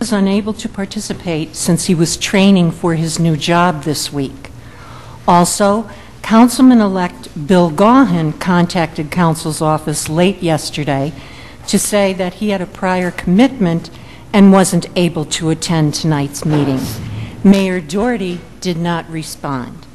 was unable to participate since he was training for his new job this week. Also, Councilman-elect Bill Gaughan contacted Council's office late yesterday to say that he had a prior commitment and wasn't able to attend tonight's meeting. Mayor Doherty did not respond.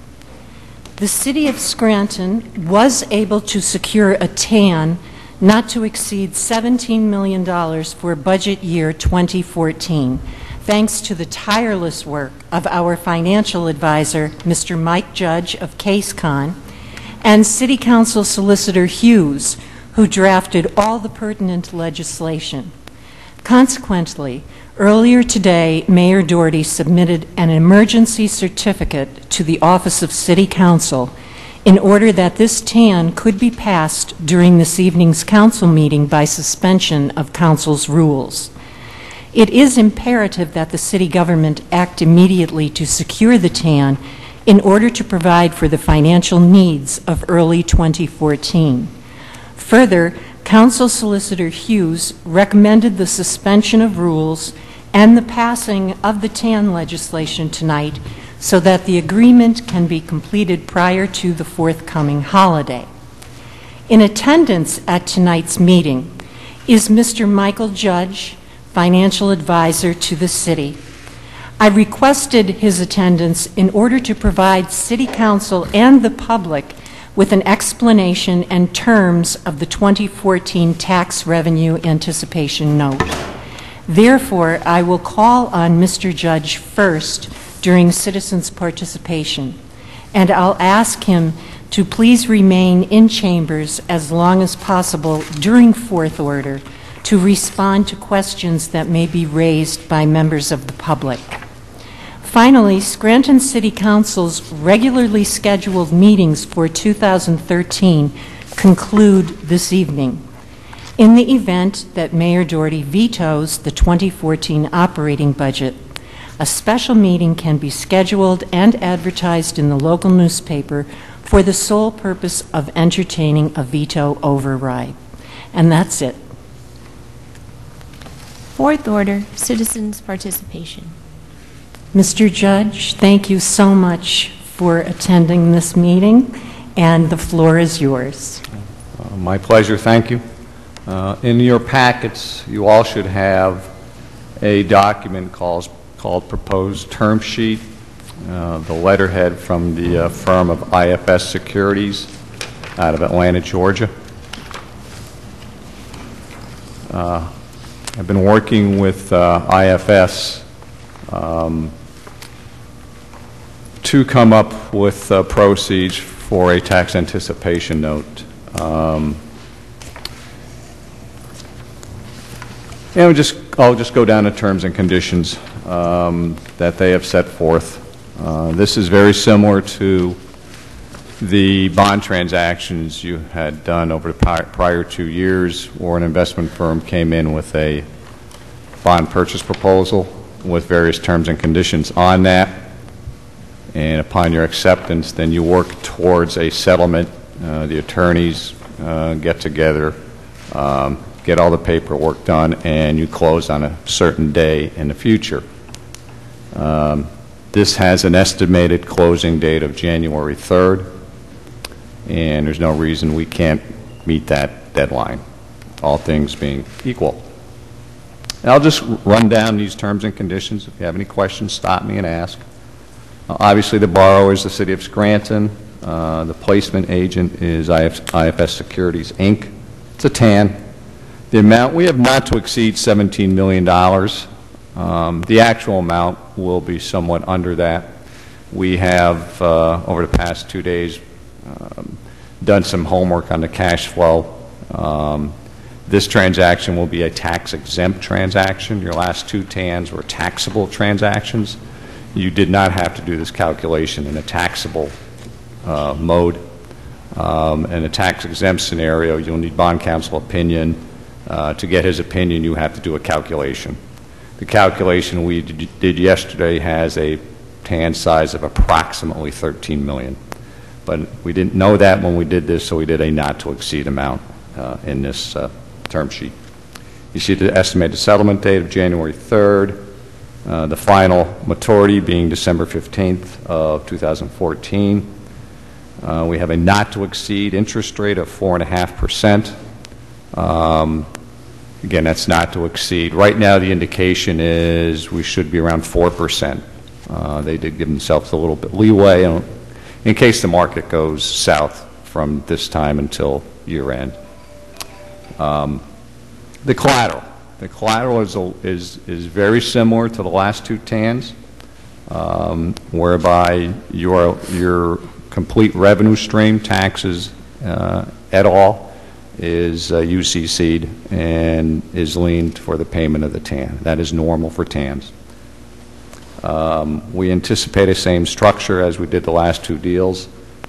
The City of Scranton was able to secure a TAN not to exceed $17 million for budget year 2014, thanks to the tireless work of our financial advisor, Mr. Mike Judge of CaseCon, and City Council Solicitor Hughes, who drafted all the pertinent legislation. Consequently, earlier today, Mayor Doherty submitted an emergency certificate to the Office of City Council in order that this TAN could be passed during this evening's council meeting by suspension of council's rules. It is imperative that the city government act immediately to secure the TAN in order to provide for the financial needs of early 2014. Further, Council Solicitor Hughes recommended the suspension of rules and the passing of the TAN legislation tonight so that the agreement can be completed prior to the forthcoming holiday. In attendance at tonight's meeting is Mr. Michael Judge, financial advisor to the city. I requested his attendance in order to provide City Council and the public with an explanation and terms of the 2014 tax revenue anticipation note. Therefore, I will call on Mr. Judge first during citizens' participation, and I'll ask him to please remain in chambers as long as possible during fourth order to respond to questions that may be raised by members of the public. Finally, Scranton City Council's regularly scheduled meetings for 2013 conclude this evening. In the event that Mayor Doherty vetoes the 2014 operating budget, a special meeting can be scheduled and advertised in the local newspaper for the sole purpose of entertaining a veto override. And that's it. Fourth order, citizens' participation. Mr. Judge, thank you so much for attending this meeting, and the floor is yours. Uh, My pleasure, thank you. Uh, In your packets, you all should have a document called called Proposed Term Sheet, uh, the letterhead from the uh, firm of IFS Securities out of Atlanta, Georgia. Uh, I've been working with uh, IFS um, to come up with uh, proceeds for a tax anticipation note. Um, And we just, I'll just go down to terms and conditions um, that they have set forth. Uh, This is very similar to the bond transactions you had done over the pri- prior two years, where an investment firm came in with a bond purchase proposal with various terms and conditions on that. And upon your acceptance, then you work towards a settlement. Uh, The attorneys uh, get together, um, get all the paperwork done, and you close on a certain day in the future. Um, This has an estimated closing date of January 3rd, and there's no reason we can't meet that deadline, all things being equal. And I'll just run down these terms and conditions. If you have any questions, stop me and ask. Uh, Obviously, the borrower is the City of Scranton. Uh, The placement agent is IF IFS Securities, Inc. It's a TAN. The amount, we have not to exceed $17 million. Um, The actual amount will be somewhat under that. We have, uh, over the past two days, um, done some homework on the cash flow. Um, This transaction will be a tax-exempt transaction. Your last two TANs were taxable transactions. You did not have to do this calculation in a taxable uh, mode. Um, In a tax-exempt scenario, you'll need bond counsel opinion. Uh, To get his opinion, you have to do a calculation. The calculation we did yesterday has a TAN size of approximately 13 million. But we didn't know that when we did this, so we did a not-to-exceed amount uh, in this uh, term sheet. You see the estimated settlement date of January 3rd. uh, the final maturity being December 15th of 2014. Uh, We have a not-to-exceed interest rate of 4.5%. Um, Again, that's not to exceed. Right now, the indication is we should be around 4%. Uh, They did give themselves a little bit leeway in in case the market goes south from this time until year end. Um, The collateral. The collateral is, a- is, is very similar to the last two TANs, um, whereby your, your complete revenue stream, taxes uh, et al., is uh, UCC'd and is liened for the payment of the TAN. That is normal for TANs. Um, We anticipate a same structure as we did the last two deals.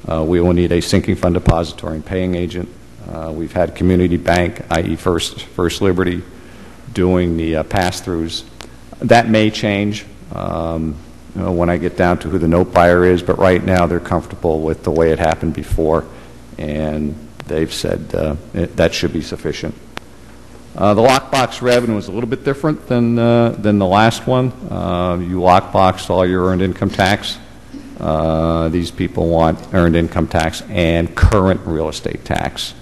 Uh, We will need a sinking fund depository and paying agent. Uh, We've had Community Bank, i.e. First First Liberty, doing the uh, pass-throughs. That may change um, you know, when I get down to who the note buyer is, but right now, they're comfortable with the way it happened before, and they've said uh, it- that should be sufficient. Uh, The lockbox revenue is a little bit different than, uh, than the last one. Uh, You lockboxed all your earned income tax. Uh, These people want earned income tax and current real estate tax.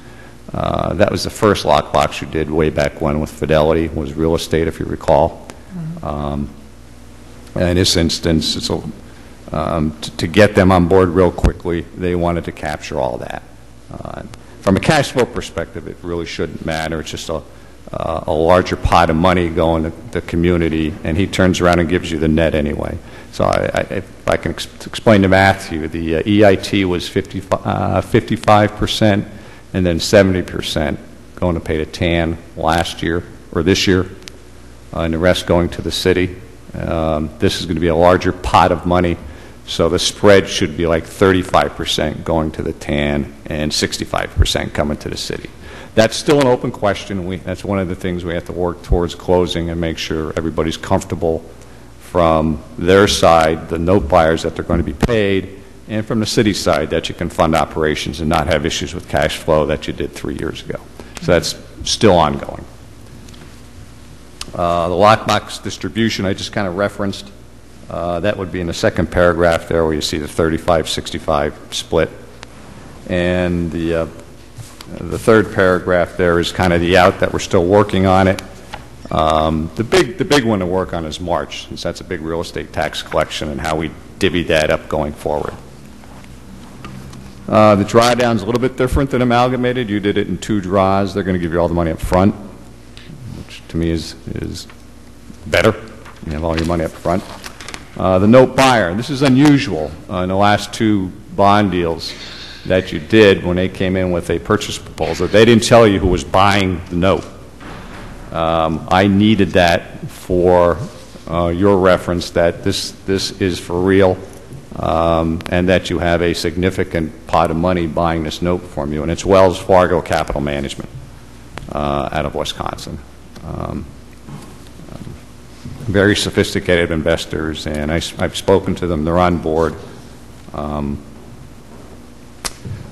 Uh, That was the first lockbox you did way back when with Fidelity, was real estate, if you recall. Um, In this instance, it's a, um, to get them on board real quickly, they wanted to capture all that. Uh, From a cash flow perspective, it really shouldn't matter. It's just a, uh, a larger pot of money going to the community, and he turns around and gives you the net anyway. So I, I- if I can ex- explain the math to you, the uh, EIT was 50 uh, 55%, and then 70% going to pay to TAN last year, or this year, uh, and the rest going to the city. Um, This is going to be a larger pot of money, so the spread should be like 35% going to the TAN and 65% coming to the city. That's still an open question. We, that's one of the things we have to work towards closing and make sure everybody's comfortable from their side, the note buyers, that they're going to be paid, and from the city side, that you can fund operations and not have issues with cash flow that you did three years ago. So that's still ongoing. Uh, The lockbox distribution, I just kind of referenced, uh, that would be in the second paragraph there where you see the 35-65 split. And the, uh, the third paragraph there is kind of the out that we're still working on it. Um, The big, the big one to work on is March, since that's a big real estate tax collection and how we divvy that up going forward. Uh, The drawdown's a little bit different than amalgamated. You did it in two draws. They're going to give you all the money up front, which to me is, is better. You have all your money up front. Uh, The note buyer, this is unusual uh, in the last two bond deals that you did when they came in with a purchase proposal. They didn't tell you who was buying the note. Um, I needed that for uh, your reference, that this, this is for real, um, and that you have a significant pot of money buying this note from you, and it's Wells Fargo Capital Management uh, out of Wisconsin. Um, Very sophisticated investors, and I, have spoken to them, they're on board. Um,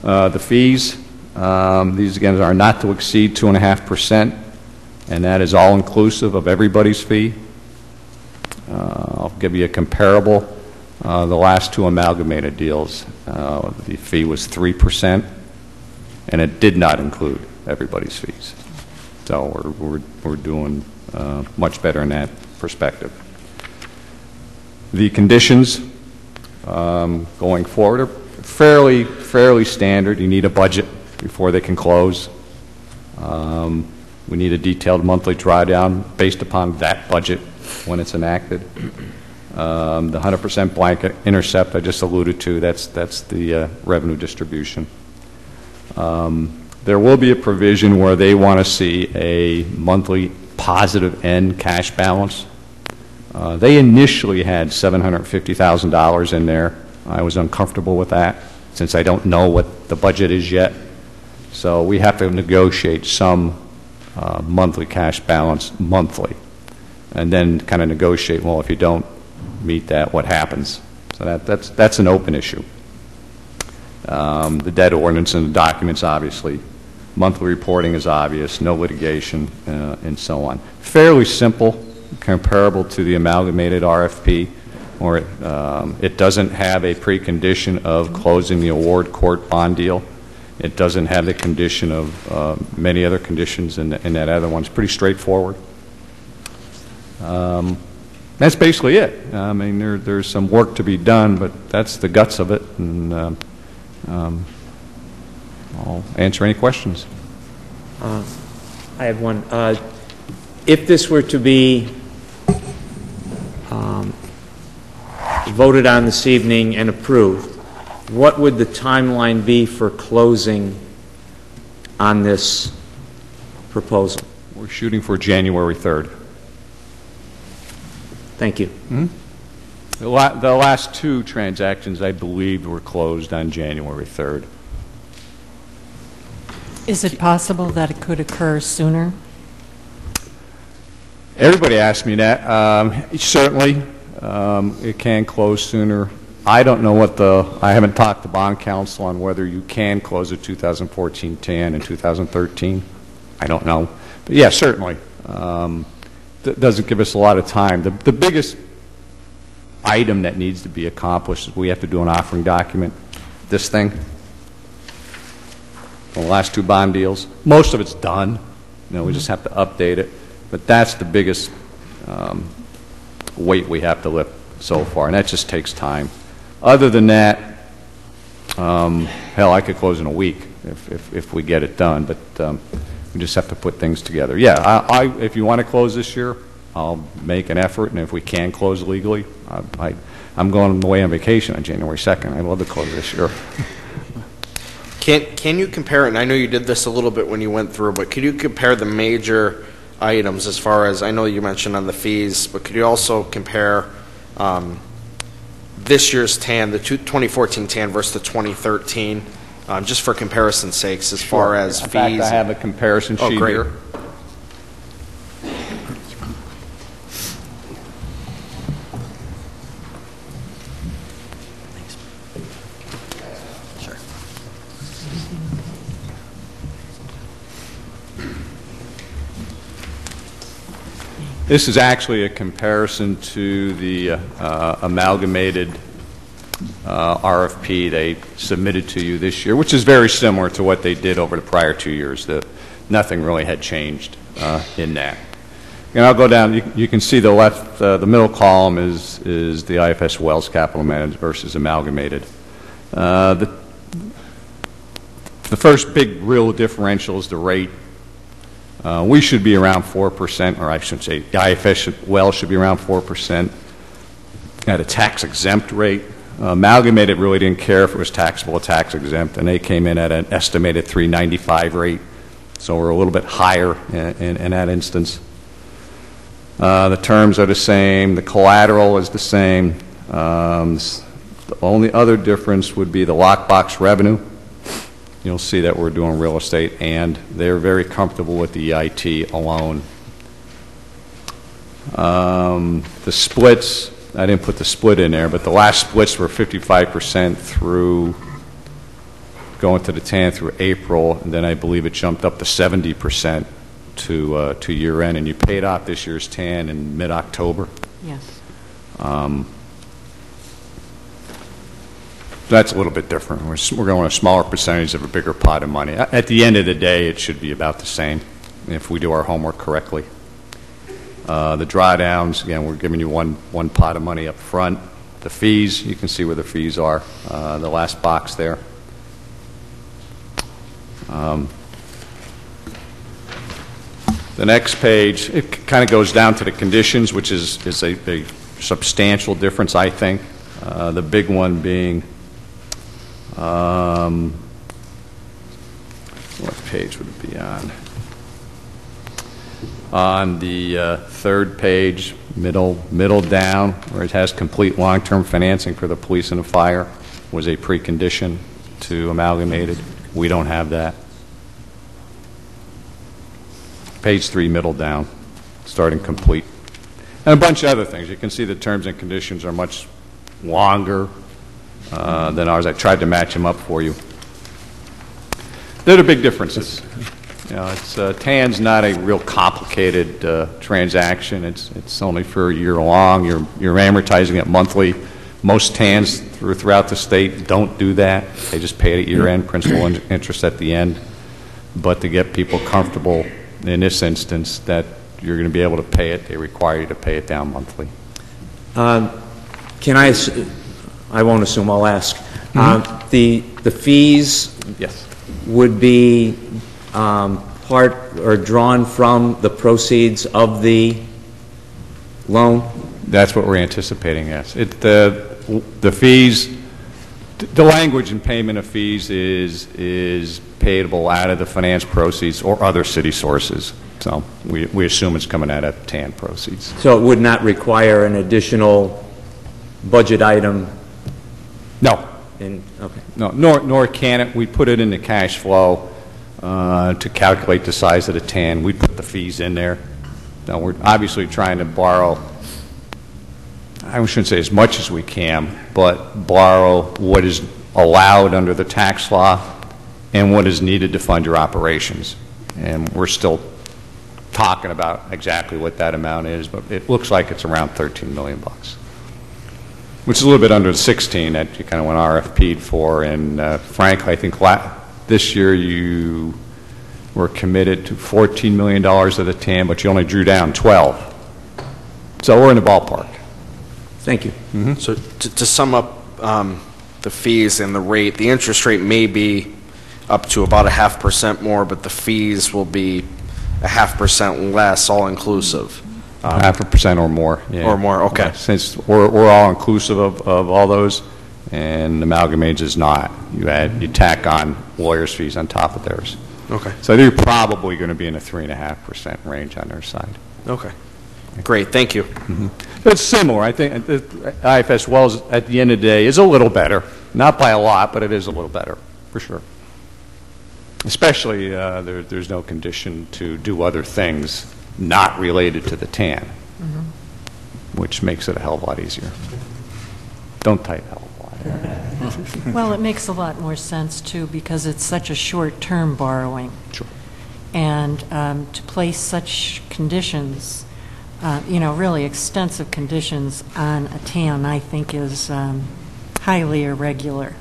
uh, The fees, um, these again are not to exceed 2.5%, and that is all-inclusive of everybody's fee. Uh, I'll give you a comparable. Uh, The last two amalgamated deals, uh, the fee was 3%, and it did not include everybody's fees. So we're, we're, we're doing uh, much better than that perspective. The conditions um, going forward are fairly, fairly standard. You need a budget before they can close. Um, We need a detailed monthly drawdown based upon that budget when it's enacted. Um, The 100% blanket intercept I just alluded to, that's, that's the uh, revenue distribution. Um, There will be a provision where they want to see a monthly positive end cash balance. Uh, They initially had $750,000 in there. I was uncomfortable with that, since I don't know what the budget is yet. So we have to negotiate some uh, monthly cash balance monthly, and then kind of negotiate, well, if you don't meet that, what happens? So that, that's, that's an open issue. Um, The debt ordinance and the documents, obviously, monthly reporting is obvious, no litigation, uh, and so on. Fairly simple. Comparable to the amalgamated RFP, or it, um, it doesn't have a precondition of closing the award court bond deal. It doesn't have the condition of uh, many other conditions in in that other one. It's pretty straightforward. Um, That's basically it. I mean, there, there's some work to be done, but that's the guts of it, and um, um, I'll answer any questions. Uh, I have one. Uh, If this were to be um, voted on this evening and approved, what would the timeline be for closing on this proposal? We're shooting for January 3rd. Thank you. The la- the last two transactions, I believe, were closed on January 3rd. Is it possible that it could occur sooner? Everybody asks me that. Um, Certainly, um, it can close sooner. I don't know what the, I haven't talked to bond counsel on whether you can close a 2014-10 and 2013. I don't know. But yeah, certainly. Um, That doesn't give us a lot of time. The the biggest item that needs to be accomplished is we have to do an offering document, this thing, the last two bond deals. Most of it's done. You know, we just have to update it. But that's the biggest um, weight we have to lift so far, and that just takes time. Other than that, um, hell, I could close in a week if, if, if we get it done, but um, we just have to put things together. Yeah, I, I, if you want to close this year, I'll make an effort, and if we can close legally, I, I'm going away on vacation on January 2nd. I'd love to close this year. Can, can you compare, and I know you did this a little bit when you went through, but could you compare the major items as far as, I know you mentioned on the fees, but could you also compare um, this year's TAN, the two- 2014 TAN versus the 2013, um, just for comparison's sakes, as far as In fact, fees? I have a comparison Oh, sheet great. here. This is actually a comparison to the uh, amalgamated uh, RFP they submitted to you this year, which is very similar to what they did over the prior two years. The- Nothing really had changed uh, in that. And I'll go down, you you can see the left, uh, the middle column is is the IFS Wells Capital Management versus amalgamated. Uh, The the first big real differential is the rate. Uh, We should be around 4%, or I shouldn't say, IFS should- Wells should be around 4% at a tax exempt rate. Uh, Amalgamated really didn't care if it was taxable or tax exempt, and they came in at an estimated 395 rate, so we're a little bit higher in- in in that instance. Uh, The terms are the same, the collateral is the same. Um, The only other difference would be the lockbox revenue. You'll see that we're doing real estate, and they're very comfortable with the EIT alone. Um, The splits, I didn't put the split in there, but the last splits were 55% through, going to the TAN through April, and then I believe it jumped up to 70% to, uh, to year end, and you paid off this year's TAN in mid-October. Yes. That's a little bit different. We're, we're going a smaller percentage of a bigger pot of money. At the end of the day, it should be about the same if we do our homework correctly. Uh, The drawdowns, again, we're giving you one, one pot of money up front. The fees, you can see where the fees are, uh, the last box there. Um, The next page, it kind of goes down to the conditions, which is, is a, a substantial difference, I think. Uh, The big one being um, what page would it be on? On the uh, third page, middle, middle down, where it has complete long-term financing for the police and the fire, was a precondition to amalgamated. We don't have that. Page three, middle down, starting complete. And a bunch of other things. You can see the terms and conditions are much longer uh, than ours. I tried to match them up for you. There are big differences. You know, it's, uh, TAN's not a real complicated uh, transaction. It's, it's only for a year long. You're, you're amortizing it monthly. Most TANs through- throughout the state don't do that. They just pay it at year-end, principal and interest at the end. But to get people comfortable in this instance that you're going to be able to pay it, they require you to pay it down monthly. Um, Can I, I won't assume, I'll ask. Uh, The the fees Yes. would be um, part or drawn from the proceeds of the loan? That's what we're anticipating, yes. It, the, the fees, the language in payment of fees is, is payable out of the finance proceeds or other city sources. So we, we assume it's coming out of TAN proceeds. So it would not require an additional budget item Okay. no, nor, nor can it. We put it in the cash flow uh, to calculate the size of the TAN. We put the fees in there. Now, we're obviously trying to borrow, I shouldn't say as much as we can, but borrow what is allowed under the tax law and what is needed to fund your operations. And we're still talking about exactly what that amount is, but it looks like it's around 13 million bucks which is a little bit under the 16 that you kind of went RFP'd for. And uh, frankly, I think la- this year you were committed to $14 million of the TAN, but you only drew down 12. So we're in the ballpark. Thank you. So to to sum up um, the fees and the rate, the interest rate may be up to about a half percent more, but the fees will be a half percent less, all-inclusive. Half a percent or more. yeah. Or more, okay. Since we're, we're all inclusive of, of all those, and Amalgamates is not. You add, you tack on lawyers' fees on top of theirs. Okay. So they're probably going to be in a 3.5% range on their side. Okay. Great, thank you. It's similar. I think uh, IFS Wells, at the end of the day, is a little better. Not by a lot, but it is a little better, for sure. Especially, uh, there, there's no condition to do other things not related to the TAN, which makes it a hell of a lot easier. Don't type hell of a lot. Well, it makes a lot more sense, too, because it's such a short-term borrowing. Sure. And um, to place such conditions, uh, you know, really extensive conditions on a TAN, I think is um, highly irregular.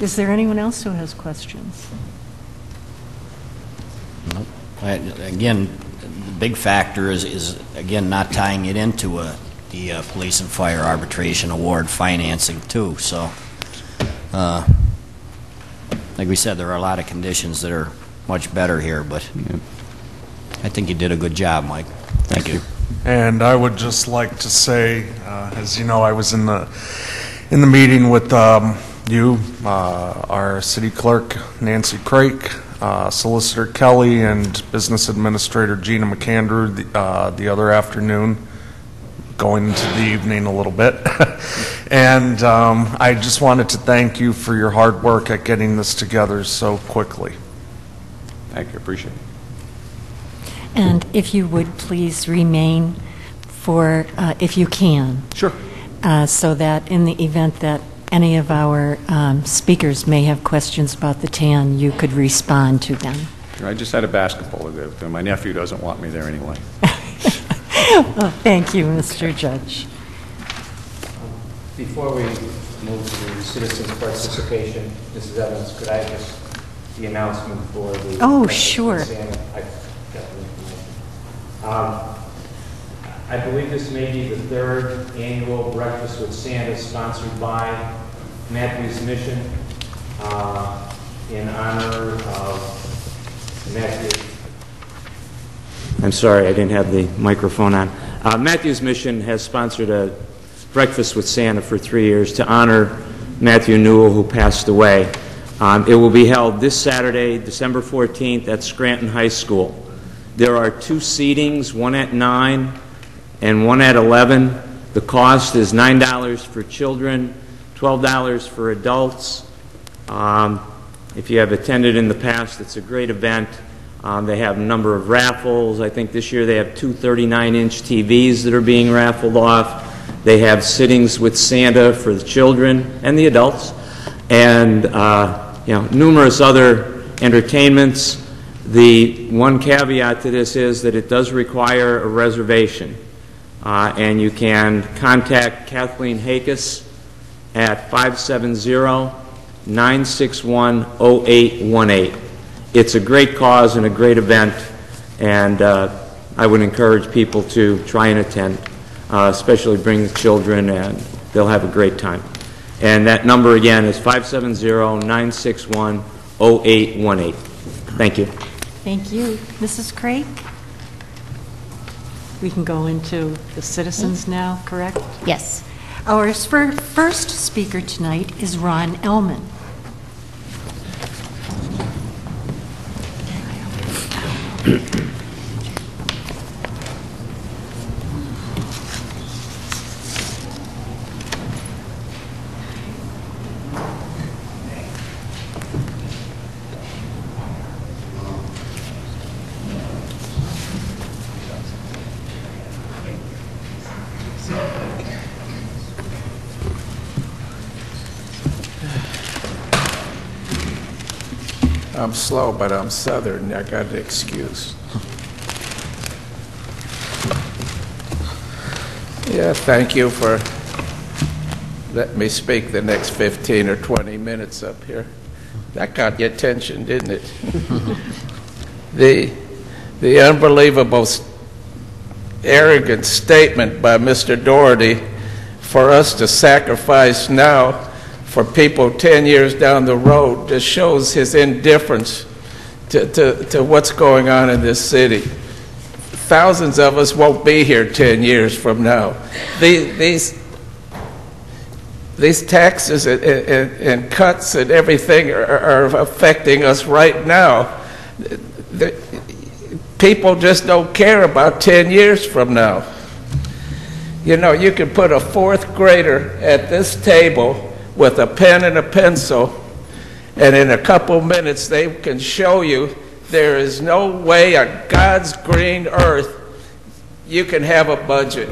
Is there anyone else who has questions? I- Again, the big factor is, is again, not tying it into a, the uh, police and fire arbitration award financing too, so, uh, like we said, there are a lot of conditions that are much better here, but I think you did a good job, Mike. Thank you. And I would just like to say, uh, as you know, I was in the, in the meeting with um, you, uh, our city clerk Nancy Craik, uh, Solicitor Kelly, and Business Administrator Gina McAndrew the uh, the other afternoon, going into the evening a little bit. And um, I just wanted to thank you for your hard work at getting this together so quickly. Thank you, appreciate it. And if you would please remain for, uh, if you can, Sure. uh, so that in the event that any of our um, speakers may have questions about the TAN, you could respond to them. I just had a basketball to go to. My nephew doesn't want me there anyway. Well, thank you, Mr. Judge. Before we move to citizens' participation, Mrs. Evans, could I just, the announcement for the... Oh, sure. Santa, I got the information. Um, I believe this may be the third annual Breakfast with Santa sponsored by Matthew's Mission uh, in honor of Matthew I'm sorry, I didn't have the microphone on. Uh, Matthew's Mission has sponsored a breakfast with Santa for three years to honor Matthew Newell, who passed away. Um, It will be held this Saturday, December 14th, at Scranton High School. There are two seatings, one at 9 and one at 11. The cost is $9 for children, $12 for adults. Um, If you have attended in the past, it's a great event. Um, They have a number of raffles. I think this year they have two 39-inch TVs that are being raffled off. They have sittings with Santa for the children and the adults, and, uh, you know, numerous other entertainments. The one caveat to this is that it does require a reservation. Uh, And you can contact Kathleen Hakis at 570-961-0818. It's a great cause and a great event, and uh, I would encourage people to try and attend, uh, especially bring the children, and they'll have a great time. And that number again is 570-961-0818. Thank you. Thank you. Mrs. Craig? We can go into the citizens now, correct? Yes. Our first speaker tonight is Ron Elman. I'm slow, but I'm southern. I got an excuse. Yeah, thank you for letting me speak the next 15 or 20 minutes up here. That got your attention, didn't it? the, the unbelievable arrogant statement by Mr. Doherty for us to sacrifice now for people 10 years down the road just shows his indifference to, to, to what's going on in this city. Thousands of us won't be here 10 years from now. These, these, these taxes and, and, and cuts and everything are, are affecting us right now. The, people just don't care about 10 years from now. You know, you can put a fourth grader at this table with a pen and a pencil, and in a couple minutes they can show you there is no way on God's green earth you can have a budget.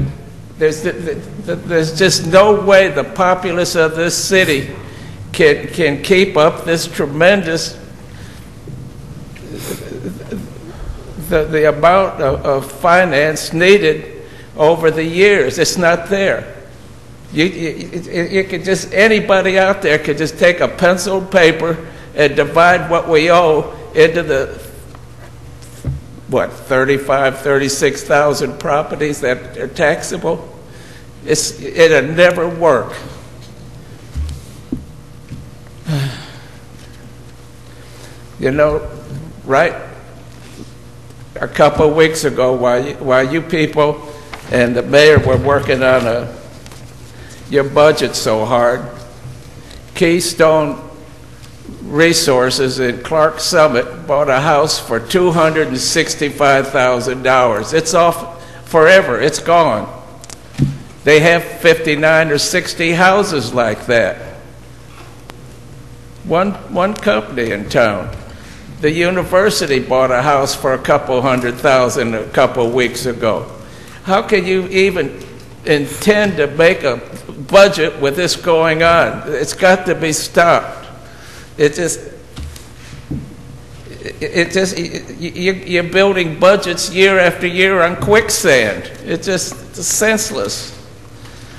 There's, there's just no way the populace of this city can, can keep up this tremendous the, the amount of, of finance needed over the years. It's not there. You, you, you could just, anybody out there could just take a pencil and paper and divide what we owe into the, what, 35, 36,000 properties that are taxable? It's, it'll never work. You know, right a couple of weeks ago, while you, while you people and the mayor were working on a your budget so hard. Keystone Resources in Clarks Summit bought a house for $265,000. It's off forever, it's gone. They have 59 or 60 houses like that. One, one company in town. The university bought a house for a couple hundred thousand a couple weeks ago. How can you even intend to make a budget with this going on. It's got to be stopped. It just, it just, you're building budgets year after year on quicksand. It's just senseless.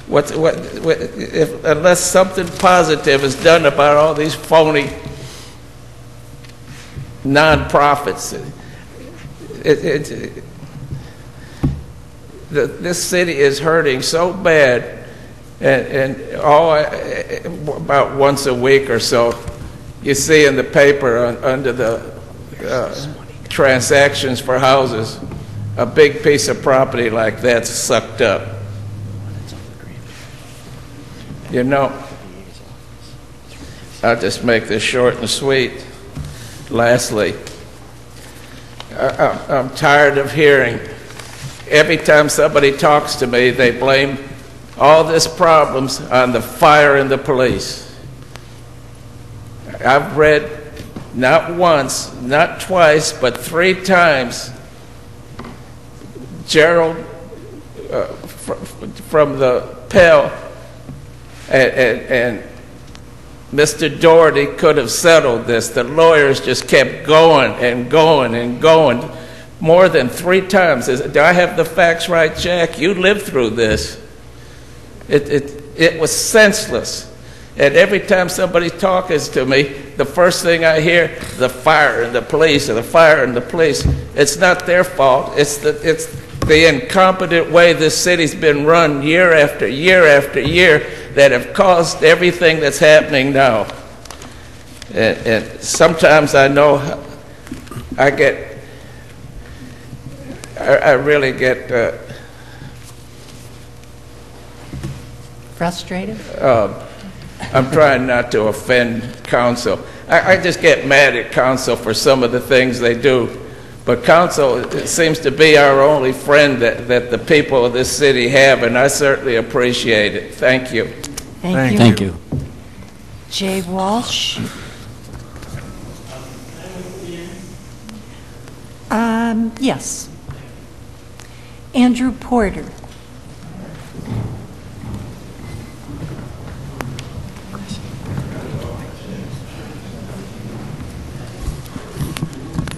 What, what, if, unless something positive is done about all these phony nonprofits. It, it, it, the, this city is hurting so bad and, and all, about once a week or so, you see in the paper on, under the uh, transactions for houses, a big piece of property like that's sucked up. You know, I'll just make this short and sweet. Lastly, I, I'm tired of hearing every time somebody talks to me, they blame all this problems on the fire and the police. I've read not once, not twice, but three times Gerald uh, fr from the PEL and, and, and Mr. Doherty could have settled this. The lawyers just kept going and going and going more than three times. Do I have the facts right, Jack? You lived through this. It, it, it was senseless. And every time somebody talks to me, the first thing I hear, the fire and the police, or the fire and the police. It's not their fault. It's the, it's the incompetent way this city's been run year after year after year that have caused everything that's happening now. And, and sometimes I know I get, I, I really get uh, Frustrated? I'm trying not to offend council. I, I just get mad at council for some of the things they do. But council it seems to be our only friend that, that the people of this city have, and I certainly appreciate it. Thank you. Thank you. Thank you. Jay Walsh? Um, yes. Andrew Porter?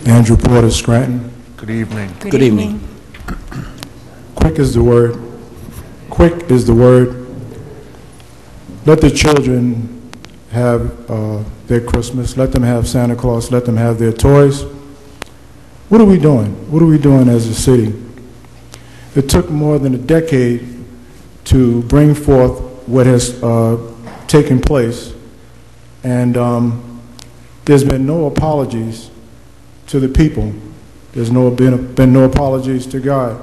Andrew Porter, Scranton. Good evening. Good evening. Quick is the word. Quick is the word. Let the children have uh, their Christmas. Let them have Santa Claus. Let them have their toys. What are we doing? What are we doing as a city? It took more than a decade to bring forth what has uh, taken place, and um, there's been no apologies to the people. There's no, been, been no apologies to God.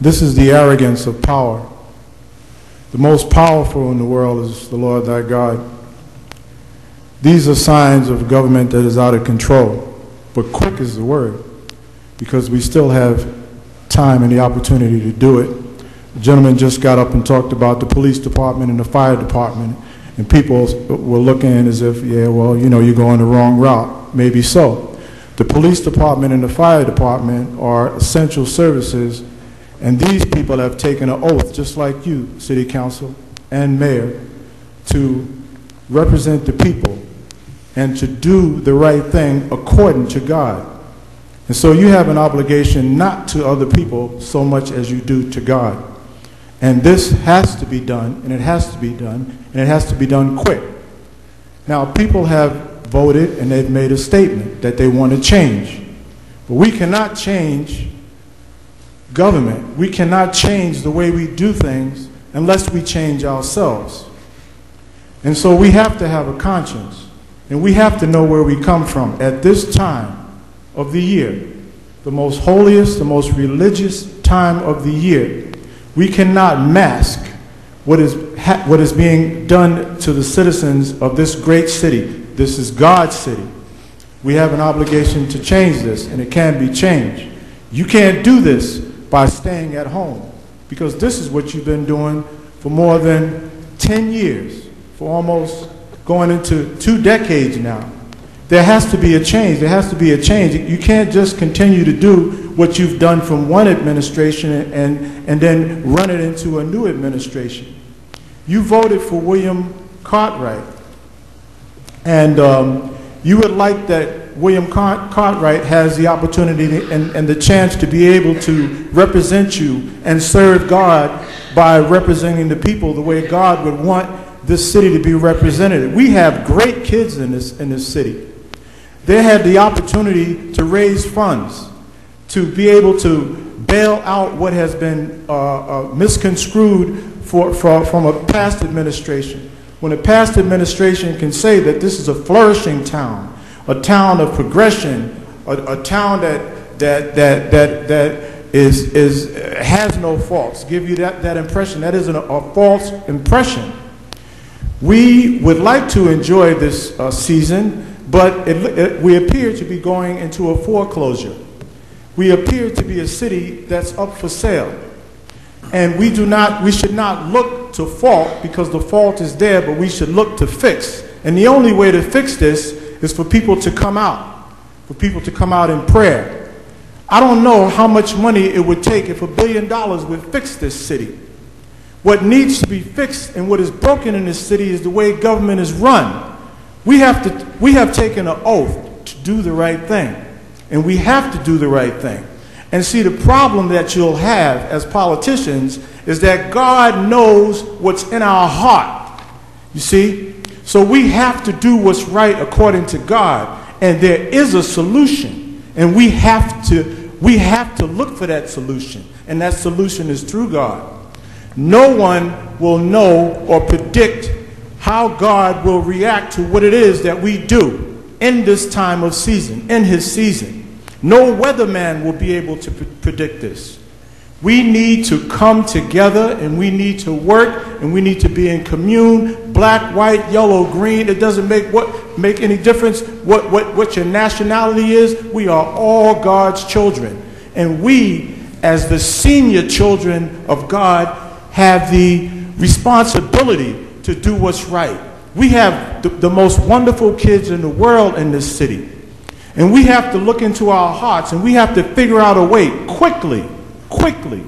This is the arrogance of power. The most powerful in the world is the Lord thy God. These are signs of government that is out of control. But quick is the word, because we still have time and the opportunity to do it. The gentleman just got up and talked about the police department and the fire department, and people were looking as if, yeah, well, you know, you're going the wrong route. Maybe so. The police department and the fire department are essential services, and these people have taken an oath, just like you, city council and mayor, to represent the people and to do the right thing according to God. And so you have an obligation not to other people so much as you do to God. And this has to be done, and it has to be done, and it has to be done quick. Now, people have voted and they've made a statement that they want to change. But we cannot change government. We cannot change the way we do things unless we change ourselves. And so we have to have a conscience. And we have to know where we come from at this time of the year, the most holiest, the most religious time of the year. We cannot mask what is, ha- what is being done to the citizens of this great city. This is God's city. We have an obligation to change this, and it can be changed. You can't do this by staying at home, because this is what you've been doing for more than 10 years, for almost going into two decades now. There has to be a change. There has to be a change. You can't just continue to do what you've done from one administration and, and then run it into a new administration. You voted for William Courtright, and um, you would like that William Cart- Courtright has the opportunity to- and, and the chance to be able to represent you and serve God by representing the people the way God would want this city to be represented. We have great kids in this, in this city. They had the opportunity to raise funds, to be able to bail out what has been uh, uh, misconstrued for, for, from a past administration. When a past administration can say that this is a flourishing town, a town of progression, a, a town that, that, that, that, that is, is, has no faults, give you that, that impression, that is an, a false impression. We would like to enjoy this uh, season, but it, it, we appear to be going into a foreclosure. We appear to be a city that's up for sale. And we do not, we should not look to fault because the fault is there, but we should look to fix. And the only way to fix this is for people to come out, for people to come out in prayer. I don't know how much money it would take if a billion dollars would fix this city. What needs to be fixed and what is broken in this city is the way government is run. We have to, we have taken an oath to do the right thing, and we have to do the right thing. And see, the problem that you'll have as politicians is that God knows what's in our heart. You see? So we have to do what's right according to God, and there is a solution, and we have to we have to look for that solution, and that solution is through God. No one will know or predict how God will react to what it is that we do in this time of season, in his season. No weatherman will be able to pre- predict this. We need to come together and we need to work and we need to be in commune, black, white, yellow, green. It doesn't make what make any difference what, what, what your nationality is. We are all God's children. And we, as the senior children of God, have the responsibility to do what's right. We have the, the most wonderful kids in the world in this city. And we have to look into our hearts and we have to figure out a way quickly, quickly,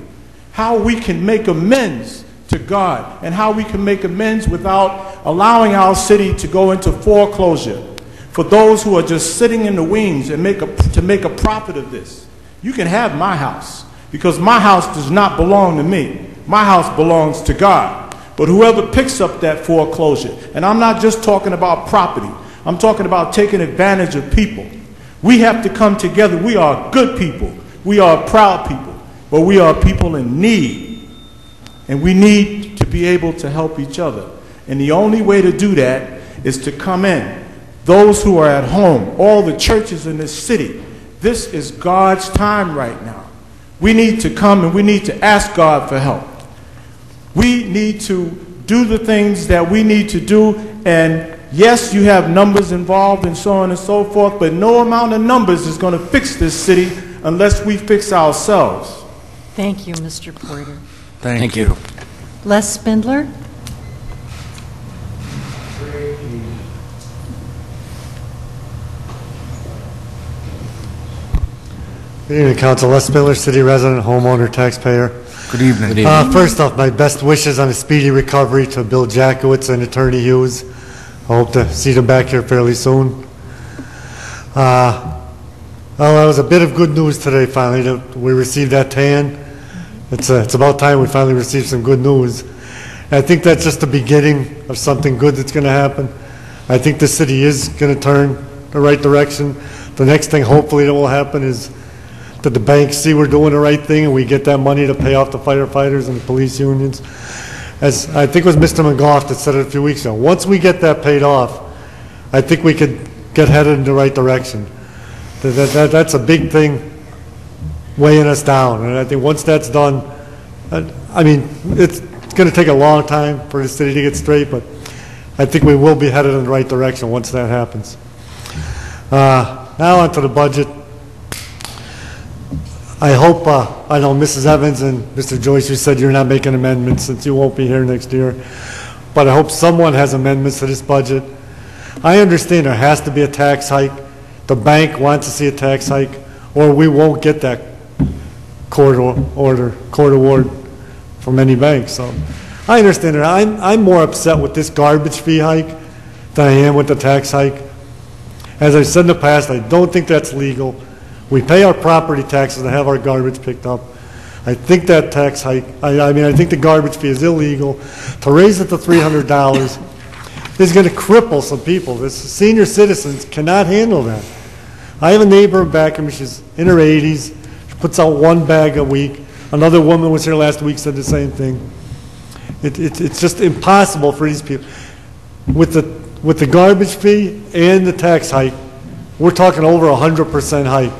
how we can make amends to God and how we can make amends without allowing our city to go into foreclosure. For those who are just sitting in the wings and make a, to make a profit of this, you can have my house because my house does not belong to me. My house belongs to God. But whoever picks up that foreclosure, and I'm not just talking about property, I'm talking about taking advantage of people. We have to come together. We are good people. We are proud people. But we are people in need. And we need to be able to help each other. And the only way to do that is to come in. Those who are at home, all the churches in this city, this is God's time right now. We need to come and we need to ask God for help. We need to do the things that we need to do. And yes, you have numbers involved and so on and so forth, but no amount of numbers is going to fix this city unless we fix ourselves. Thank you, Mr. Porter. Thank you. Les Spindler? Good evening, Council. Les Spindler, city resident, homeowner, taxpayer. Good evening. Good evening. Uh, First off, my best wishes on a speedy recovery to Bill Jackowitz and Attorney Hughes. I hope to see them back here fairly soon. Uh, Well, that was a bit of good news today, finally, that we received that TAN. It's, uh, it's about time we finally received some good news. And I think that's just the beginning of something good that's going to happen. I think the city is going to turn the right direction. The next thing hopefully that will happen is that the banks see we're doing the right thing and we get that money to pay off the firefighters and the police unions. As I think it was Mr. McGoff that said it a few weeks ago, once we get that paid off, I think we could get headed in the right direction. That, that, that- that's a big thing weighing us down, and I think once that's done, I I mean, it's gonna take a long time for the city to get straight, but I think we will be headed in the right direction once that happens. Uh, now onto the budget. I hope, uh, I know Mrs. Evans and Mr. Joyce, you said you're not making amendments since you won't be here next year, but I hope someone has amendments to this budget. I understand there has to be a tax hike. The bank wants to see a tax hike, or we won't get that court order, court award from any bank, so. I understand that. I'm, I'm more upset with this garbage fee hike than I am with the tax hike. As I said in the past, I don't think that's legal. We pay our property taxes to have our garbage picked up. I think that tax hike, I, I mean, I think the garbage fee is illegal. To raise it to three hundred dollars is gonna cripple some people. This, senior citizens cannot handle that. I have a neighbor back in, she's in her eighties, she puts out one bag a week. Another woman was here last week, said the same thing. It, it, it's just impossible for these people. With the, with the garbage fee and the tax hike, we're talking over hundred percent hike.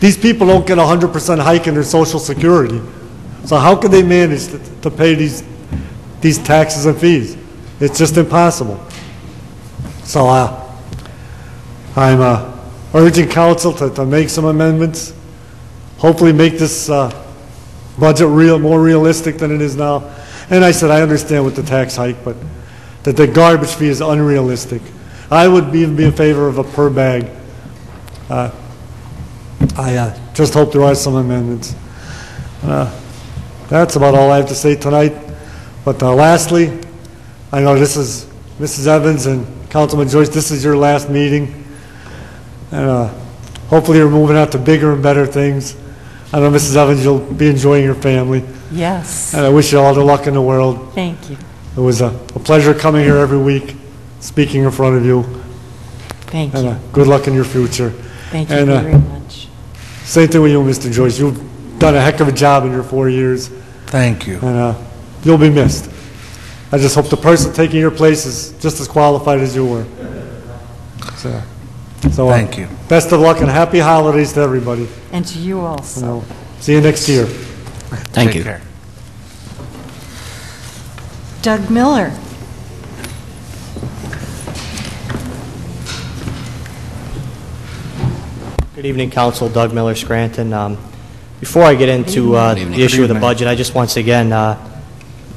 These people don't get hundred percent hike in their social security. So how can they manage to, to pay these, these taxes and fees? It's just impossible. So, uh, I'm, uh, urging council to, to make some amendments. Hopefully make this, uh, budget real, more realistic than it is now. And I said, I understand with the tax hike, but that the garbage fee is unrealistic. I would be, be in favor of a per bag. I, uh, just hope there are some amendments. Uh, That's about all I have to say tonight. But uh, lastly, I know this is, Mrs. Evans and Councilman Joyce, this is your last meeting. And uh, hopefully you're moving on to bigger and better things. I know, Mrs. Evans, you'll be enjoying your family. Yes, And I wish you all the luck in the world. thank you, It was a a pleasure coming here every week, speaking in front of you. thank And you, uh, good luck in your future. thank you and, uh, very much. Same thing with you, Mr. Joyce. You've done a heck of a job in your four years, Thank you. and uh, you'll be missed. I just hope the person taking your place is just as qualified as you were. So, so, uh, Thank you. Best of luck and happy holidays to everybody. And to you You also. know, See you next year. Thank Take you. care. Doug Miller. Good evening, Council. Doug Miller, Scranton. Um, Before I get into uh, the issue of the budget, I just once again, uh,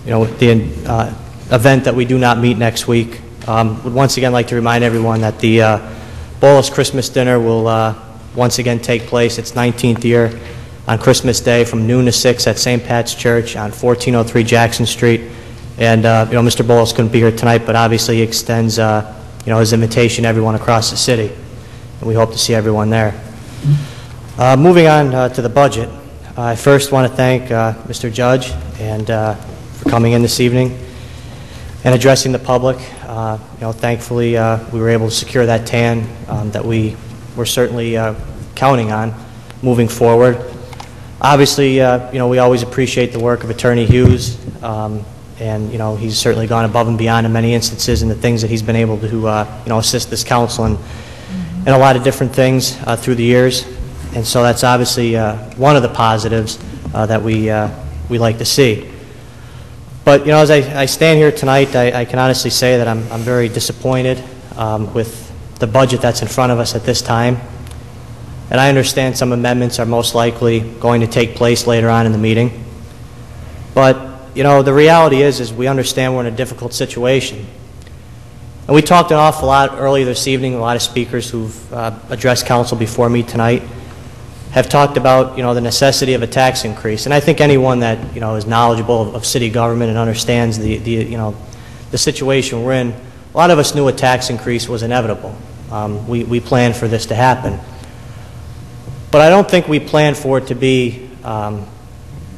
you know, the uh, event that we do not meet next week, um, would once again like to remind everyone that the uh, Bolus Christmas Dinner will uh, once again take place. Its 19th year on Christmas Day from noon to 6 at St. Pat's Church on 1403 Jackson Street. And, uh, you know, Mr. Bolus couldn't be here tonight, but obviously he extends, uh, you know, his invitation to everyone across the city. And we hope to see everyone there. Uh, Moving on uh, to the budget, I first want to thank uh, Mr. Judge and uh, for coming in this evening and addressing the public. Uh, You know, thankfully, we were able to secure that TAN um, that we were certainly counting on moving forward. Obviously, you know, we always appreciate the work of Attorney Hughes, um, and, you know, he's certainly gone above and beyond in many instances in the things that he's been able to, uh, you know, assist this council in and a lot of different things uh, through the years. And so that's obviously uh, one of the positives uh, that we, uh, we like to see. But, you know, as I, I stand here tonight, I, I can honestly say that I'm, I'm very disappointed um, with the budget that's in front of us at this time. And I understand some amendments are most likely going to take place later on in the meeting. But, you know, the reality is, is we understand we're in a difficult situation. And we talked an awful lot earlier this evening, a lot of speakers who've uh, addressed council before me tonight have talked about, you know, the necessity of a tax increase. And I think anyone that, you know, is knowledgeable of, of city government and understands the, the, you know, the situation we're in, a lot of us knew a tax increase was inevitable. Um, we, we planned for this to happen. But I don't think we planned for it to be, um,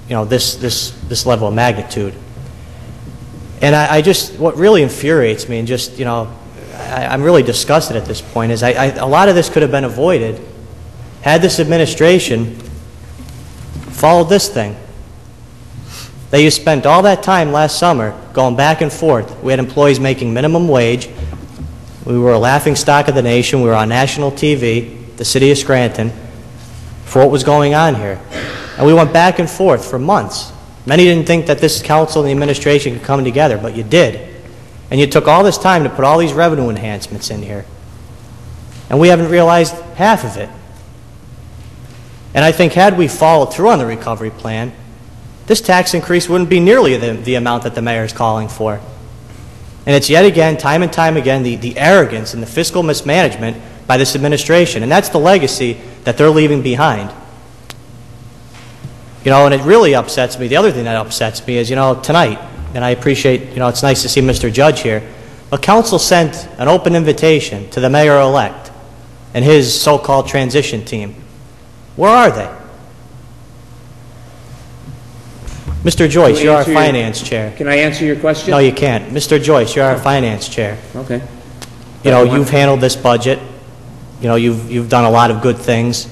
you know, this, this, this level of magnitude. And I, I just, what really infuriates me and just, you know, I, I'm really disgusted at this point is I, I, a lot of this could have been avoided had this administration followed this thing. They used spent all that time last summer going back and forth. We had employees making minimum wage. We were a laughing stock of the nation. We were on national TV, the city of Scranton, for what was going on here. And we went back and forth for months. Many didn't think that this council and the administration could come together, but you did. And you took all this time to put all these revenue enhancements in here. And we haven't realized half of it. And I think had we followed through on the recovery plan, this tax increase wouldn't be nearly the, the amount that the mayor is calling for. And it's yet again, time and time again, the, the arrogance and the fiscal mismanagement by this administration. And that's the legacy that they're leaving behind. You know, and it really upsets me. The other thing that upsets me is, you know, tonight, and I appreciate, you know, it's nice to see Mr. Judge here, but council sent an open invitation to the mayor-elect and his so-called transition team. Where are they? Mr. Joyce, you're our answer your- finance chair. Can I answer your question? No, you can't. Mr. Joyce, you're our oh. finance chair. Okay. You know, you've handled this budget. You know, you've, you've done a lot of good things.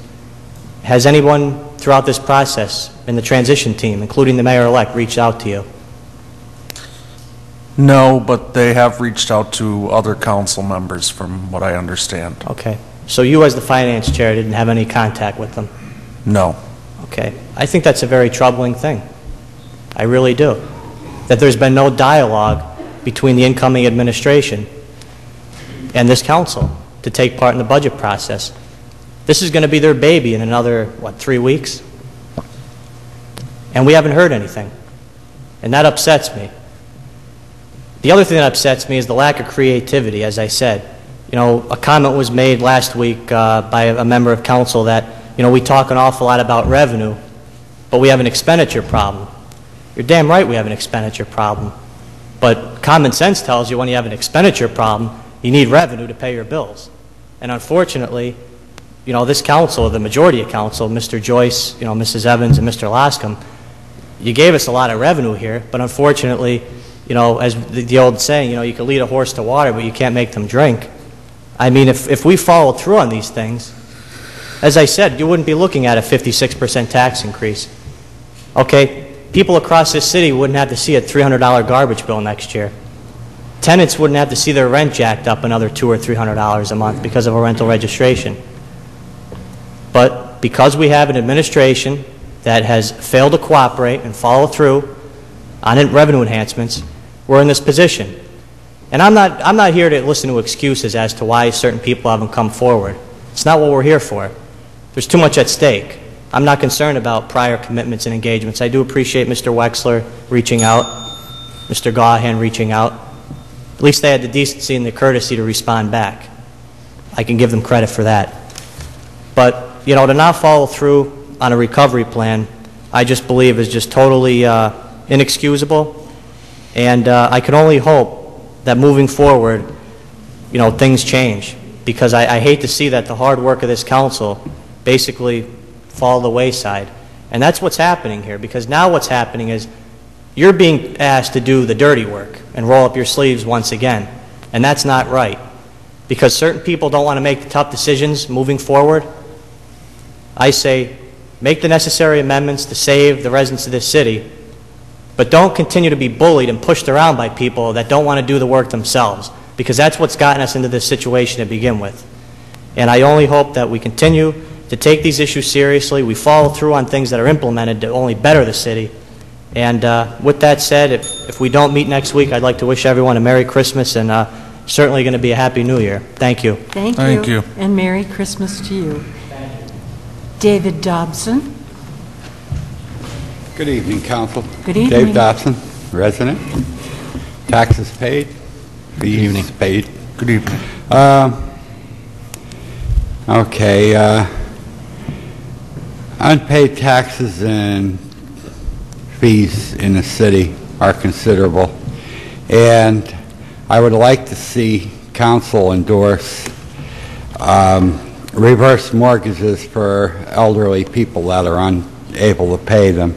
Has anyone throughout this process in the transition team, including the mayor-elect, reached out to you? No, but they have reached out to other council members, from what I understand. Okay. So you, as the finance chair, didn't have any contact with them? No. Okay. I think that's a very troubling thing. I really do. That there's been no dialogue between the incoming administration and this council to take part in the budget process. This is going to be their baby in another, what, three weeks? And we haven't heard anything. And that upsets me. The other thing that upsets me is the lack of creativity, as I said. You know, a comment was made last week uh, by a member of council that, you know, we talk an awful lot about revenue, but we have an expenditure problem. You're damn right we have an expenditure problem. But common sense tells you when you have an expenditure problem, you need revenue to pay your bills. And unfortunately, you know, this council, the majority of council, Mr. Joyce, you know, Mrs. Evans, and Mr. Loscombe, you gave us a lot of revenue here, but unfortunately, you know, as the, the old saying, you know, you can lead a horse to water, but you can't make them drink. I mean, if, if we follow through on these things, as I said, you wouldn't be looking at a 56% tax increase. Okay, people across this city wouldn't have to see a $300 garbage bill next year. Tenants wouldn't have to see their rent jacked up another two or $300 a month because of a rental registration. But because we have an administration that has failed to cooperate and follow through on revenue enhancements, we're in this position. And I'm not, I'm not here to listen to excuses as to why certain people haven't come forward. It's not what we're here for. There's too much at stake. I'm not concerned about prior commitments and engagements. I do appreciate Mr. Wexler reaching out, Mr. Gahan reaching out. At least they had the decency and the courtesy to respond back. I can give them credit for that. But, you know, to not follow through on a recovery plan, I just believe is just totally uh, inexcusable. And uh, I can only hope that moving forward, you know, things change. Because I, I hate to see that the hard work of this council basically fall the wayside. And that's what's happening here. Because now what's happening is you're being asked to do the dirty work and roll up your sleeves once again. And that's not right. Because certain people don't want to make the tough decisions moving forward. I say, make the necessary amendments to save the residents of this city, but don't continue to be bullied and pushed around by people that don't want to do the work themselves, because that's what's gotten us into this situation to begin with. And I only hope that we continue to take these issues seriously, we follow through on things that are implemented to only better the city. And uh, with that said, if, if we don't meet next week, I'd like to wish everyone a Merry Christmas and uh, certainly going to be a Happy New Year. Thank you. Thank you. Thank you. And Merry Christmas to you. David Dobson. Good evening, Council. Good evening. Dave Dobson, resident. Taxes paid, Good fees evening. paid. Good evening. Um, Okay, uh, unpaid taxes and fees in the city are considerable, and I would like to see council endorse um, reverse mortgages for elderly people that are unable to pay them,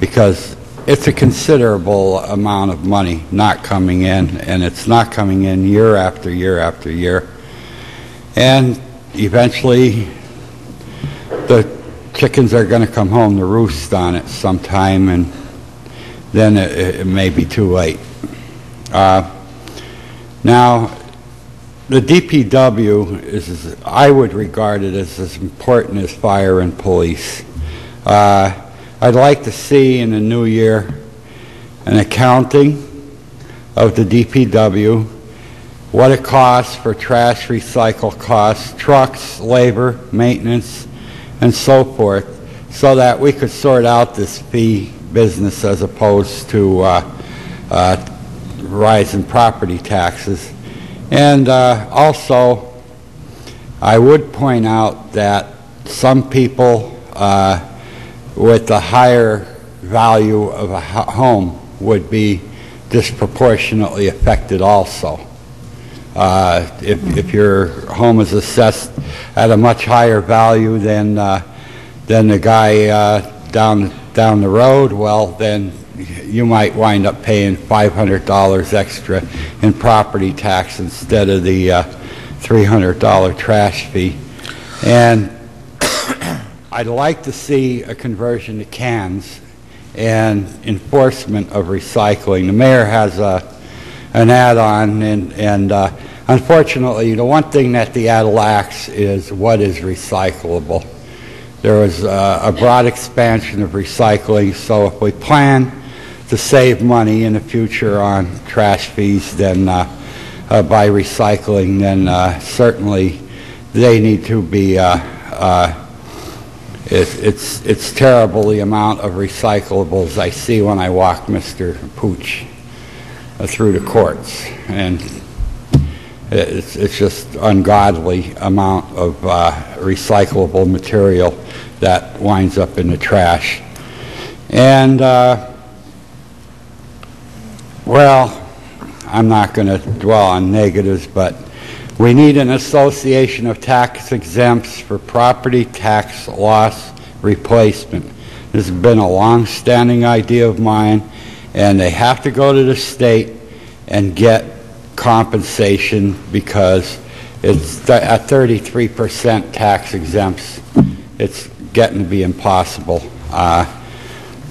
because it's a considerable amount of money not coming in, and it's not coming in year after year after year. And eventually, the chickens are going to come home to roost on it sometime, and then it, it may be too late. Uh, now, the DPW is, I would regard it as as important as fire and police. Uh, I'd like to see in the new year an accounting of the DPW, what it costs for trash recycle costs, trucks, labor, maintenance, and so forth, so that we could sort out this fee business as opposed to uh, uh, property taxes. And uh, also, I would point out that some people uh, with a higher value of a home would be disproportionately affected also. Uh, If if your home is assessed at a much higher value than, uh, than the guy uh, down, down the road, well, then you might wind up paying $500 extra in property tax instead of the uh, $300 trash fee. And I'd like to see a conversion to cans and enforcement of recycling. The mayor has a, an add-on, and, and uh, unfortunately, the one thing that the ad lacks is what is recyclable. There is uh, a broad expansion of recycling, so if we plan to save money in the future on trash fees, then uh, uh, by recycling, then uh, certainly they need to be uh, uh, it- It's, it's terrible the amount of recyclables I see when I walk Mr. Pooch uh, through the courts. And it's, it's just ungodly amount of recyclable material that winds up in the trash. And Well, I'm not going to dwell on negatives, but we need an association of tax exempts for property tax loss replacement. This has been a long-standing idea of mine, and they have to go to the state and get compensation because it's at 33% tax exempts. It's getting to be impossible. Uh,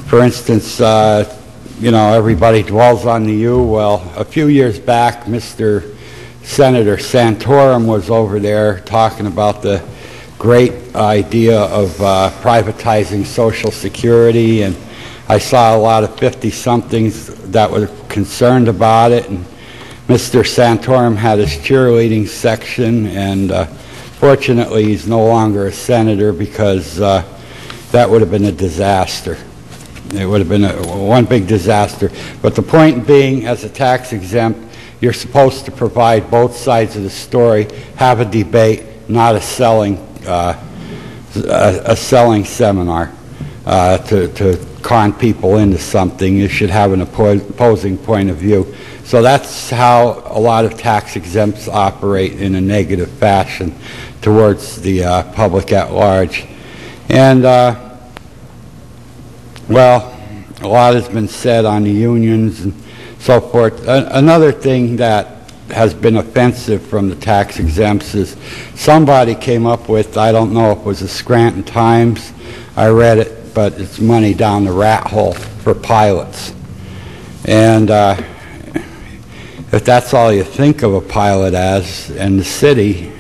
For instance, uh, you know, everybody dwells on the U. Well, a few years back, Mr. Senator Santorum was over there talking about the great idea of uh, privatizing Social Security, and I saw a lot of 50-somethings that were concerned about it, and Mr. Santorum had his cheerleading section, and uh, fortunately, he's no longer a senator because uh, that would have been a disaster. It would have been a, one big disaster. But the point being, as a tax exempt, you're supposed to provide both sides of the story, have a debate, not a selling, uh, a, a selling seminar uh, to, to con people into something. You should have an opposing point of view. So that's how a lot of tax exempts operate in a negative fashion towards the uh, public at large. And uh, well, a lot has been said on the unions and so forth. A- Another thing that has been offensive from the tax exempts is somebody came up with, I don't know if it was the Scranton Times, I read it, but it's money down the rat hole for pilots. And uh, if that's all you think of a pilot as, and the city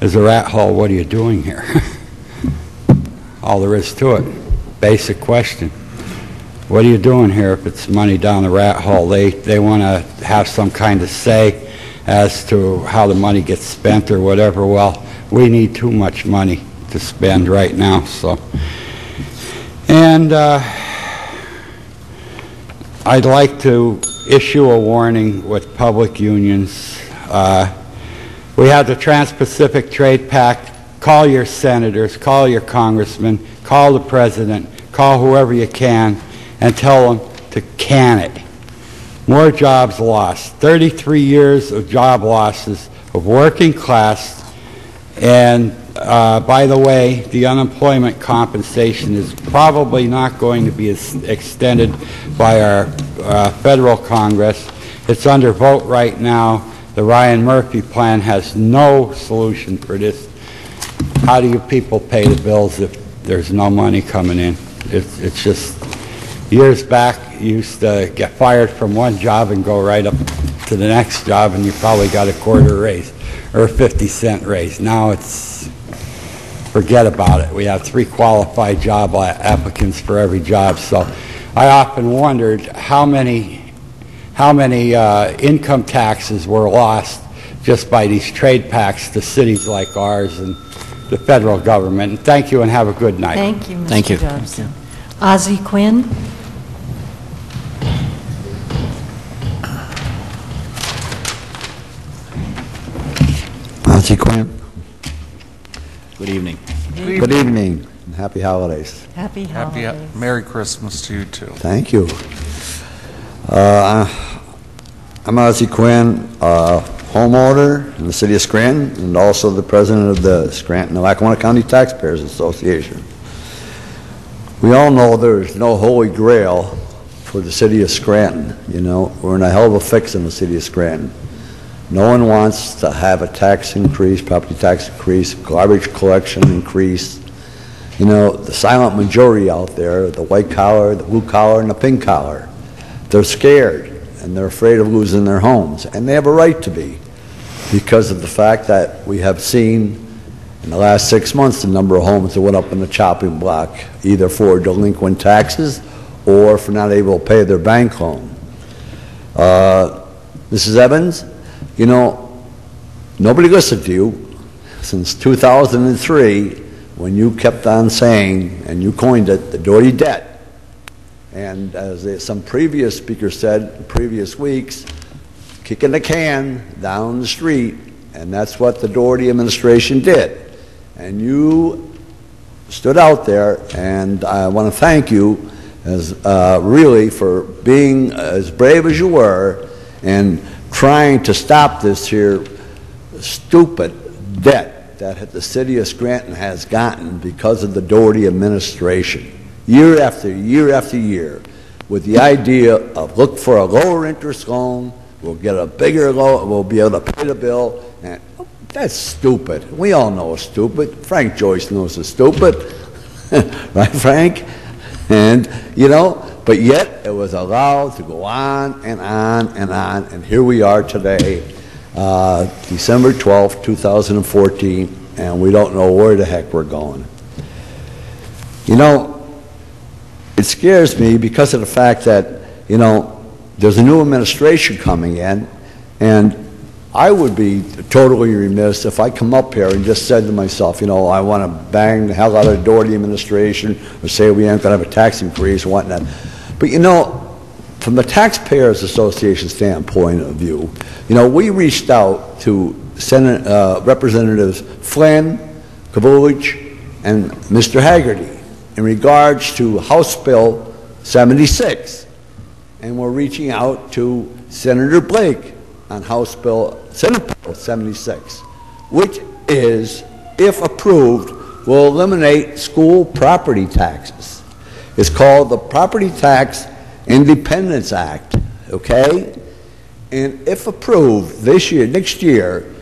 is a rat hole, what are you doing here? all there is to it. Basic question. What are you doing here if it's money down the rat hole? They, they want to have some kind of say as to how the money gets spent or whatever. Well, we need too much money to spend right now, so. And uh, I'd like to issue a warning with public unions. Uh, we have the Trans-Pacific Trade Pact. Call your senators, call your congressmen, call the president, call whoever you can, and tell them to can it. More jobs lost. 33 years of job losses of working class. And uh, by the way, the unemployment compensation is probably not going to be extended by our uh, federal Congress. It's under vote right now. The Ryan Murray plan has no solution for this. How do you people pay the bills if there's no money coming in? It's, it's just, years back, you used to get fired from one job and go right up to the next job, and you probably got a quarter raise or a 50 cent raise. Now it's, forget about it. We have three qualified job applicants for every job. So I often wondered how many, how many uh, income taxes were lost just by these trade pacts to cities like ours and the federal government. And thank you and have a good night. Thank you, Thank you. Mr. Dobson. Ozzie Quinn? Nancy Quinn. Good evening. Good evening, and happy holidays. Happy Happy, holidays. Merry Christmas to you, too. Thank you. Uh, I'm Ozzie Quinn, uh, homeowner in the city of Scranton, and also the president of the Scranton and Lackawanna County Taxpayers Association. We all know there is no holy grail for the city of Scranton, you know? We're in a hell of a fix in the city of Scranton. No one wants to have a tax increase, property tax increase, garbage collection increase. You know, the silent majority out there, the white collar, the blue collar, and the pink collar, they're scared and they're afraid of losing their homes. And they have a right to be because of the fact that we have seen in the last six months the number of homes that went up in the chopping block, either for delinquent taxes or for not able to pay their bank loan. Uh, Mrs. Evans, you know, nobody listened to you since 2003 when you kept on saying, and you coined it, the Doherty debt. And as some previous speakers said previous weeks, kicking the can down the street, and that's what the Doherty administration did. And you stood out there, and I want to thank you as, uh, really for being as brave as you were and trying to stop this here stupid debt that the city of Scranton has gotten because of the Doherty administration, year after year after year, with the idea of look for a lower interest loan, we'll get a bigger loan, we'll be able to pay the bill, and that's stupid. We all know it's stupid. Frank Joyce knows it's stupid. right, Frank? And, you know, but yet it was allowed to go on and on and on, and here we are today, uh, December 12th, 2014, and we don't know where the heck we're going. You know, it scares me because of the fact that, you know, there's a new administration coming in, and I would be totally remiss if I come up here and just said to myself, you know, I want to bang the hell out of the Doherty administration or say we ain't going to have a tax increase and whatnot. But you know, from the Taxpayers Association standpoint of view, you know, we reached out to Senate, uh, Representatives Flynn, Kavulich, and Mr. Haggerty in regards to House Bill 76. And we're reaching out to Senator Blake on House Bill, Senate Bill 76, which is, if approved, will eliminate school property taxes. It's called the Property Tax Independence Act, okay? And if approved this year, next year,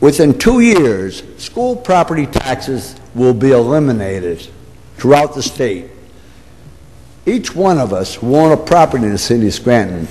within two years, school property taxes will be eliminated throughout the state. Each one of us who own a property in the city of Scranton,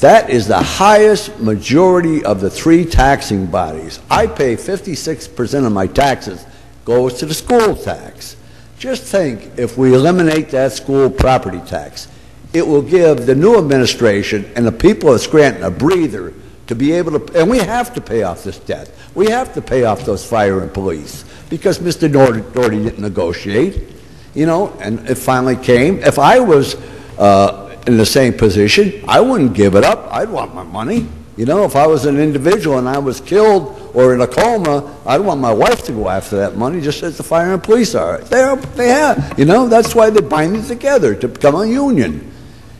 that is the highest majority of the three taxing bodies. I pay 56% of my taxes goes to the school tax. Just think if we eliminate that school property tax, it will give the new administration and the people of Scranton a breather to be able to, and we have to pay off this debt. We have to pay off those fire and police because Mr. Doherty didn't negotiate you know, and it finally came. If I was uh, in the same position, I wouldn't give it up. I'd want my money. You know, if I was an individual and I was killed or in a coma, I'd want my wife to go after that money, just as the fire and police are. They're, they have, you know, that's why they bind it together to become a union.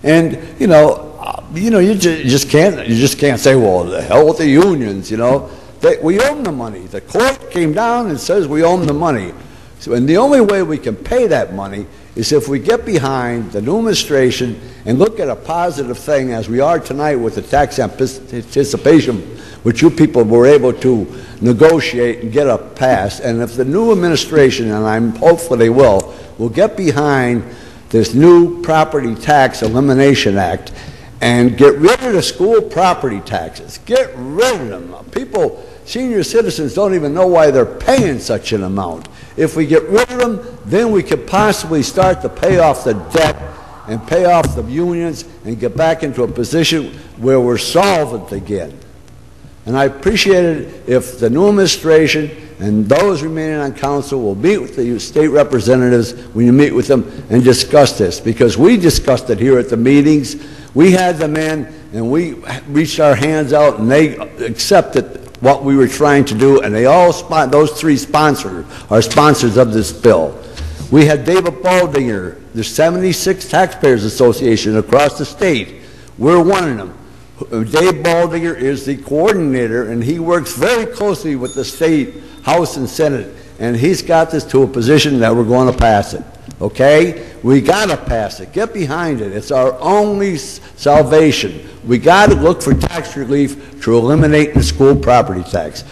And you know, uh, you know, you just, you just can't, you just can't say, well, the hell with the unions. You know, they, we own the money. The court came down and says we own the money. So, and the only way we can pay that money is if we get behind the new administration and look at a positive thing as we are tonight with the tax anticipation, which you people were able to negotiate and get a pass. And if the new administration, and I'm hopeful they will, will get behind this new property tax elimination act and get rid of the school property taxes. Get rid of them. People, senior citizens don't even know why they're paying such an amount. If we get rid of them, then we could possibly start to pay off the debt and pay off the unions and get back into a position where we're solvent again. And I appreciate it if the new administration and those remaining on council will meet with the state representatives when you meet with them and discuss this, because we discussed it here at the meetings. We had them in, and we reached our hands out, and they accepted what we were trying to do, and they all, those three sponsors are sponsors of this bill. We had David Baldinger, the 76 Taxpayers Association across the state. We're one of them. Dave Baldinger is the coordinator, and he works very closely with the state House and Senate, and he's got this to a position that we're going to pass it. Okay? We got to pass it. Get behind it. It's our only salvation. We got to look for tax relief to eliminate the school property tax.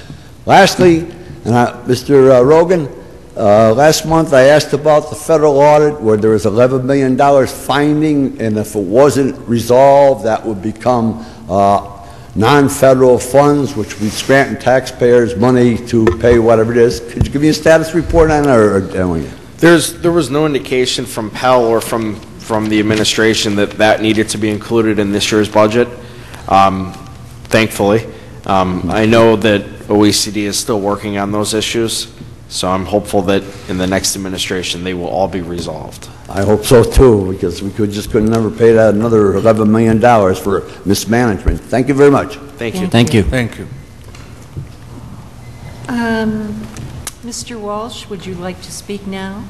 Lastly, and I, Mr. Uh, Rogan, uh, last month I asked about the federal audit where there was $11 million finding, and if it wasn't resolved, that would become uh, non-federal funds, which would Scranton taxpayers money to pay whatever it is. Could you give me a status report on or, or there's, there was no indication from PEL or from, from the administration that that needed to be included in this year's budget, um, thankfully. Um, I know that OECD is still working on those issues, so I'm hopeful that in the next administration, they will all be resolved. I hope so too, because we could, just could never pay that another $11 million for mismanagement. Thank you very much. Thank you. Thank you. Thank you. Um, Mr. Walsh, would you like to speak now?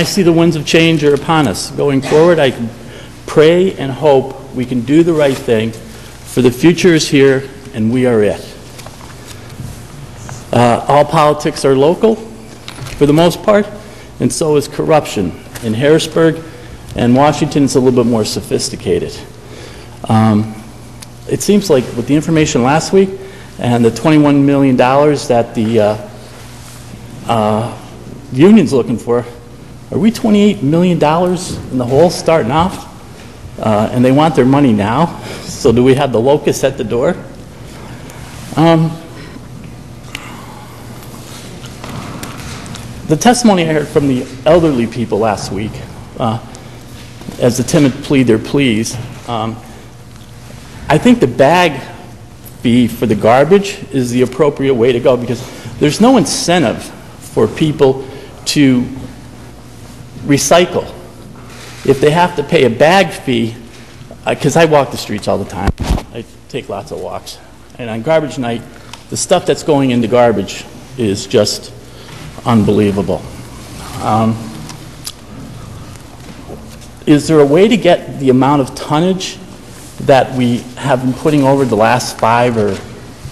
I see the winds of change are upon us. Going forward, I pray and hope we can do the right thing, for the future is here, and we are it. Uh, All politics are local, for the most part, and so is corruption. In Harrisburg and Washington, it's a little bit more sophisticated. Um, It seems like with the information last week and the $21 million that the uh, uh, union's looking for, are we $28 million in the hole starting off? Uh, And they want their money now, so do we have the locusts at the door? Um, The testimony I heard from the elderly people last week, uh, as the timid plead their pleas, um, I think the bag fee for the garbage is the appropriate way to go because there's no incentive for people to recycle. If they have to pay a bag fee, because I walk the streets all the time, I take lots of walks, and on garbage night, the stuff that's going into garbage is just unbelievable. Um, Is there a way to get the amount of tonnage that we have been putting over the last five or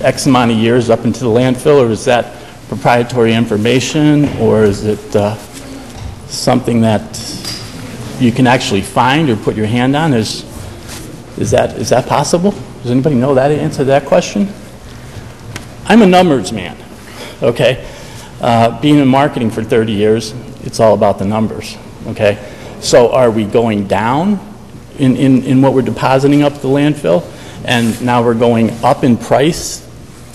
X amount of years up into the landfill, or is that proprietary information, or is it uh, something that you can actually find or put your hand on? Is, is that, is that possible? Does anybody know that answer to that question? I'm a numbers man, okay? Uh, Being in marketing for 30 years, it's all about the numbers, okay? So are we going down in, in, in what we're depositing up the landfill? And now we're going up in price?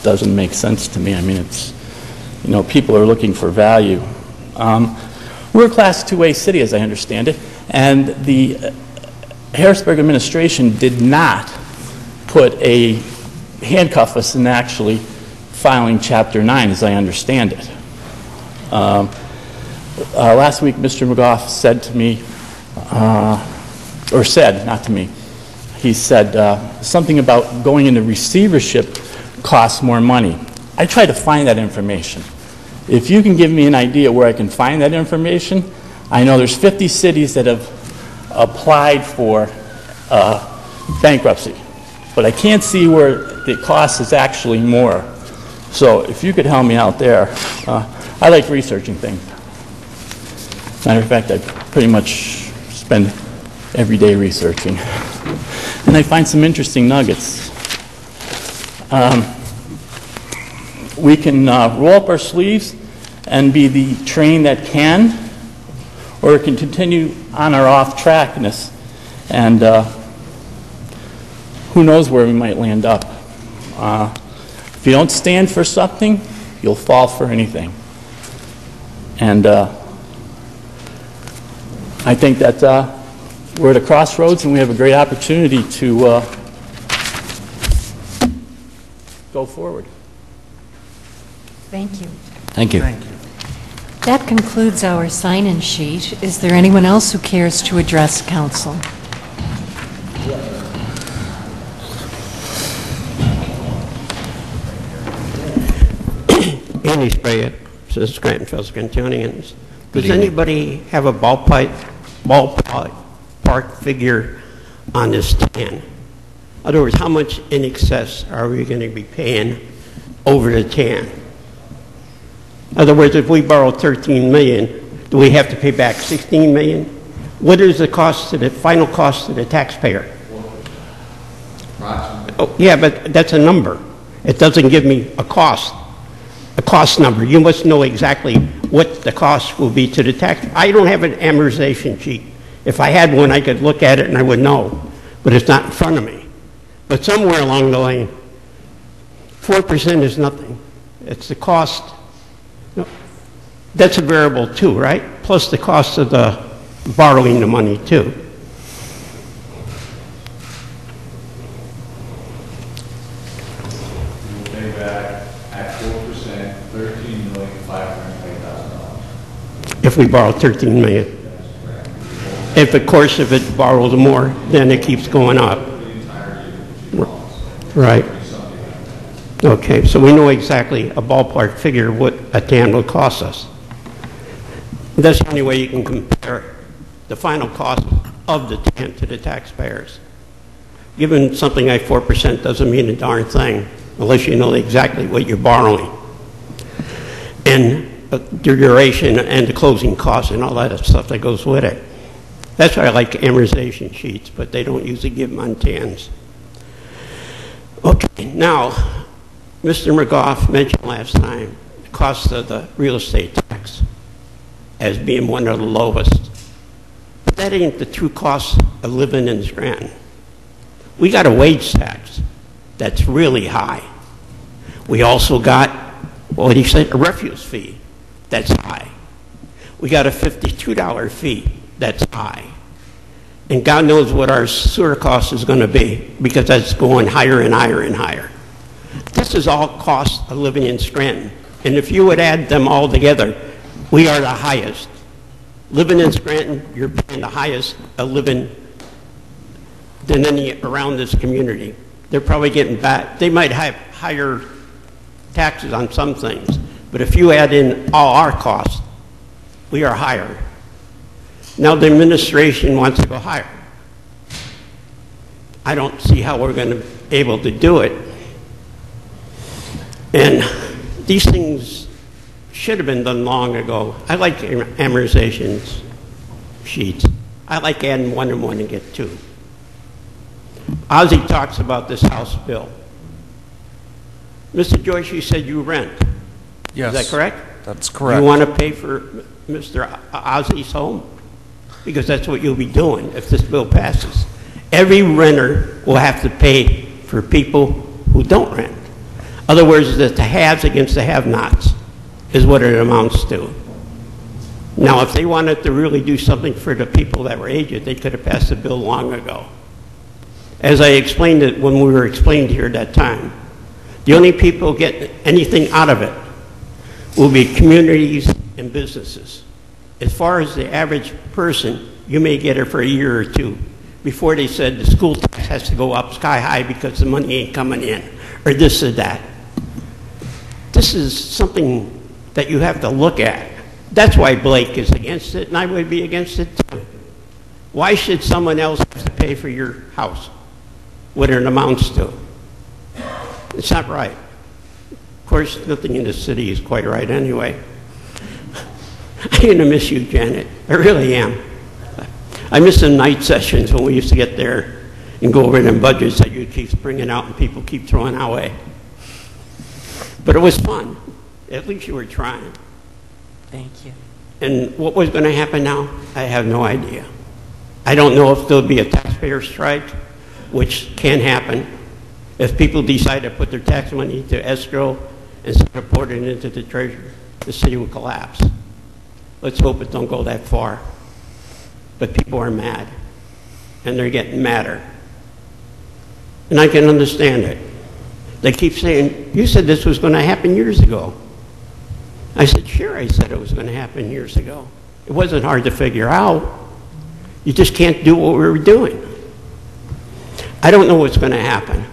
Doesn't make sense to me. I mean, it's, you know, people are looking for value. Um, We're a Class 2A city, as I understand it, and the uh, Harrisburg administration did not put a, handcuff us in actually filing Chapter 9, as I understand it. Um, uh, Last week, Mr. McGoff said to me, uh, or said, not to me, he said uh, something about going into receivership costs more money. I tried to find that information. If you can give me an idea where I can find that information, I know there's 50 cities that have applied for uh, bankruptcy, but I can't see where the cost is actually more. So if you could help me out there, uh, I like researching things. Matter of fact, I pretty much spend every day researching. And I find some interesting nuggets. Um, we can uh, roll up our sleeves and be the train that can, or it can continue on our off trackness. And uh, who knows where we might land up. Uh, if you don't stand for something, you'll fall for anything. And uh, I think that uh, we're at a crossroads and we have a great opportunity to uh, go forward. Thank you. Thank you. That concludes our sign-in sheet. Is there anyone else who cares to address council? Andy Sbaraglia, says Scranton Fels Scrantonians. Does anybody have a ballpark, ballpark figure on this TAN? In other words, how much in excess are we going to be paying over the TAN? In other words, if we borrow 13 million, do we have to pay back 16 million? What is the cost to the, final cost to the taxpayer? Oh, yeah, but that's a number. It doesn't give me a cost, a cost number. You must know exactly what the cost will be to the tax. I don't have an amortization sheet. If I had one, I could look at it and I would know, but it's not in front of me. But somewhere along the line, 4% is nothing. It's the cost. That's a variable too, right? Plus the cost of the borrowing the money too. We'll pay back at 4%, $13,520,000. if we borrow 13 million. If, of course, if it borrows more, then it keeps going up. Right. Okay, so we know exactly a ballpark figure what a TAN will cost us. That's the only way you can compare the final cost of the tent to the taxpayers. Given something like 4% doesn't mean a darn thing unless you know exactly what you're borrowing. And uh, the duration and the closing costs and all that stuff that goes with it. That's why I like amortization sheets, but they don't usually give them on TANs. Okay, now, Mr. McGoff mentioned last time the cost of the real estate as being one of the lowest. But that ain't the true cost of living in Scranton. We got a wage tax that's really high. We also got, what he said, a refuse fee that's high. We got a $52 fee that's high. And God knows what our sewer cost is going to be because that's going higher and higher and higher. This is all cost of living in Scranton. And if you would add them all together, we are the highest. Living in Scranton, you're paying the highest of living than any around this community. They're probably getting back, they might have higher taxes on some things, but if you add in all our costs, we are higher. Now the administration wants to go higher. I don't see how we're going to be able to do it. And these things should have been done long ago. I like amortizations sheets. I like adding one and one and get two. Ozzy talks about this House bill. Mr. Joyce, you said you rent. Yes. Is that correct? That's correct. You want to pay for Mr. Ozzy's home? Because that's what you'll be doing if this bill passes. Every renter will have to pay for people who don't rent. Other words, that the haves against the have-nots is what it amounts to. Now, if they wanted to really do something for the people that were aged, they could have passed the bill long ago. As I explained it when we were explained here at that time, the only people get anything out of it will be communities and businesses. As far as the average person, you may get it for a year or two before they said the school tax has to go up sky high because the money ain't coming in, or this or that. This is something that you have to look at. That's why Blake is against it, and I would be against it too. Why should someone else have to pay for your house, what it amounts to? It's not right. Of course, nothing in the city is quite right anyway. I'm going to miss you, Janet. I really am. I miss the night sessions when we used to get there and go over them budgets that you keep bringing out and people keep throwing away. But it was fun. At least you were trying. Thank you. And what was going to happen now? I have no idea. I don't know if there'll be a taxpayer strike, which can happen. If people decide to put their tax money to escrow instead of pouring it into the treasury, the city will collapse. Let's hope it don't go that far. But people are mad, and they're getting madder. And I can understand it. They keep saying, you said this was going to happen years ago. I said, sure, I said it was going to happen years ago. It wasn't hard to figure out. You just can't do what we were doing. I don't know what's going to happen.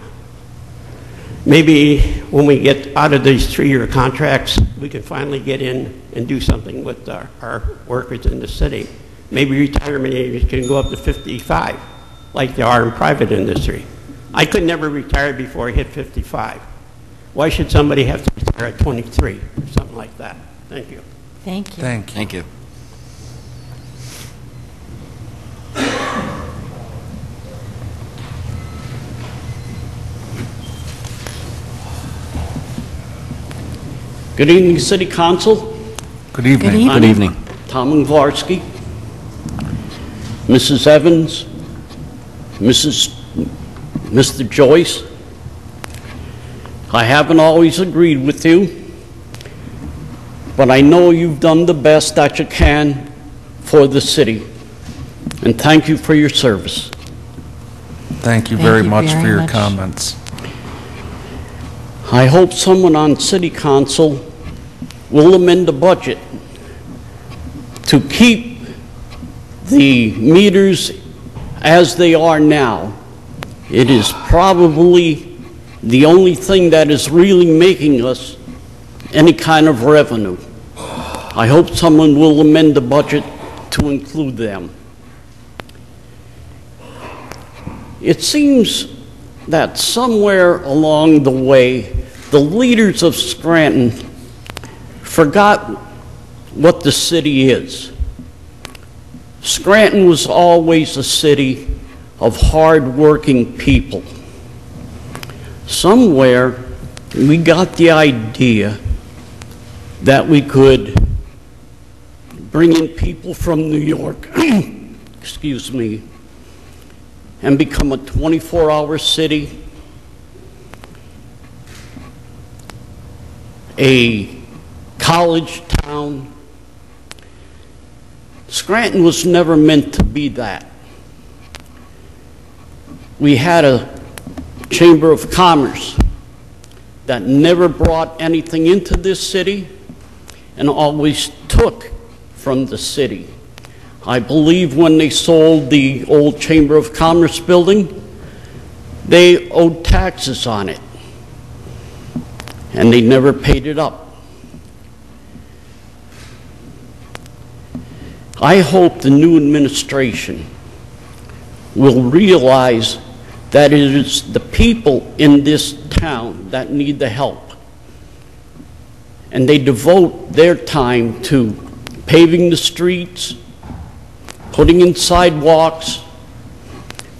Maybe when we get out of these three-year contracts, we can finally get in and do something with our, our workers in the city. Maybe retirement ages can go up to 55, like they are in private industry. I could never retire before I hit 55. Why should somebody have to retire at 23 or something like that? Thank you. Thank you. Thank you. Thank you. Good evening, City Council. Good evening. evening. Good evening. Tom Ungvarsky, Mrs. Evans, Mrs., Mr. Joyce. I haven't always agreed with you, but I know you've done the best that you can for the city. And thank you for your service. Thank you Thank very you much very for your much. comments. I hope someone on City Council will amend the budget to keep the meters as they are now. It is probably the only thing that is really making us any kind of revenue. I hope someone will amend the budget to include them. It seems that somewhere along the way, the leaders of Scranton forgot what the city is. Scranton was always a city of hard-working people. Somewhere, we got the idea that we could bring in people from New York, excuse me, and become a 24-hour city, a college town. Scranton was never meant to be that. We had a Chamber of Commerce that never brought anything into this city and always took from the city. I believe when they sold the old Chamber of Commerce building, they owed taxes on it, and they never paid it up. I hope the new administration will realize that it is the people in this town that need the help. And they devote their time to paving the streets, putting in sidewalks,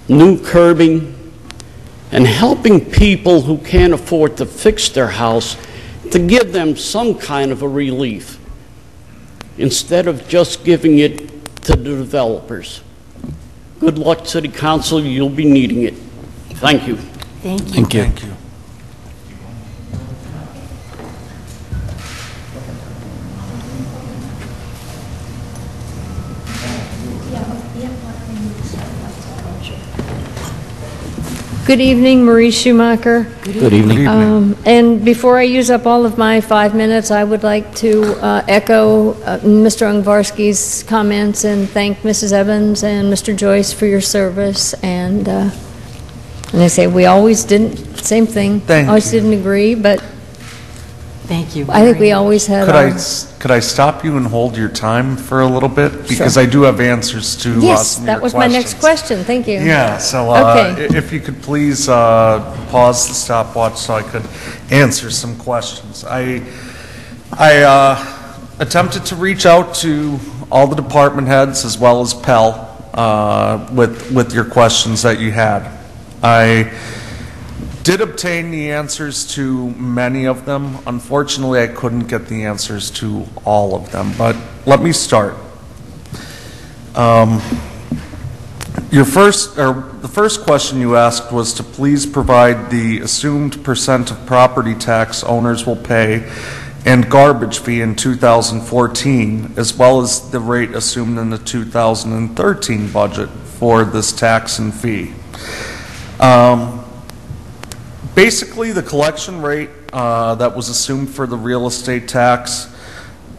new curbing, and helping people who can't afford to fix their house to give them some kind of a relief instead of just giving it to the developers. Good luck, City Council. You'll be needing it. Thank you. Thank you. Thank you. Thank you. Good evening, Marie Schumacher. Good evening. Um, And before I use up all of my five minutes, I would like to uh, echo uh, Mr. Ungvarsky's comments and thank Mrs. Evans and Mr. Joyce for your service. And, uh, and I say, we always didn't, same thing. Thank Always you. didn't agree, but Thank you. I think we always had Could I, our... s- could I stop you and hold your time for a little bit? Because I do have answers to uh, Yes, some of that your was my next question, thank you. Yeah, so uh, i- Okay. if you could please uh, pause the stopwatch so I could answer some questions. I, I uh, attempted to reach out to all the department heads as well as PEL uh, with, with your questions that you had. I did obtain the answers to many of them. Unfortunately, I couldn't get the answers to all of them, but let me start. Um, Your first, or the first question you asked was to please provide the assumed percent of property tax owners will pay and garbage fee in 2014, as well as the rate assumed in the 2013 budget for this tax and fee. Um, Basically, the collection rate uh, that was assumed for the real estate tax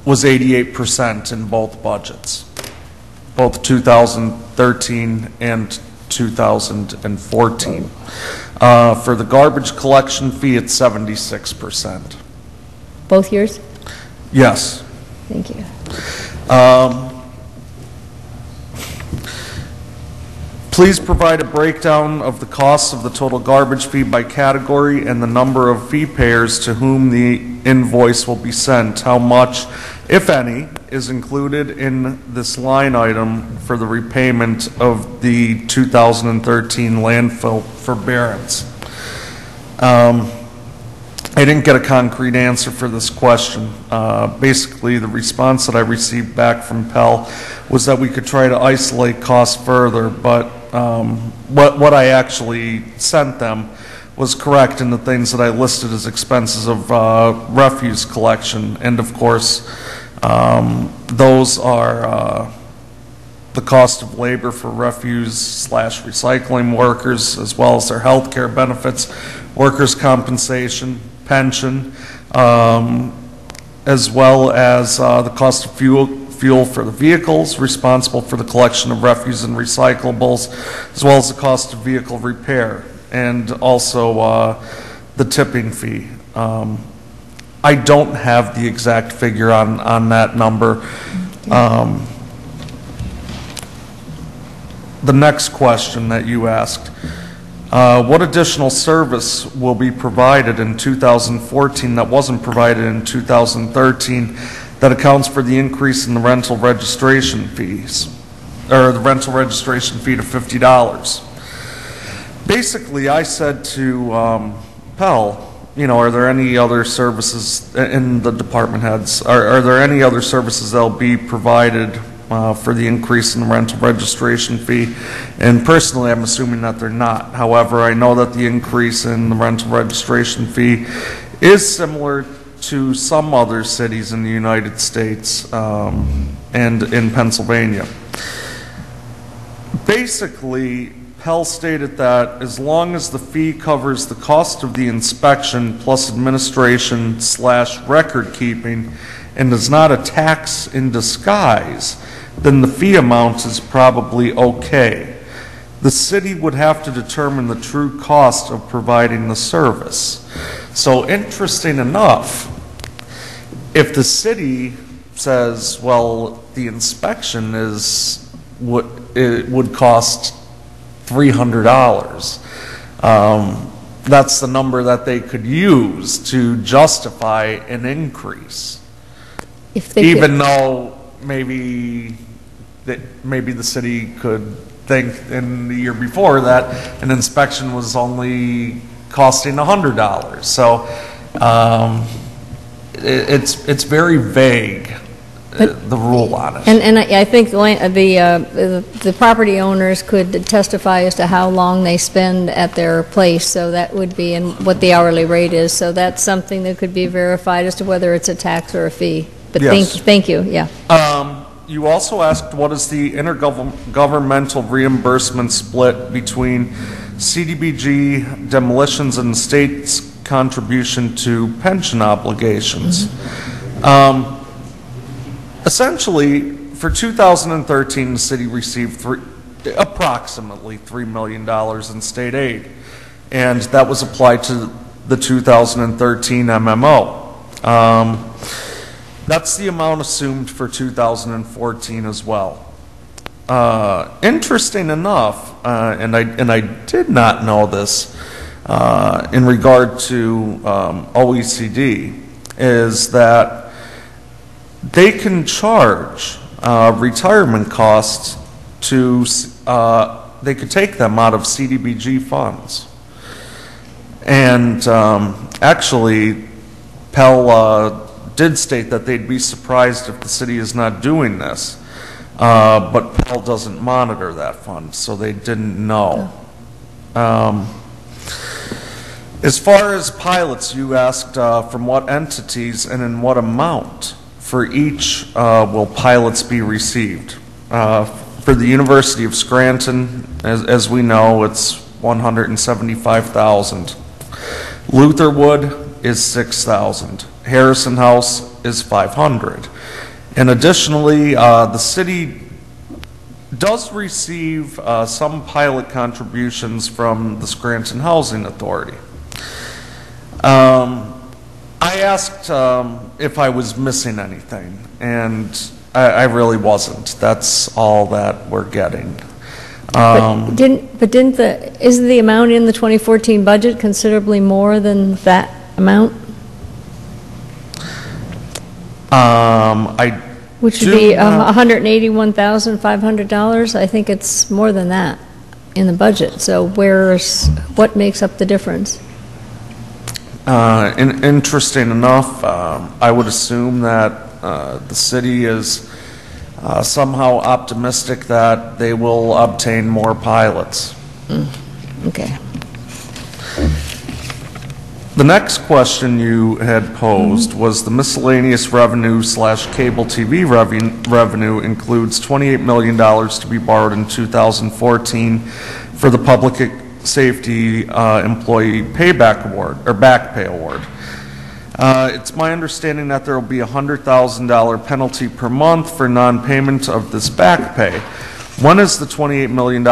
was 88% in both budgets, both 2013 and 2014. Uh, For the garbage collection fee, it's 76%. Both years? Yes. Thank you. Um, Please provide a breakdown of the costs of the total garbage fee by category and the number of fee payers to whom the invoice will be sent. How much, if any, is included in this line item for the repayment of the 2013 landfill forbearance? Um, I didn't get a concrete answer for this question. Uh, Basically, the response that I received back from PEL was that we could try to isolate costs further, but um, what what I actually sent them was correct in the things that I listed as expenses of uh, refuse collection. And of course, um, those are uh, the cost of labor for refuse slash recycling workers, as well as their health care benefits, workers' compensation, pension, um, as well as uh, the cost of fuel, fuel for the vehicles responsible for the collection of refuse and recyclables, as well as the cost of vehicle repair, and also uh, the tipping fee. Um, I don't have the exact figure on, on that number. Um, The next question that you asked, uh, what additional service will be provided in 2014 that wasn't provided in 2013 that accounts for the increase in the rental registration fees, or the rental registration fee to $50? Basically, I said to um, PEL, you know, are there any other services, in the department heads, are are there any other services that'll be provided uh, for the increase in the rental registration fee? And personally, I'm assuming that they're not. However, I know that the increase in the rental registration fee is similar to some other cities in the United States um, and in Pennsylvania. Basically, PEL stated that as long as the fee covers the cost of the inspection plus administration slash record keeping and is not a tax in disguise, then the fee amount is probably okay. The city would have to determine the true cost of providing the service. So interesting enough, if the city says, well, the inspection is, what, it would cost $300, um, that's the number that they could use to justify an increase. If they could- Even though maybe, that, maybe the city could think in the year before that an inspection was only costing $100. So, um, it's, it's very vague, uh, the rule on it. And, and I I think the the, uh, the the property owners could testify as to how long they spend at their place, so that would be, and what the hourly rate is, so that's something that could be verified as to whether it's a tax or a fee. But thank, Yes. thank you, yeah. Um, you also asked what is the intergovernmental reimbursement split between CDBG demolitions and state's contribution to pension obligations. Um, essentially, for 2013, the city received three, approximately $3 million in state aid, and that was applied to the 2013 MMO. Um, that's the amount assumed for 2014 as well. Uh, interesting enough, uh, and I and I did not know this uh, in regard to um, OECD, is that they can charge uh, retirement costs to uh, they could take them out of CDBG funds, and um, actually, PEL uh, did state that they'd be surprised if the city is not doing this. Uh, but PEL doesn't monitor that fund, so they didn't know. Um, As far as pilots, you asked uh, from what entities and in what amount for each uh, will pilots be received. Uh, For the University of Scranton, as as we know, it's 175,000. Lutherwood is 6,000. Harrison House is 500. And additionally, uh, the city does receive uh, some pilot contributions from the Scranton Housing Authority. Um, I asked um, if I was missing anything, and I I really wasn't. That's all that we're getting. But Um, didn't, but didn't the, isn't the amount in the 2014 budget considerably more than that amount? um, I Which would be um, $181,500? I think it's more than that in the budget. So where's, what makes up the difference? Uh, in- Interesting enough, um, I would assume that uh, the city is uh, somehow optimistic that they will obtain more pilots. Okay. The next question you had posed was the miscellaneous revenue slash cable TV reven- revenue includes $28 million to be borrowed in 2014 for the Public Safety uh, Employee Payback Award, or Back Pay Award. Uh, It's my understanding that there will be a $100,000 penalty per month for non-payment of this back pay. When is the $28 million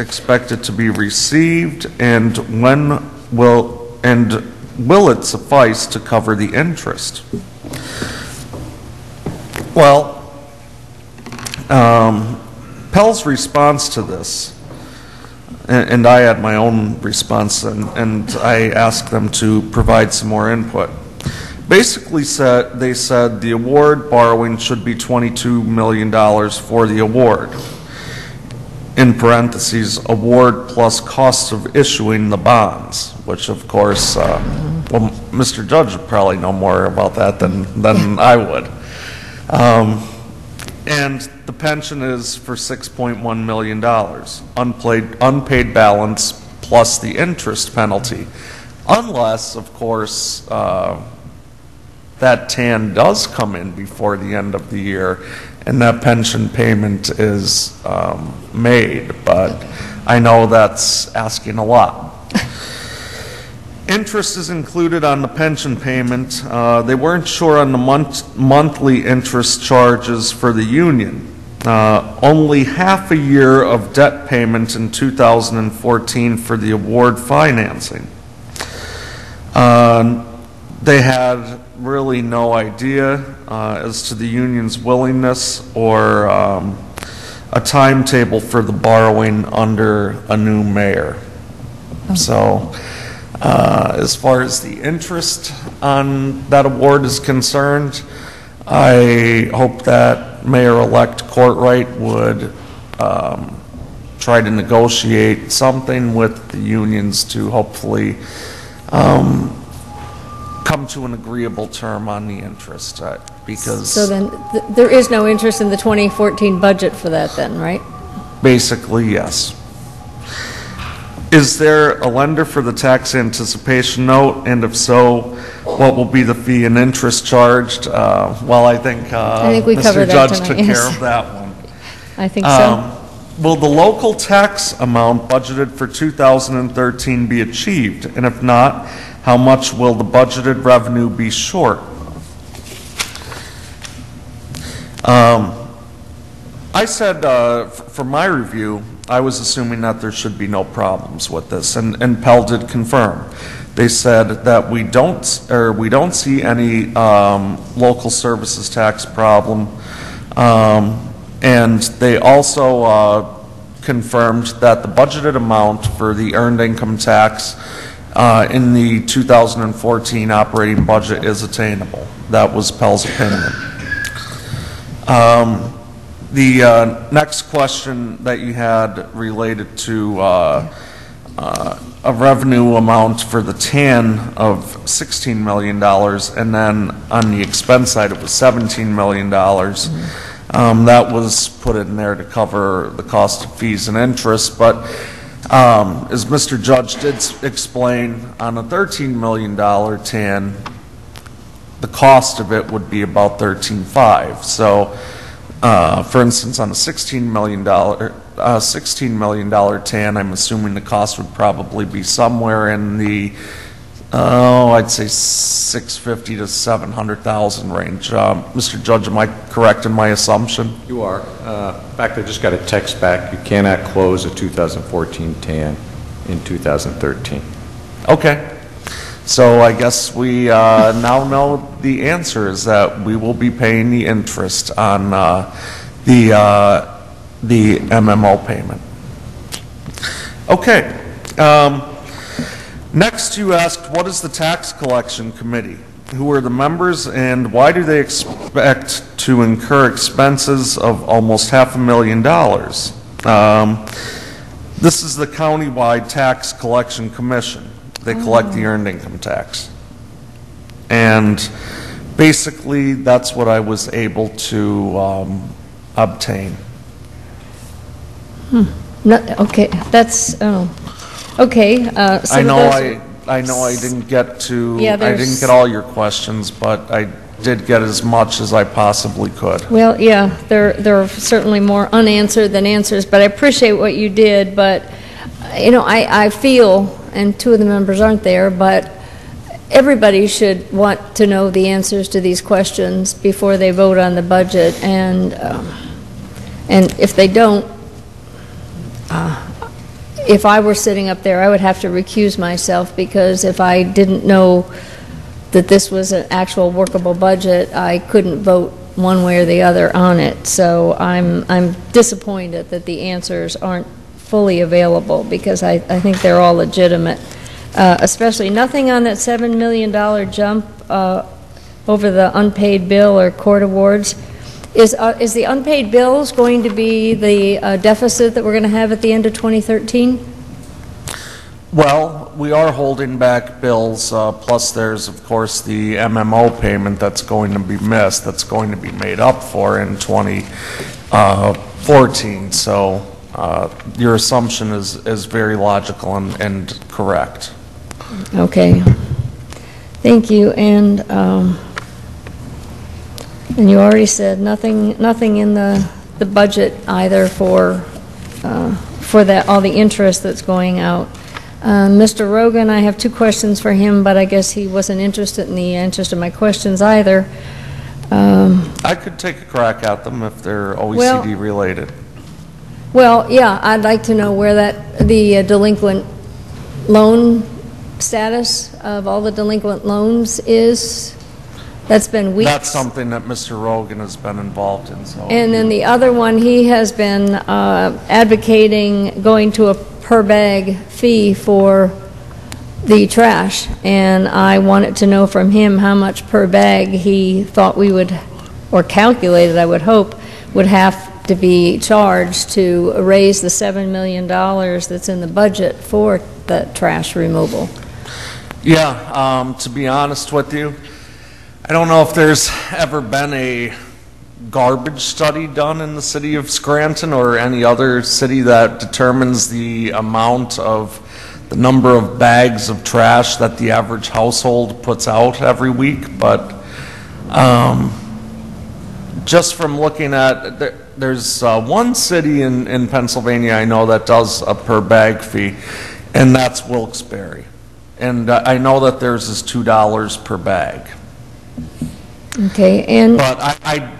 expected to be received, and when will, and will it suffice to cover the interest? Well, um, PEL's response to this, and, and I had my own response, and, and I asked them to provide some more input. Basically said, they said the award borrowing should be $22 million for the award. In parentheses, award plus costs of issuing the bonds, which of course, uh, well, Mr. Judge would probably know more about that than, than I would. Um, and the pension is for $6.1 million, unpaid, unpaid balance plus the interest penalty. Unless, of course, uh, that TAN does come in before the end of the year and that pension payment is um, made, but I know that's asking a lot. Interest is included on the pension payment. Uh, They weren't sure on the month- monthly interest charges for the union. Uh, Only half a year of debt payment in 2014 for the award financing. Uh, They had really no idea uh, as to the union's willingness or um, a timetable for the borrowing under a new mayor. So, uh, as far as the interest on that award is concerned, I hope that Mayor-elect Courtright would um, try to negotiate something with the unions to hopefully um, come to an agreeable term on the interest, uh, because So then, th- there is no interest in the 2014 budget for that then, right? basically, yes. Is there a lender for the tax anticipation note? And if so, what will be the fee and interest charged? Uh, Well, I think uh, I think we covered Mr. that Judge took tonight, care of that one. I think Um, so. Will the local tax amount budgeted for 2013 be achieved? And if not, how much will the budgeted revenue be short? Um, I said, uh, for my review, I was assuming that there should be no problems with this, and and PEL did confirm. They said that we don't, or we don't see any um, local services tax problem. Um, And they also uh, confirmed that the budgeted amount for the earned income tax uh, in the 2014 operating budget is attainable. That was PEL's opinion. Um, The uh, next question that you had related to uh, uh, a revenue amount for the TAN of $16 million, and then on the expense side, it was $17 million. Um, That was put in there to cover the cost of fees and interest, but um, as Mr. Judge did explain, on a $13 million TAN, the cost of it would be about 13.5. So, uh, for instance, on a $16 million, uh, $16 million TAN, I'm assuming the cost would probably be somewhere in the, oh, I'd say 650 to 700,000 range. Um, Mr. Judge, am I correct in my assumption? You are. Uh, In fact, I just got a text back, you cannot close a 2014 TAN in 2013. Okay. So I guess we uh, now know the answer is that we will be paying the interest on uh, the, uh, the MMO payment. Okay. Um, Next, you asked, what is the tax collection committee? Who are the members and why do they expect to incur expenses of almost half a million dollars? Um, This is the countywide tax collection commission. They collect the earned income tax. And basically, that's what I was able to um, obtain. No, okay, that's, oh, okay. uh, so I know I, I know I didn't get to, Yeah, I didn't there's- get all your questions, but I did get as much as I possibly could. Well, yeah, there, there are certainly more unanswered than answers, but I appreciate what you did, but, you know, I, I feel, and two of the members aren't there, but everybody should want to know the answers to these questions before they vote on the budget, and, um, and if they don't, uh, if I were sitting up there, I would have to recuse myself, because if I didn't know that this was an actual workable budget, I couldn't vote one way or the other on it. So I'm, I'm disappointed that the answers aren't fully available, because I, I think they're all legitimate. Uh, Especially, nothing on that $7 million jump uh, over the unpaid bill or court awards. Is, uh, is the unpaid bills going to be the uh, deficit that we're going to have at the end of 2013? Well, we are holding back bills, uh, plus there's, of course, the MMO payment that's going to be missed, that's going to be made up for in 2014. So uh, your assumption is, is very logical and, and correct. Okay. Thank you, and, um, and you already said nothing, nothing in the, the budget either for, uh, for that, all the interest that's going out. Uh, Mr. Rogan, I have two questions for him, but I guess he wasn't interested in the answers to my questions either. Um, I could take a crack at them if they're Well- OECD related. Well, yeah, I'd like to know where that, the uh, delinquent loan status of all the delinquent loans is. That's been weeks. That's something that Mr. Rogan has been involved in, so. And then the other one, he has been uh, advocating going to a per-bag fee for the trash, and I wanted to know from him how much per bag he thought we would, or calculated, I would hope, would have to be charged to raise the $7 million that's in the budget for the trash removal. Yeah, um, to be honest with you, I don't know if there's ever been a garbage study done in the city of Scranton or any other city that determines the amount of the number of bags of trash that the average household puts out every week, but um, just from looking at, there, there's uh, one city in, in Pennsylvania I know that does a per bag fee, and that's Wilkes-Barre. And uh, I know that theirs is two dollars per bag. Okay, and But I, I,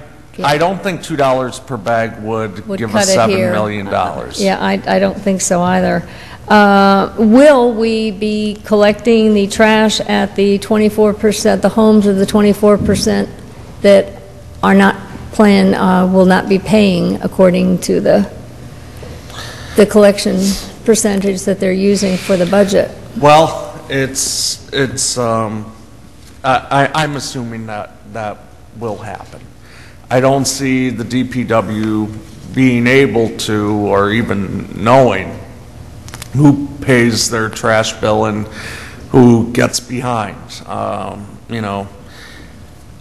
I don't think two dollars per bag would would give cut us it seven here. million dollars. Yeah, I, I don't think so either. Uh, Will we be collecting the trash at the 24%, the homes of the 24% that are not plan, uh, will not be paying according to the, the collection percentage that they're using for the budget? Well, it's, it's, um, I, I- I'm assuming that, that will happen. I don't see the DPW being able to, or even knowing who pays their trash bill and who gets behind. Um, You know,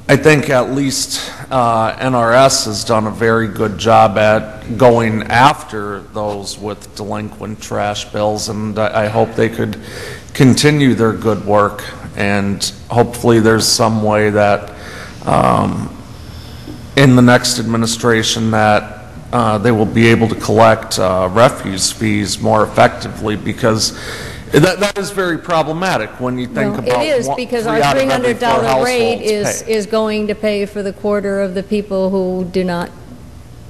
I think at least uh, NRS has done a very good job at going after those with delinquent trash bills, and I hope they could continue their good work, and hopefully there's some way that um, in the next administration that uh, they will be able to collect uh, refuse fees more effectively, because that that is very problematic when you think about It is, one- because three our out of every four $300 rate households is, pay. is going to pay for the quarter of the people who do not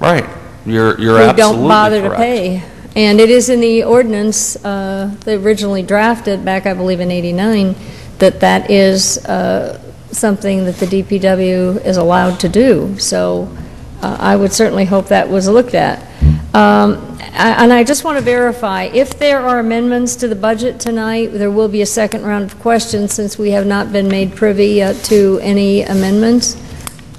Right, you're, you're who absolutely don't bother to correct. pay. And it is in the ordinance, uh, they originally drafted back, I believe, in 89, that that is uh, something that the DPW is allowed to do. So uh, I would certainly hope that was looked at. Um, And I just want to verify, if there are amendments to the budget tonight, there will be a second round of questions since we have not been made privy uh, to any amendments.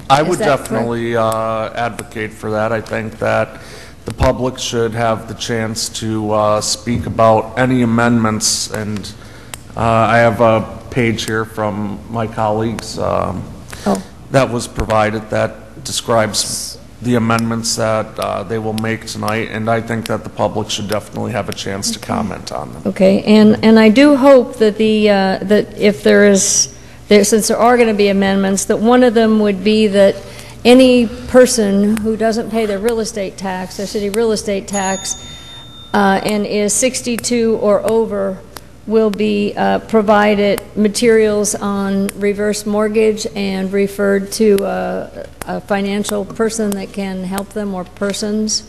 I Is would definitely uh, advocate for that. I think that the public should have the chance to uh, speak about any amendments, and uh, I have a page here from my colleagues um, Oh. that was provided that describes the amendments that uh, they will make tonight, and I think that the public should definitely have a chance to comment on them. Okay, and, and I do hope that the, uh, that if there is, there, since there are going to be amendments, that one of them would be that any person who doesn't pay their real estate tax, their city real estate tax, uh, and is 62 or over, will be uh, provided materials on reverse mortgage and referred to uh, a financial person that can help them, or persons,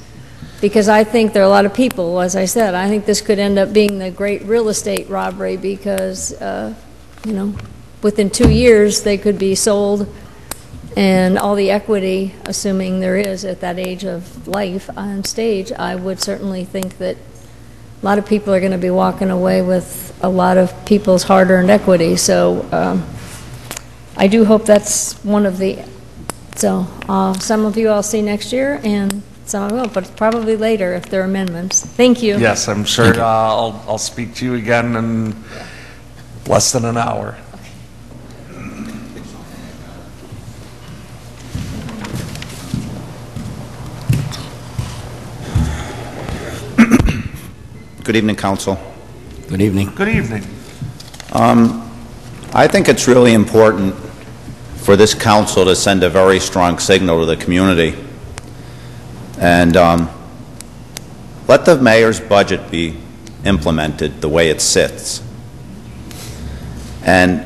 because I think there are a lot of people, as I said, I think this could end up being the great real estate robbery because, uh, you know, within two years, they could be sold and all the equity, assuming there is at that age of life on stage, I would certainly think that a lot of people are going to be walking away with a lot of people's hard-earned equity. So um, I do hope that's one of the, so uh, some of you I'll see next year, and some I won't, but probably later if there are amendments. Thank you. Yes, I'm sure uh, I'll, I'll speak to you again in less than an hour. Good evening, Council. Good evening. Good evening. Um, I think it's really important for this council to send a very strong signal to the community and um, let the mayor's budget be implemented the way it sits. And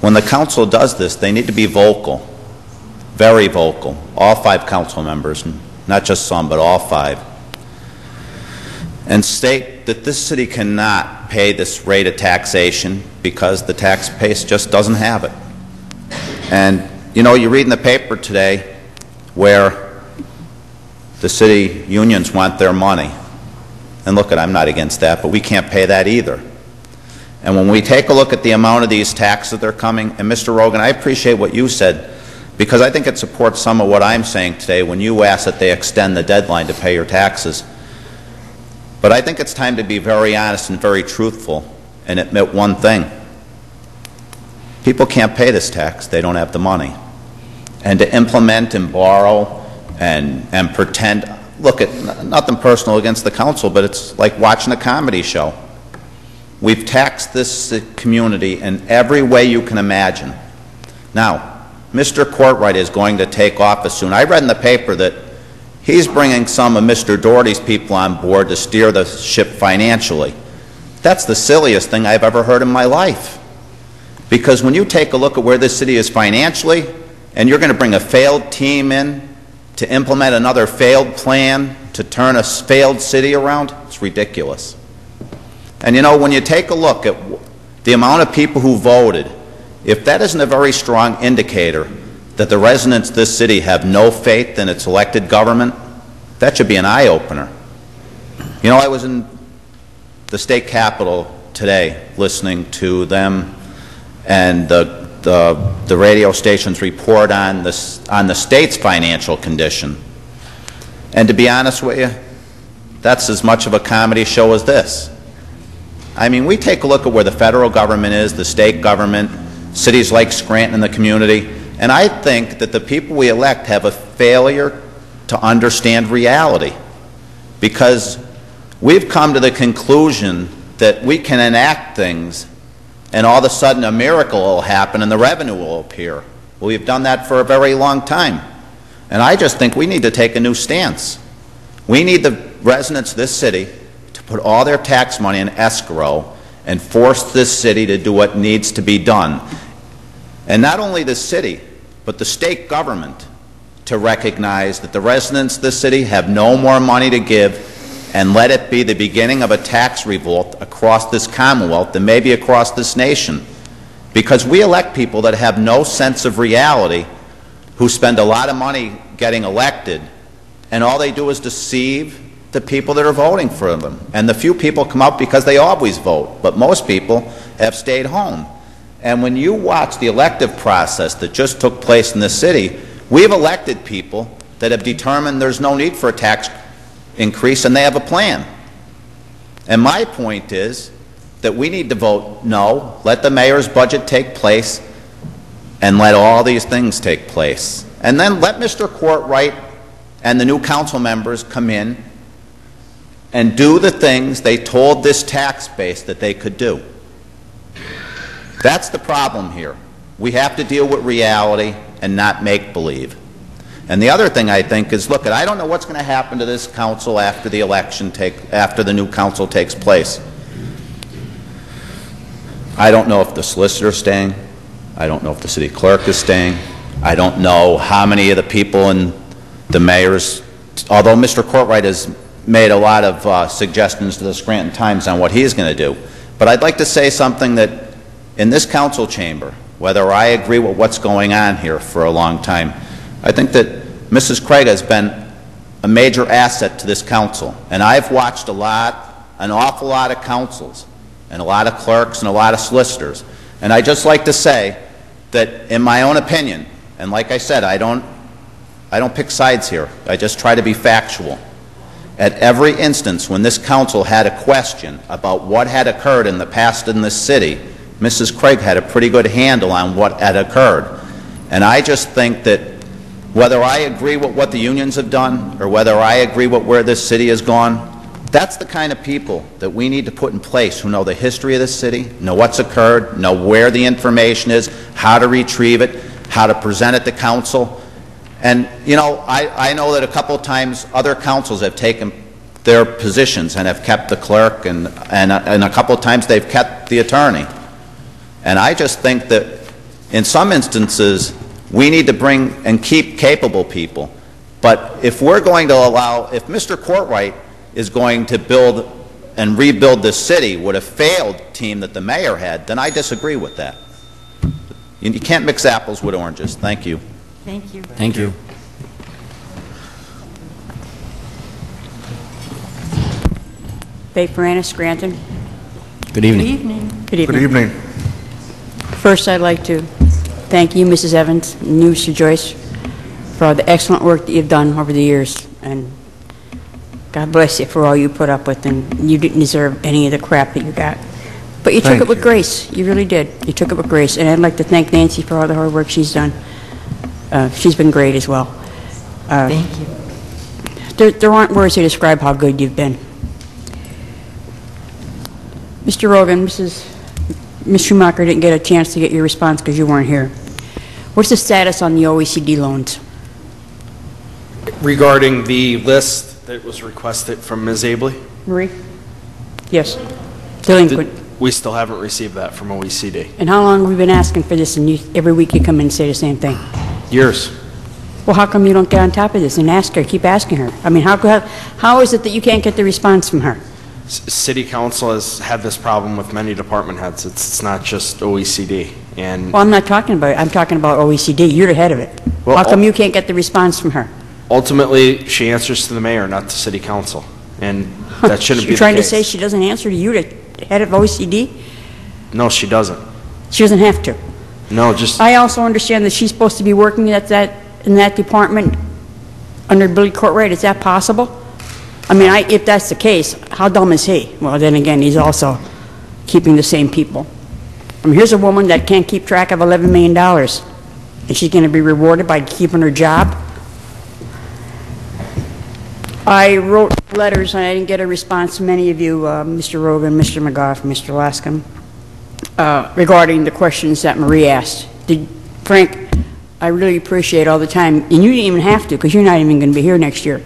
when the council does this, they need to be vocal, very vocal, all five council members, not just some, but all five and state that this city cannot pay this rate of taxation because the tax base just doesn't have it. And, you know, you read in the paper today where the city unions want their money. And look, I'm not against that, but we can't pay that either. And when we take a look at the amount of these taxes that are coming, and Mr. Rogan, I appreciate what you said, because I think it supports some of what I'm saying today when you ask that they extend the deadline to pay your taxes. But I think it's time to be very honest and very truthful and admit one thing. People can't pay this tax. They don't have the money. And to implement and borrow and, and pretend, look, at nothing personal against the council, but it's like watching a comedy show. We've taxed this community in every way you can imagine. Now, Mr. Courtright is going to take office soon. I read in the paper that He's bringing some of Mr. Doherty's people on board to steer the ship financially. That's the silliest thing I've ever heard in my life. Because when you take a look at where this city is financially, and you're going to bring a failed team in to implement another failed plan to turn a failed city around, it's ridiculous. And you know, when you take a look at the amount of people who voted, if that isn't a very strong indicator that the residents of this city have no faith in its elected government, that should be an eye-opener. You know, I was in the state capitol today listening to them and the, the, the radio station's report on, this, on the state's financial condition. And to be honest with you, that's as much of a comedy show as this. I mean, we take a look at where the federal government is, the state government, cities like Scranton and the community, and I think that the people we elect have a failure to understand reality because we've come to the conclusion that we can enact things and all of a sudden a miracle will happen and the revenue will appear. We've done that for a very long time. And I just think we need to take a new stance. We need the residents of this city to put all their tax money in escrow and force this city to do what needs to be done. And not only the city, but the state government to recognize that the residents of the city have no more money to give and let it be the beginning of a tax revolt across this Commonwealth and maybe across this nation. Because we elect people that have no sense of reality, who spend a lot of money getting elected, and all they do is deceive the people that are voting for them. And the few people come out because they always vote, but most people have stayed home. And when you watch the elective process that just took place in the city, we've elected people that have determined there's no need for a tax increase and they have a plan. And my point is that we need to vote no, let the mayor's budget take place, and let all these things take place. And then let Mr. Courtright and the new council members come in and do the things they told this tax base that they could do. That's the problem here. We have to deal with reality and not make-believe. And the other thing I think is, look, at I don't know what's going to happen to this council after the election take, after the new council takes place. I don't know if the solicitor is staying. I don't know if the city clerk is staying. I don't know how many of the people in the mayor's although Mr. Courtright has made a lot of uh, suggestions to the Scranton Times on what he's going to do, but I'd like to say something that in this council chamber, whether I agree with what's going on here for a long time, I think that Mrs. Craig has been a major asset to this council. And I've watched a lot, an awful lot of councils, and a lot of clerks, and a lot of solicitors. And I'd just like to say that, in my own opinion, and like I said, I don't, I don't pick sides here. I just try to be factual. At every instance when this council had a question about what had occurred in the past in this city, Mrs. Craig had a pretty good handle on what had occurred. And I just think that whether I agree with what the unions have done or whether I agree with where this city has gone, that's the kind of people that we need to put in place who know the history of this city, know what's occurred, know where the information is, how to retrieve it, how to present it to council. And, you know, I, I know that a couple of times other councils have taken their positions and have kept the clerk, and, and, and a couple of times they've kept the attorney. And I just think that in some instances, we need to bring and keep capable people. But if we're going to allow, if Mr. Courtright is going to build and rebuild this city with a failed team that the mayor had, then I disagree with that. You you can't mix apples with oranges. Thank you. Thank you. Thank you. Fay Franus, Scranton. Good evening. evening. Good evening. Good evening. First, I'd like to thank you, Mrs. Evans, and you, Mr. Joyce, for all the excellent work that you've done over the years, and God bless you for all you put up with, and you didn't deserve any of the crap that you got. But you took it with you. grace. You really did. You took it with grace, and I'd like to thank Nancy for all the hard work she's done. Uh, She's been great as well. Uh, Thank you. There, there aren't words to describe how good you've been. Mr. Rogan, Mrs. Ms. Schumacher didn't get a chance to get your response because you weren't here. What's the status on the OECD loans? Regarding the list that was requested from Ms. Aebli? Marie? Yes. Delinquent. We still haven't received that from OECD. And how long have we been asking for this, and you, every week you come in and say the same thing? Years. Well, how come you don't get on top of this and ask her, keep asking her? I mean, how, how, how is it that you can't get the response from her? City Council has had this problem with many department heads. It's it's not just OECD. And Well, I'm not talking about, it. I'm talking about OECD. You're the head of it. Well, How come you can't get the response from her? ultimately, she answers to the mayor, not to City Council. And that shouldn't be You're the trying to case. say she doesn't answer to you, the head of OECD? No, she doesn't. She doesn't have to. No, just, I also understand that she's supposed to be working at that, in that department under Billy Courtright. Is that possible? I mean, I, if that's the case, how dumb is he? Well, then again, he's also keeping the same people. I mean, here's a woman that can't keep track of $11 million, and she's going to be rewarded by keeping her job? I wrote letters, and I didn't get a response from any of you, uh, Mr. Rogan, Mr. McGoff, Mr. Loscombe, uh, regarding the questions that Marie asked. Did, Frank, I really appreciate all the time, and you didn't even have to, because you're not even going to be here next year.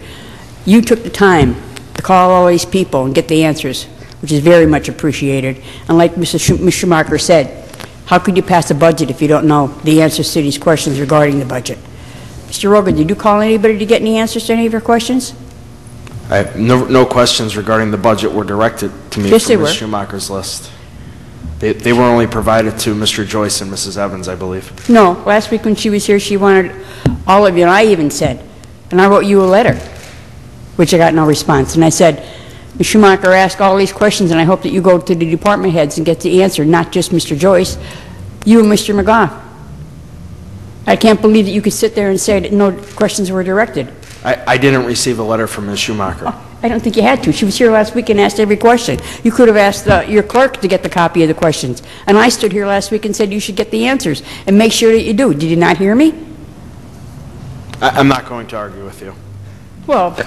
You took the time to call all these people and get the answers, which is very much appreciated. And like Mrs. Schu- Ms. Schumacher said, how could you pass a budget if you don't know the answers to these questions regarding the budget? Mr. Rogan, did you call anybody to get any answers to any of your questions? I have no, no questions regarding the budget were directed to me Yes, from Ms. were. Schumacher's list. They, they were only provided to Mr. Joyce and Mrs. Evans, I believe. No, last week when she was here, she wanted all of you, and I even said, and I wrote you a letter, which I got no response. And I said, Ms. Schumacher asked all these questions, and I hope that you go to the department heads and get the answer, not just Mr. Joyce, you and Mr. McGoff. I can't believe that you could sit there and say that no questions were directed. I, I didn't receive a letter from Ms. Schumacher. I don't think you had to. She was here last week and asked every question. You could have asked uh, your clerk to get the copy of the questions. And I stood here last week and said you should get the answers, and make sure that you do. Did you not hear me? I, I'm not going to argue with you. Well,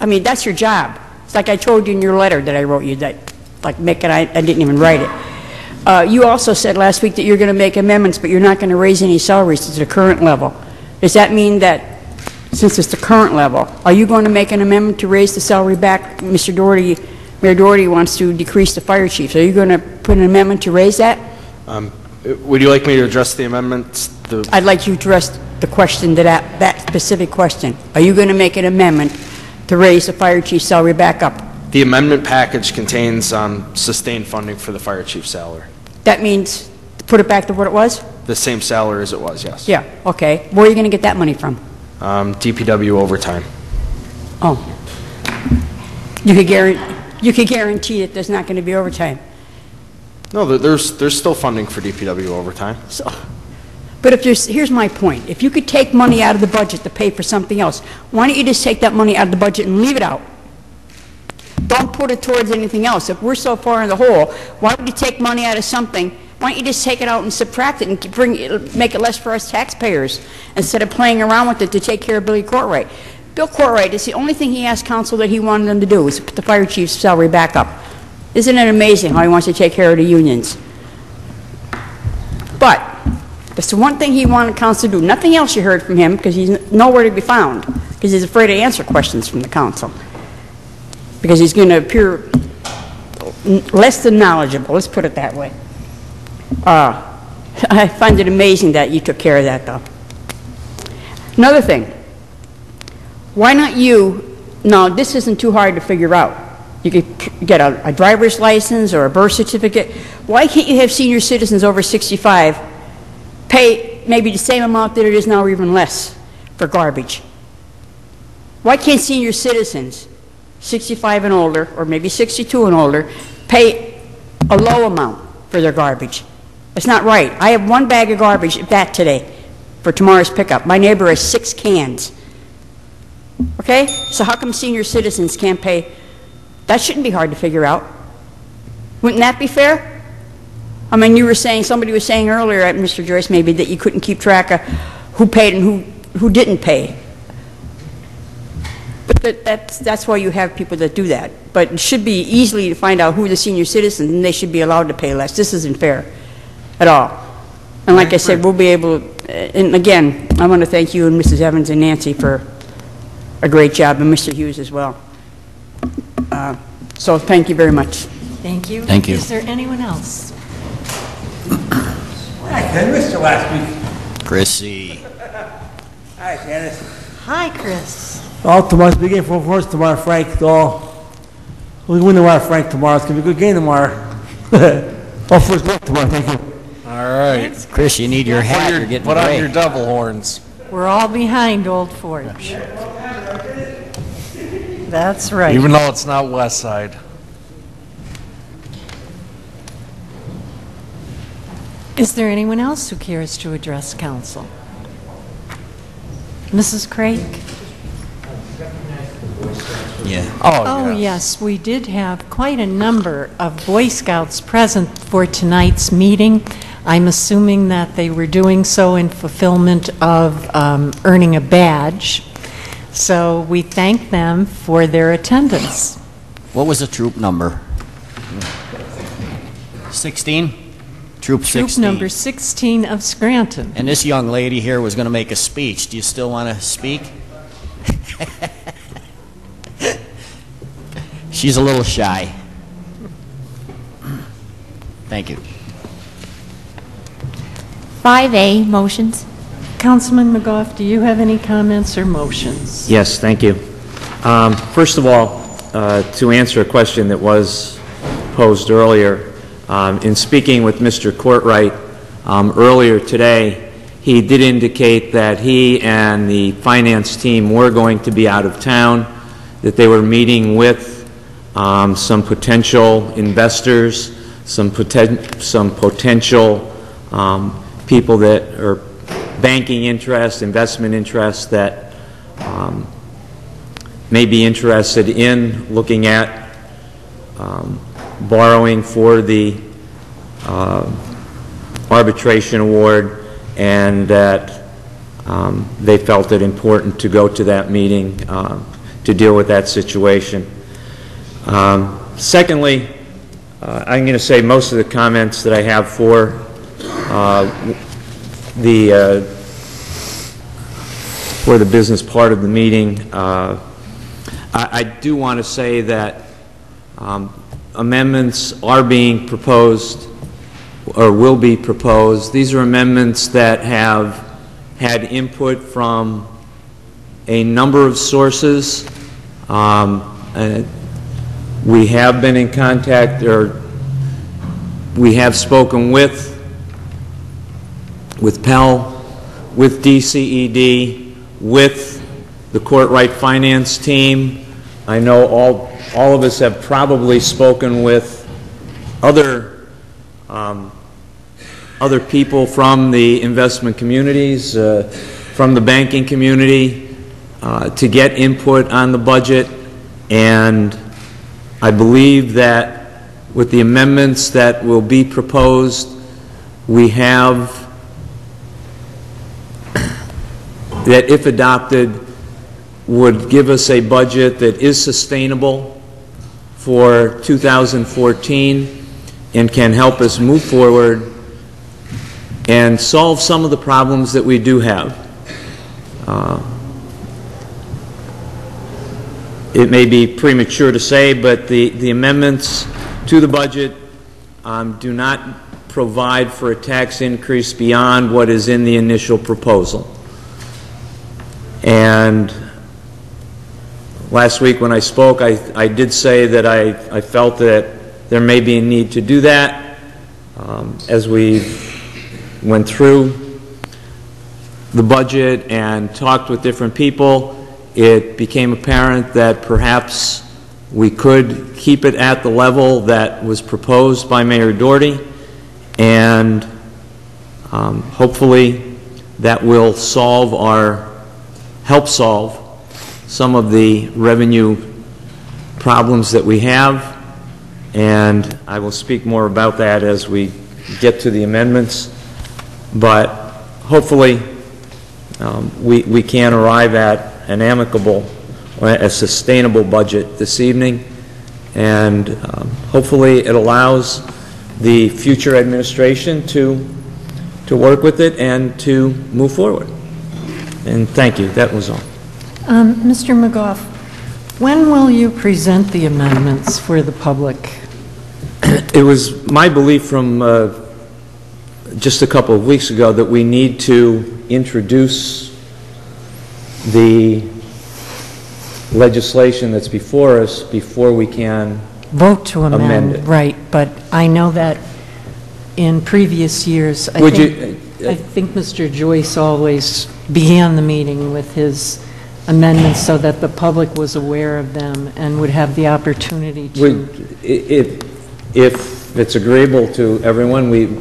I mean, that's your job. It's like I told you in your letter that I wrote you, that, like, Mick it, I, I didn't even write it. Uh, you also said last week that you're going to make amendments, but you're not going to raise any salaries to the current level. Does that mean that, since it's the current level, are you going to make an amendment to raise the salary back? Mr. Doherty, Mayor Doherty wants to decrease the fire chiefs. Are you going to put an amendment to raise that? Um, would you like me to address the amendments? The, I'd like you to address the question, to that, that specific question. Are you going to make an amendment to raise the fire chief's salary back up. The amendment package contains um, sustained funding for the fire chief's salary. That means to put it back to what it was? The same salary as it was, yes. Yeah, okay. Where are you going to get that money from? Um, DPW overtime. Oh. You could guarantee, you could guarantee that there's not going to be overtime. No, there's, there's still funding for DPW overtime. So, but if there's, here's my point. If you could take money out of the budget to pay for something else, why don't you just take that money out of the budget and leave it out? Don't put it towards anything else. If we're so far in the hole, why would you take money out of something? Why don't you just take it out and subtract it and bring, make it less for us taxpayers instead of playing around with it to take care of Billy Courtright? Bill Courtright, is the only thing he asked council that he wanted them to do was put the fire chief's salary back up. Isn't it amazing how he wants to take care of the unions? But that's the one thing he wanted council to do. Nothing else you heard from him because he's nowhere to be found because he's afraid to answer questions from the council. Because he's going to appear less than knowledgeable, let's put it that way. Uh, I find it amazing that you took care of that, though. Another thing, why not you, no, this isn't too hard to figure out. You could get a, a driver's license or a birth certificate. Why can't you have senior citizens over 65 pay maybe the same amount that it is now or even less for garbage? Why can't senior citizens, 65 and older, or maybe 62 and older, pay a low amount for their garbage? It's not right. I have one bag of garbage, that today, for tomorrow's pickup. My neighbor has six cans. Okay? So how come senior citizens can't pay? That shouldn't be hard to figure out. Wouldn't that be fair? I mean, you were saying, somebody was saying earlier, at Mr. Joyce maybe, that you couldn't keep track of who paid and who, who didn't pay. But that, that's, that's why you have people that do that. But it should be easily to find out who the senior citizens, and they should be allowed to pay less. This isn't fair at all. And like I said, we'll be able, and again, I want to thank you and Mrs. Evans and Nancy for a great job, and Mr. Hughes as well. Uh, So thank you very much. Thank you. Thank you. Is there anyone else? I missed you last week. Chrissy. Hi, Janice. Hi, Chris. Well, tomorrow's big game for first tomorrow, Frank. So we win tomorrow, Frank. Tomorrow it's gonna be a good game tomorrow. All first luck tomorrow. Thank you. All right. Chris, you need your Put hat. You're getting Put on gray. your devil horns. We're all behind Old Forge. Oh, That's right. Even though it's not West Side. Is there anyone else who cares to address council? Mrs. Craig? Yeah. Oh, yes, we did have quite a number of Boy Scouts present for tonight's meeting. I'm assuming that they were doing so in fulfillment of um, earning a badge. So we thank them for their attendance. What was the troop number? 16? Troop 16. Number 16 of Scranton. And this young lady here was going to make a speech. Do you still want to speak? She's a little shy. Thank you. 5A, motions. Councilman McGoff, do you have any comments or motions? Yes, thank you. Um, First of all, uh, to answer a question that was posed earlier, um, in speaking with Mr. Courtright um, earlier today, he did indicate that he and the finance team were going to be out of town, that they were meeting with um, some potential investors, some poten- some potential um, people that are banking interest, investment interest that um, may be interested in looking at um, borrowing for the uh, arbitration award, and that um, they felt it important to go to that meeting uh, to deal with that situation. Um, Secondly, uh, I'm going to say most of the comments that I have for uh, the, uh, for the business part of the meeting, uh, I I do want to say that um, amendments are being proposed, or will be proposed. These are amendments that have had input from a number of sources. Um, uh, We have been in contact, or we have spoken with, with PEL, with DCED, with the Courtright Finance team. I know all, all of us have probably spoken with other, um, other people from the investment communities, uh, from the banking community, uh, to get input on the budget, and I believe that with the amendments that will be proposed, we have, that if adopted, would give us a budget that is sustainable for 2014 and can help us move forward and solve some of the problems that we do have. Uh, It may be premature to say, but the, the amendments to the budget um, do not provide for a tax increase beyond what is in the initial proposal. And last week when I spoke, I, I did say that I, I felt that there may be a need to do that. Um, As we went through the budget and talked with different people, it became apparent that perhaps we could keep it at the level that was proposed by Mayor Doherty, and um, hopefully that will solve our, help solve some of the revenue problems that we have, and I will speak more about that as we get to the amendments, but hopefully um, we we can arrive at an amicable, a sustainable budget this evening, and um, hopefully it allows the future administration to, to work with it and to move forward. And thank you, that was all. Um, Mr. McGoff, when will you present the amendments for the public? It was my belief from uh, just a couple of weeks ago that we need to introduce the legislation that's before us before we can Vote to amend amend, it. right, but I know that in previous years, I Would think, you- I think Mr. Joyce always began the meeting with his amendments so that the public was aware of them and would have the opportunity to, Would- If, if it's agreeable to everyone, we,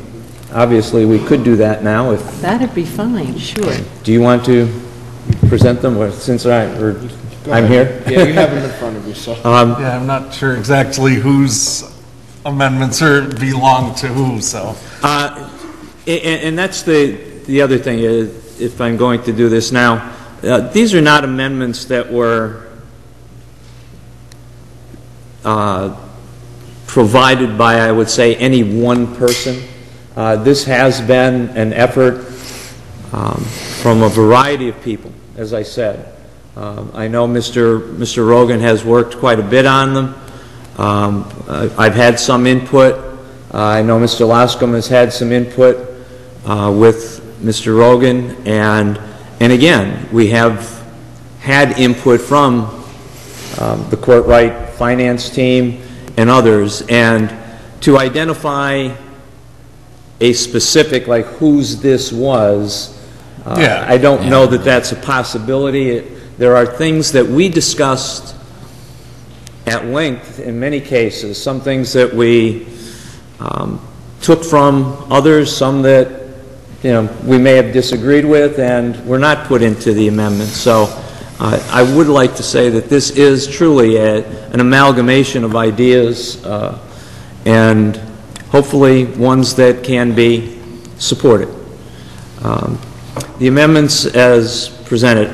obviously, we could do that now. If, that'd be fine, sure. do you want to present them, or since I, or I'm here? Yeah, you have them in front of you, so. Um, Yeah, I'm not sure exactly whose amendments are, belong to who, so. Uh, a- a- And that's the, the other thing, is, if I'm going to do this now, uh, these are not amendments that were uh, provided by, I would say, any one person. Uh, This has been an effort um, from a variety of people, as I said. Um, I know Mr. Mr. Rogan has worked quite a bit on them. Um, I've had some input. Uh, I know Mr. Loscombe has had some input uh, with Mr. Rogan, and, and again, we have had input from um, the Courtright Finance Team and others, and to identify a specific, like whose this was, uh, Yeah. I don't know that that's a possibility. It- There are things that we discussed at length in many cases, some things that we um, took from others, some that, you know, we may have disagreed with and were not put into the amendment. So uh, I would like to say that this is truly a- an amalgamation of ideas uh, and hopefully ones that can be supported. Um, The amendments as presented.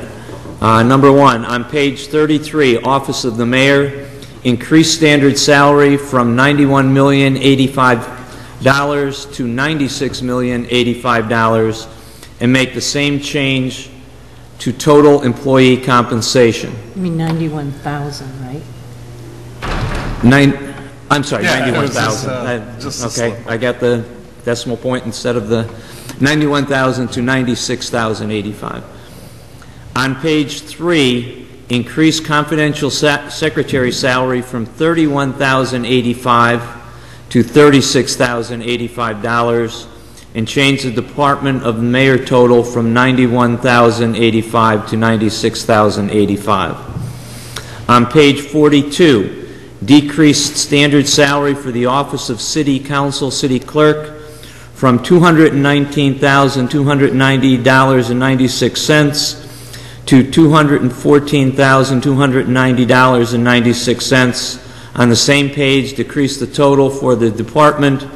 Uh, Number one, on page 33, Office of the Mayor, increased standard salary from $91,085 to $96,085, and make the same change to total employee compensation. I mean, 91,000, right? Nine, I'm sorry, Yeah, it was 91,000. just, uh, just a Okay, I got the decimal point instead of the 91,000 to 96,085. On page three, increase confidential sa- secretary salary from $31,085 to $36,085, and change the Department of Mayor total from 91,085 to 96,085. On page 42, decreased standard salary for the Office of City Council, City Clerk, from $219,290.96 to $214,290.96. On the same page, decrease the total for the Department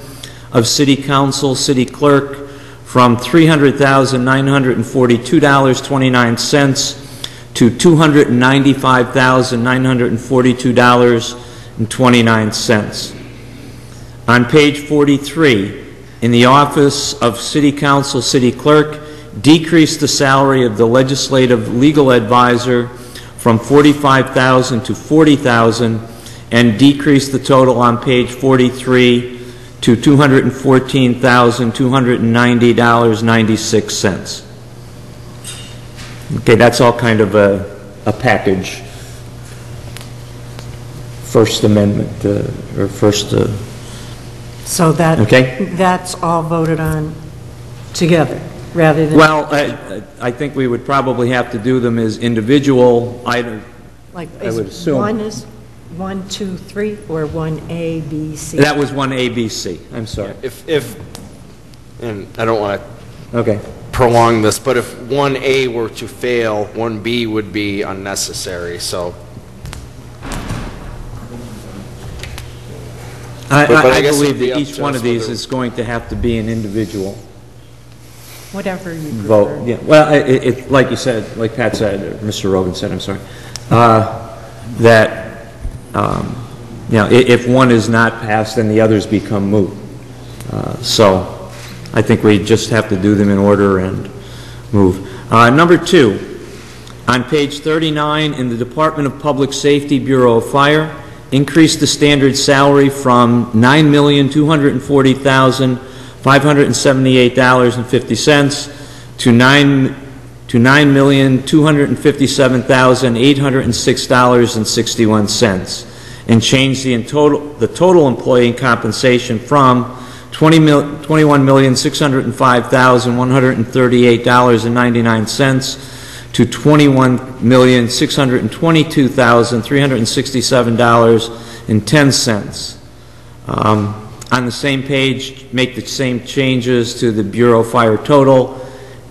of City Council, City Clerk, from $300,942.29 to $295,942.29. On page 43, in the Office of City Council, City Clerk, decrease the salary of the Legislative Legal Advisor from 45,000 to $40,000, and decrease the total on page 43 to $214,290.96. Okay, that's all kind of a, a package. First Amendment, uh, or first, uh, So that, Okay. that's all voted on together, rather than... well, I, I think we would probably have to do them as individual items. Like, I would is assume. one is one, two, three, or one A, B, C? That was one ABC, I'm sorry. If, if, and I don't want to okay. prolong this, but if 1A were to fail, 1B would be unnecessary, so. I, But- but I I I guess it would believe be that up each to one us of these whether- is going to have to be an individual Whatever you prefer. vote. Yeah, well, I- it, it, like you said, like Pat said, or Mr. Rogan said, I'm sorry, uh, that, um, you know, if one is not passed, then the others become moot. Uh, So, I think we just have to do them in order and move. Uh, Number two, on page 39, in the Department of Public Safety Bureau of Fire, increase the standard salary from $9,240,578.50 to 9 to $9,257,806.61, and change the in total, the total employee compensation from $21,605,138.99 to $21,622,367.10. Um, On the same page, make the same changes to the Bureau Fire total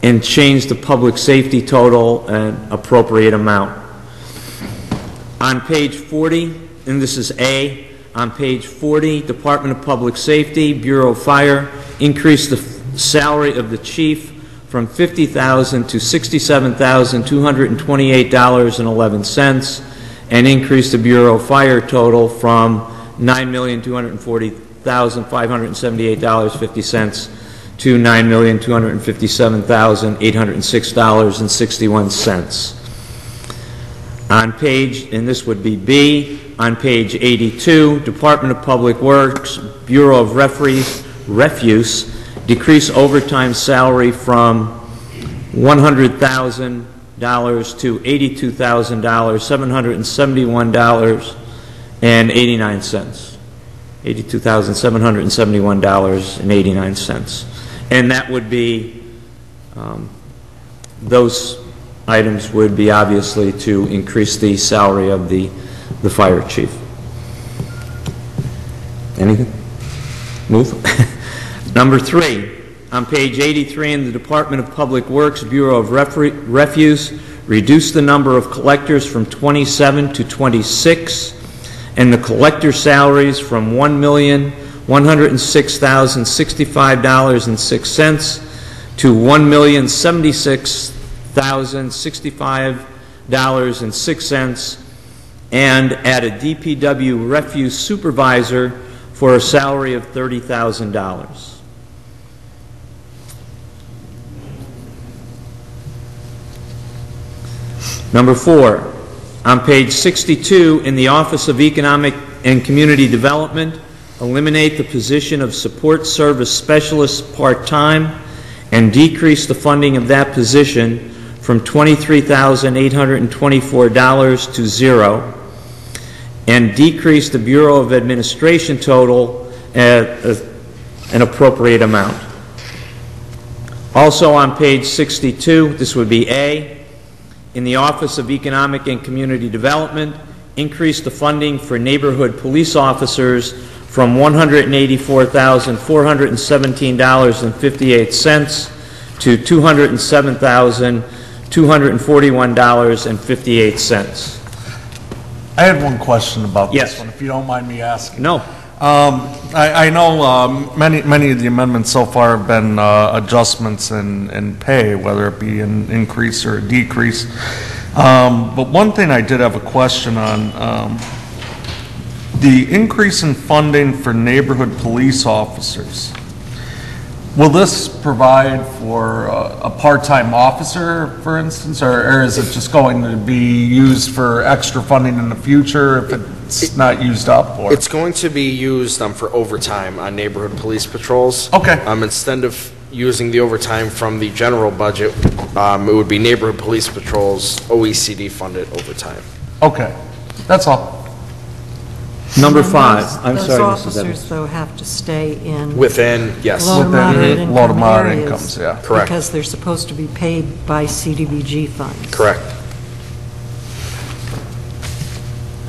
and change the public safety total and appropriate amount. On page 40, and this is A, on page 40, Department of Public Safety, Bureau of Fire, increase the salary of the chief from 50,000 to $67,228.11, and increase the Bureau of Fire total from $9,240,578.50 to $9,257,806.61. On page, and this would be B, on page 82, Department of Public Works, Bureau of Refuse, Refuse, decrease overtime salary from $100,000 to $82,771.89. $82,771.89. And that would be, um, those items would be obviously to increase the salary of the, the fire chief. Anything? Move. Number three, on page 83 in the Department of Public Works, Bureau of Refuse, reduce the number of collectors from 27 to 26, and the collector salaries from $1,106,065.06 to $1,076,065.06, and add a DPW refuse supervisor for a salary of $30,000. Number four, on page 62, in the Office of Economic and Community Development, eliminate the position of Support Service Specialist part-time and decrease the funding of that position from $23,824 to zero, and decrease the Bureau of Administration total at uh, an appropriate amount. Also on page 62, this would be A, in the Office of Economic and Community Development, increase the funding for neighborhood police officers from $184,417.58 to $207,241.58. I had one question about this Yes. one, if you don't mind me asking. No. Um, I, I know, um, many, many of the amendments so far have been, uh, adjustments in, in pay, whether it be an increase or a decrease. Um, but one thing I did have a question on, um, the increase in funding for neighborhood police officers. Will this provide for a, a part-time officer, for instance, or, or is it just going to be used for extra funding in the future if it's not used up? Or It's going to be used um, for overtime on neighborhood police patrols. Okay. Um, Instead of using the overtime from the general budget, um, it would be neighborhood police patrols, OECD funded overtime. Okay, that's all. Number five, I'm sorry, Those officers, Evans. though, have to stay in. Within, yes. Low to Within moderate low to moderate areas. incomes, yeah. Correct. Because they're supposed to be paid by CDBG funds. Correct.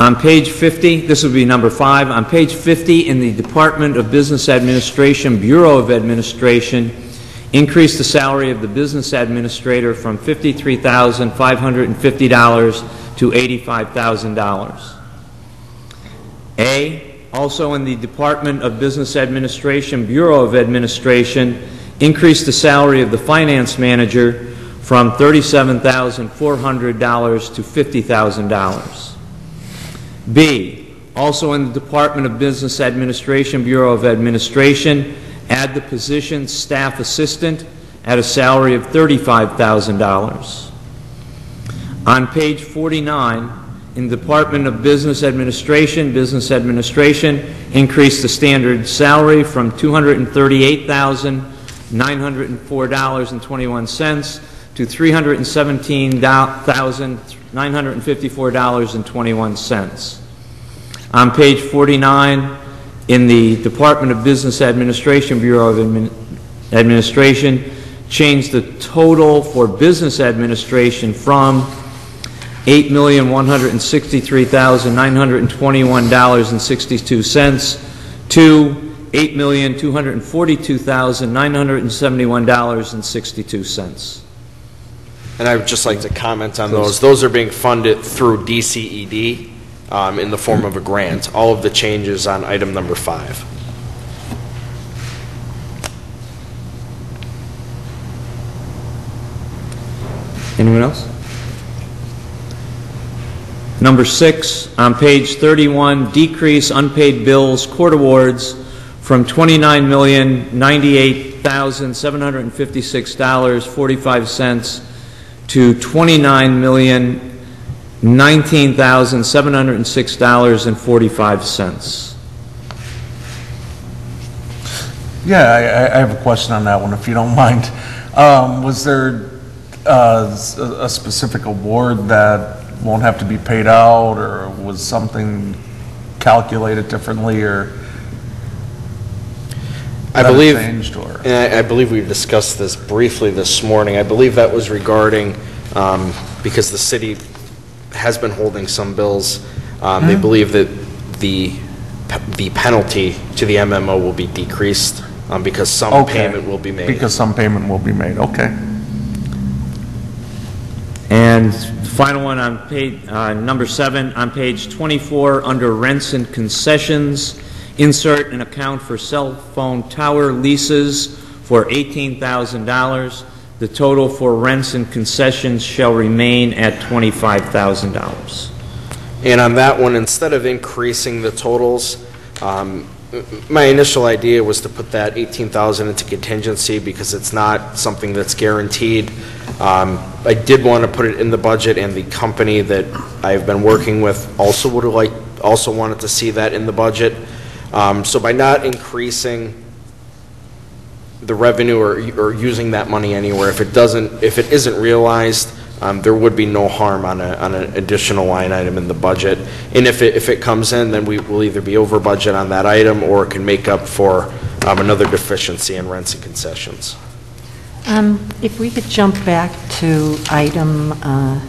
On page 50, this would be number five, on page 50, in the Department of Business Administration, Bureau of Administration, increase the salary of the business administrator from $53,550 to $85,000. A, also in the Department of Business Administration, Bureau of Administration, increase the salary of the finance manager from $37,400 to $50,000. B, also in the Department of Business Administration, Bureau of Administration, add the position Staff Assistant at a salary of $35,000. On page 49, in Department of Business Administration, Business Administration, increased the standard salary from $238,904.21 to $317,954.21. On page 49, in the Department of Business Administration, Bureau of Admin- Administration, change the total for business administration from $8,163,921.62 to $8,242,971.62. And I would just like to comment on those. Those are being funded through DCED um, in the form of a grant. All of the changes on item number five. Anyone else? Number six, on page 31, decrease unpaid bills, court awards from $29,098,756.45 to $29,019,706.45. Yeah, I, I have a question on that one, if you don't mind. Um, was there, uh, a specific award that won't have to be paid out, or was something calculated differently, or? I that believe, Changed, or? and I I believe we discussed this briefly this morning. I believe that was regarding, um, because the city has been holding some bills, um, they Hmm. believe that the, the penalty to the MMO will be decreased um, because some Okay, payment will be made. Because some payment will be made, okay. And the final one on page, uh, number seven, on page 24, under rents and concessions, insert an account for cell phone tower leases for $18,000. The total for rents and concessions shall remain at $25,000. And on that one, instead of increasing the totals, um, my initial idea was to put that 18,000 into contingency because it's not something that's guaranteed. Um, I did want to put it in the budget, and the company that I've been working with also would like, also wanted to see that in the budget. Um, So by not increasing the revenue or, or using that money anywhere, if it doesn't, if it isn't realized, um, there would be no harm on a, on an additional line item in the budget. And if it, if it comes in, then we will either be over budget on that item, or it can make up for um, another deficiency in rents and concessions. Um, If we could jump back to item uh,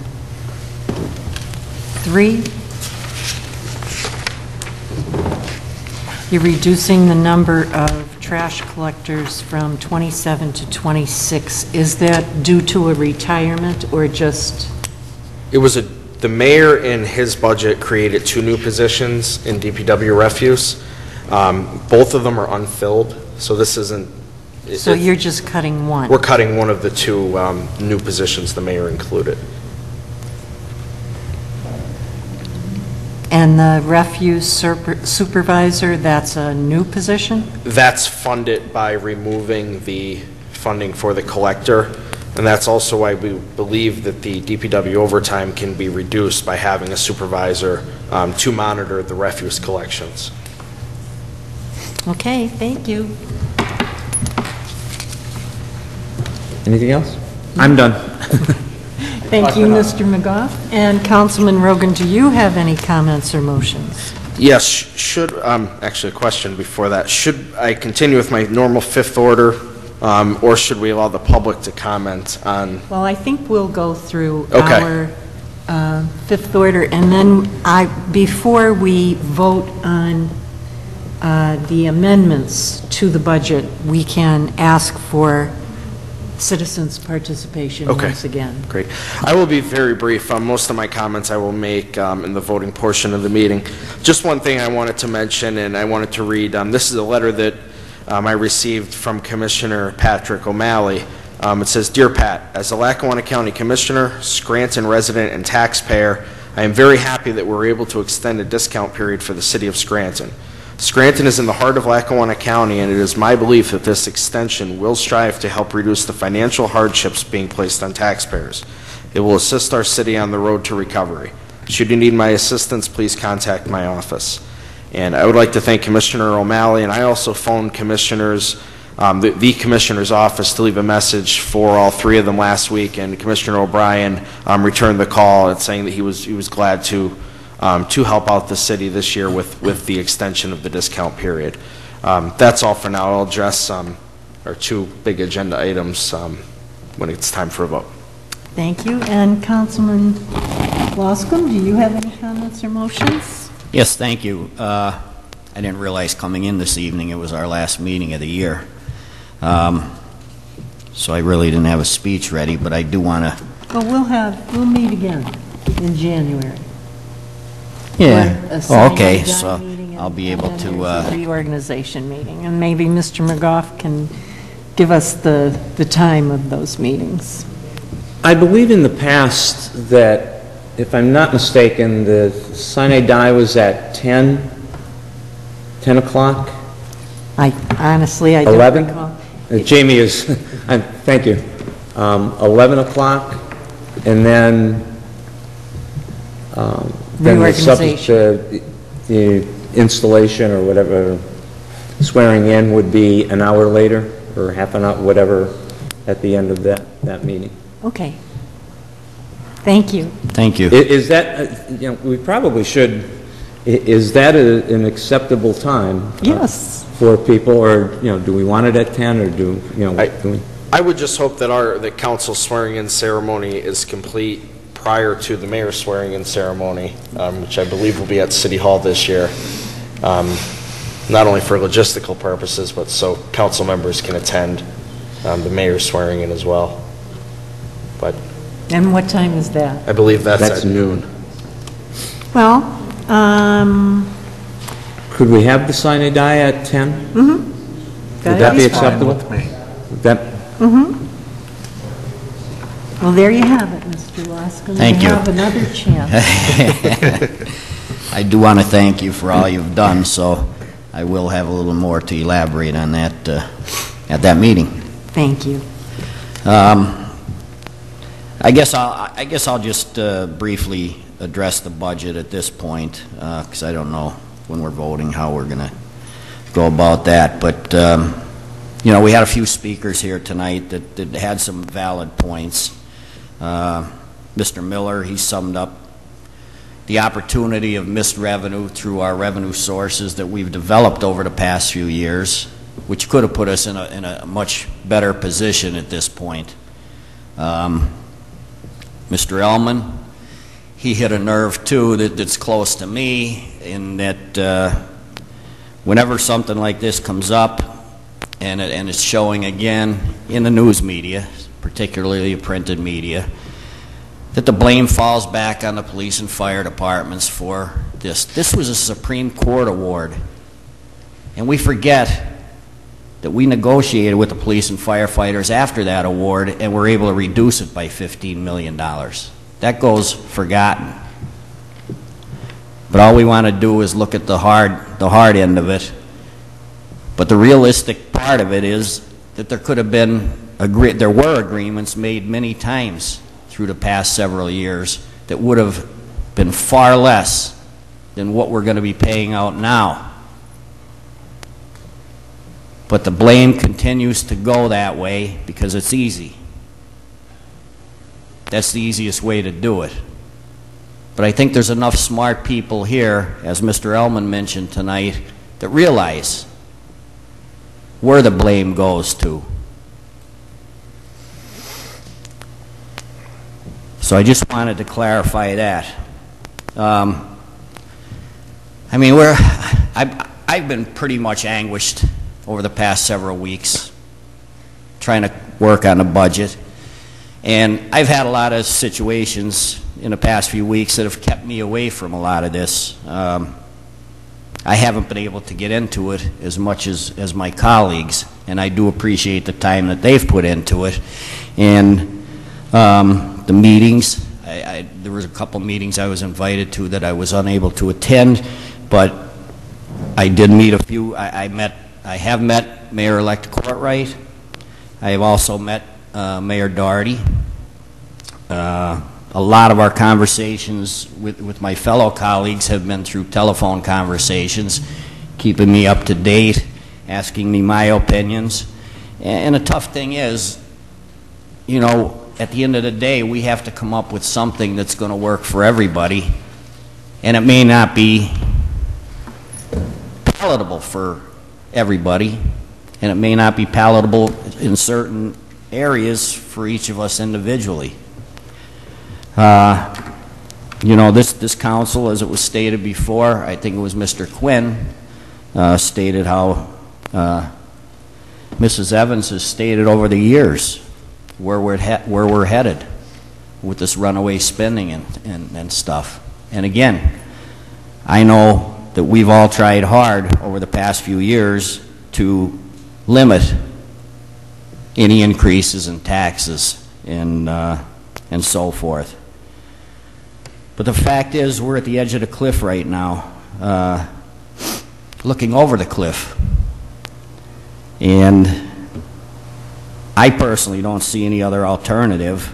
three. You're reducing the number of trash collectors from 27 to 26. Is that due to a retirement or just, It was a, the mayor in his budget created two new positions in DPW refuse. Um, Both of them are unfilled, so this isn't. so you're just cutting one? We're cutting one of the two um, new positions the mayor included. And the refuse super- supervisor, that's a new position? That's funded by removing the funding for the collector, and that's also why we believe that the DPW overtime can be reduced by having a supervisor um, to monitor the refuse collections. Okay, thank you. Anything else? I'm done. Thank you, Mr. McGoff. And Councilman Rogan, do you have any comments or motions? Yes, should, um, actually, a question before that. Should I continue with my normal fifth order, um, or should we allow the public to comment on? Well, I think we'll go through Okay. our uh, fifth order, and then I, before we vote on uh, the amendments to the budget, we can ask for citizens' participation Okay. once again. Great. I will be very brief. Um, Most of my comments I will make um, in the voting portion of the meeting. Just one thing I wanted to mention, and I wanted to read, um, this is a letter that um, I received from Commissioner Patrick O'Malley. Um, It says, "Dear Pat, as a Lackawanna County Commissioner, Scranton resident, and taxpayer, I am very happy that we're able to extend a discount period for the city of Scranton. Scranton is in the heart of Lackawanna County, and it is my belief that this extension will strive to help reduce the financial hardships being placed on taxpayers. It will assist our city on the road to recovery. Should you need my assistance, please contact my office. And I would like to thank Commissioner O'Malley, and I also phoned commissioners, um, the the commissioner's office to leave a message for all three of them last week, and Commissioner O'Brien um, returned the call and saying that he was, he was glad to um, to help out the city this year with, with the extension of the discount period. Um, That's all for now. I'll address um, our two big agenda items um, when it's time for a vote. Thank you. And Councilman Loscombe, do you have any comments or motions? Yes, thank you. Uh, I didn't realize coming in this evening it was our last meeting of the year. Um, So I really didn't have a speech ready, but I do want to, Well, we'll have, we'll meet again in January. Yeah, When a Oh, sign okay, and so meeting I'll be able and to, then uh, there's a reorganization meeting, and maybe Mr. McGoff can give us the, the time of those meetings. I believe in the past that, if I'm not mistaken, the sine die was at 10, 10 o'clock? I, honestly, I don't 11? recall. Uh, Jamie is, I'm- thank you. Um, 11 o'clock, and then, um, then the sub- the the installation or whatever, swearing in would be an hour later, or half an hour, whatever, at the end of that, that meeting. Okay. Thank you. thank you. I- Is that, uh, you know, we probably should, i- is that a- an acceptable time? uh, Yes. For people, or, you know, do we want it at 10, or do, you know, I- do we? I would just hope that our, the council swearing-in ceremony is complete prior to the mayor's swearing-in ceremony, um, which I believe will be at City Hall this year, um, not only for logistical purposes, but so council members can attend um, the mayor's swearing-in as well. But And what time is that? I believe that's That's at noon. Well, um, Could we have the sine die at 10? mhm. Would that be acceptable? Would That, Mm-hmm. Well, there you have it, Mr. Loscombe. Thank you. have another chance. I do want to thank you for all you've done, so I will have a little more to elaborate on that uh, at that meeting. Thank you. Um, I guess I'll, I guess I'll just uh, briefly address the budget at this point, because I don't know when we're voting how we're going to go about that. But, um, you know, we had a few speakers here tonight that, that had some valid points. Uh, Mr. Miller, he summed up the opportunity of missed revenue through our revenue sources that we've developed over the past few years, which could have put us in a, in a much better position at this point. Um, Mr. Elman, he hit a nerve too that, that's close to me in that uh, whenever something like this comes up and, it, and it's showing again in the news media, particularly the printed media, that the blame falls back on the police and fire departments for this. This was a Supreme Court award. And we forget that we negotiated with the police and firefighters after that award and were able to reduce it by $15 million. That goes forgotten. But all we want to do is look at the hard, the hard end of it. But the realistic part of it is that there could have been, agree- there were agreements made many times through the past several years that would have been far less than what we're going to be paying out now. But the blame continues to go that way because it's easy. That's the easiest way to do it. But I think there's enough smart people here, as Mr. Elman mentioned tonight, that realize where the blame goes to. So I just wanted to clarify that. Um, I mean, we're, I've, I've been pretty much anguished over the past several weeks trying to work on a budget. And I've had a lot of situations in the past few weeks that have kept me away from a lot of this. Um, I haven't been able to get into it as much as, as my colleagues, and I do appreciate the time that they've put into it. And um, the meetings, I, I, there was a couple meetings I was invited to that I was unable to attend, but I did meet a few. I, I met, I have met Mayor-elect Courtright. I have also met uh, Mayor Doherty. Uh, a lot of our conversations with, with my fellow colleagues have been through telephone conversations, keeping me up to date, asking me my opinions. And, and the tough thing is, you know, at the end of the day, we have to come up with something that's going to work for everybody. And it may not be palatable for everybody, and it may not be palatable in certain areas for each of us individually. Uh, you know, this, this council, as it was stated before, I think it was Mr. Quinn, uh, stated how uh, Mrs. Evans has stated over the years where we're, he- where we're headed with this runaway spending and, and, and stuff. And again, I know that we've all tried hard over the past few years to limit any increases in taxes and, uh, and so forth. But the fact is, we're at the edge of the cliff right now, uh, looking over the cliff. And I personally don't see any other alternative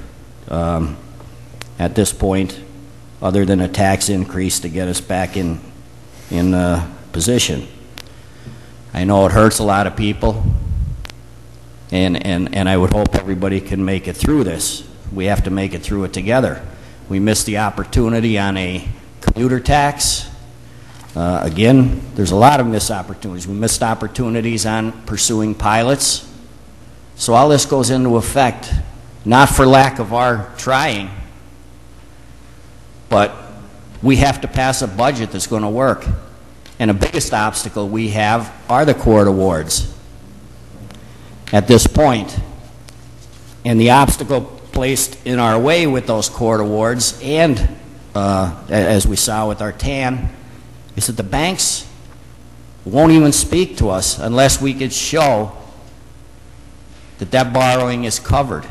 um, at this point other than a tax increase to get us back in, in uh, position. I know it hurts a lot of people, and, and, and I would hope everybody can make it through this. We have to make it through it together. We missed the opportunity on a commuter tax. Uh, again, there's a lot of missed opportunities. We missed opportunities on pursuing pilots. So all this goes into effect, not for lack of our trying, but we have to pass a budget that's going to work. And the biggest obstacle we have are the court awards at this point. And the obstacle placed in our way with those court awards and, uh, as we saw with our TAN, is that the banks won't even speak to us unless we could show that that borrowing is covered.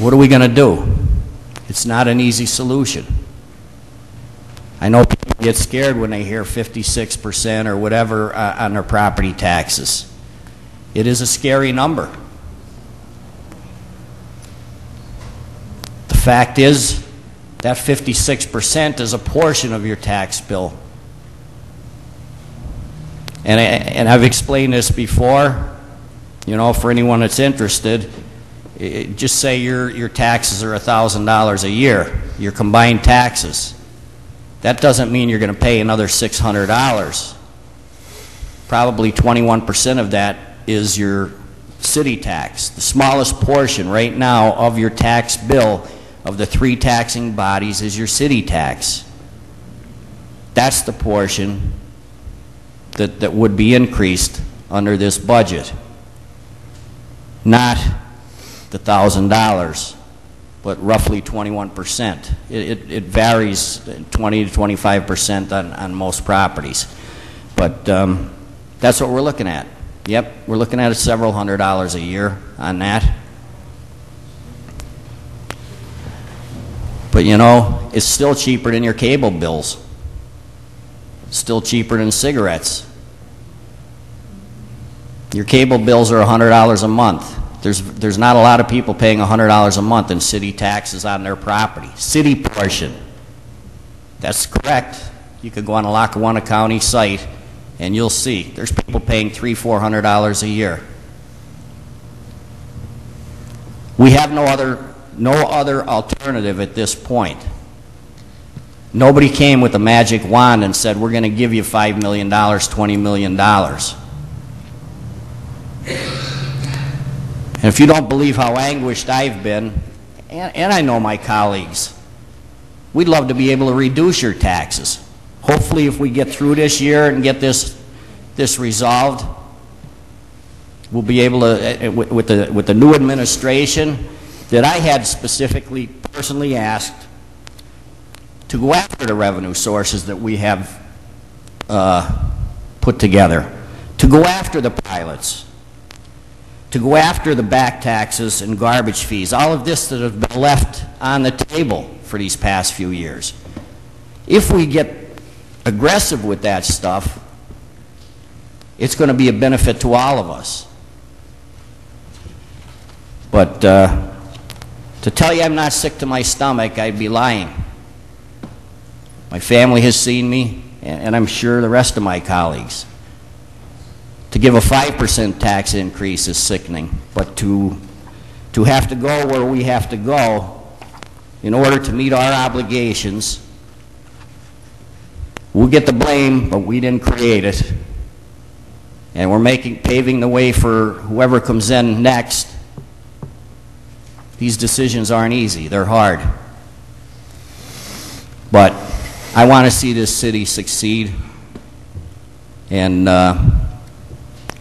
What are we going to do? It's not an easy solution. I know people get scared when they hear 56% or whatever uh, on their property taxes. It is a scary number. The fact is, that 56% is a portion of your tax bill. And, I, and I've explained this before, you know, for anyone that's interested. I- I- Just say your, your taxes are $1,000 a year, your combined taxes. That doesn't mean you're going to pay another $600. Probably 21% of that is your city tax. The smallest portion right now of your tax bill of the three taxing bodies is your city tax. That's the portion that, that would be increased under this budget. Not the thousand dollars, but roughly twenty-one percent. It, it, varies twenty to twenty-five percent on, on most properties. But, um, that's what we're looking at. Yep, we're looking at several hundred dollars a year on that. But you know, it's still cheaper than your cable bills. Still cheaper than cigarettes. Your cable bills are $100 a month. There's, there's not a lot of people paying $100 a month in city taxes on their property. City portion. That's correct. You could go on a Lackawanna County site and you'll see there's people paying three, four hundred dollars a year. We have no other, no other alternative at this point. Nobody came with a magic wand and said, we're going to give you $5 million, $20 million. And if you don't believe how anguished I've been, and, and I know my colleagues, we'd love to be able to reduce your taxes. Hopefully, if we get through this year and get this, this resolved, we'll be able to, uh, with with the, with the new administration, that I had specifically, personally asked to go after the revenue sources that we have uh, put together, to go after the pilots, to go after the back taxes and garbage fees, all of this that have been left on the table for these past few years. If we get aggressive with that stuff, it's going to be a benefit to all of us. But uh, to tell you I'm not sick to my stomach, I'd be lying. My family has seen me, and and I'm sure the rest of my colleagues. To give a 5% tax increase is sickening, but to, to have to go where we have to go in order to meet our obligations, we'll get the blame, but we didn't create it. And we're making, paving the way for whoever comes in next. These decisions aren't easy, they're hard. But I want to see this city succeed. And, uh,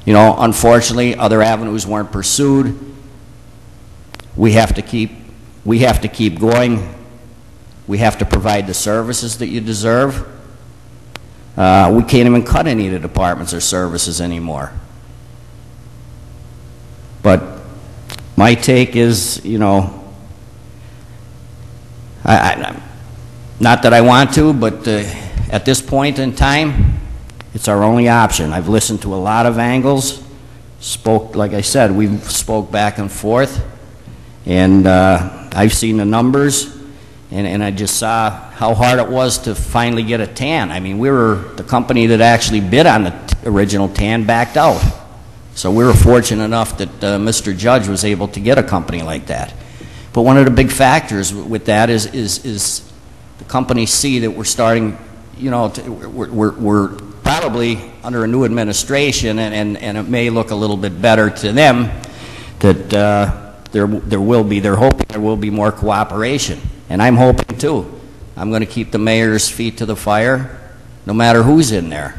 you know, unfortunately, other avenues weren't pursued. We have to keep, we have to keep going. We have to provide the services that you deserve. Uh, we can't even cut any of the departments or services anymore. But my take is, you know, I, I, not that I want to, but uh, at this point in time, it's our only option. I've listened to a lot of angles, spoke, like I said, we spoke back and forth, and uh, I've seen the numbers, and, and I just saw how hard it was to finally get a TAN. I mean, we were, the company that actually bid on the original TAN backed out. So we were fortunate enough that uh, Mr. Judge was able to get a company like that. But one of the big factors with that is, is, is the companies see that we're starting, you know, to, we're, we're, we're probably under a new administration, and, and, and it may look a little bit better to them that uh, there, there will be, they're hoping there will be more cooperation. And I'm hoping too. I'm going to keep the mayor's feet to the fire, no matter who's in there.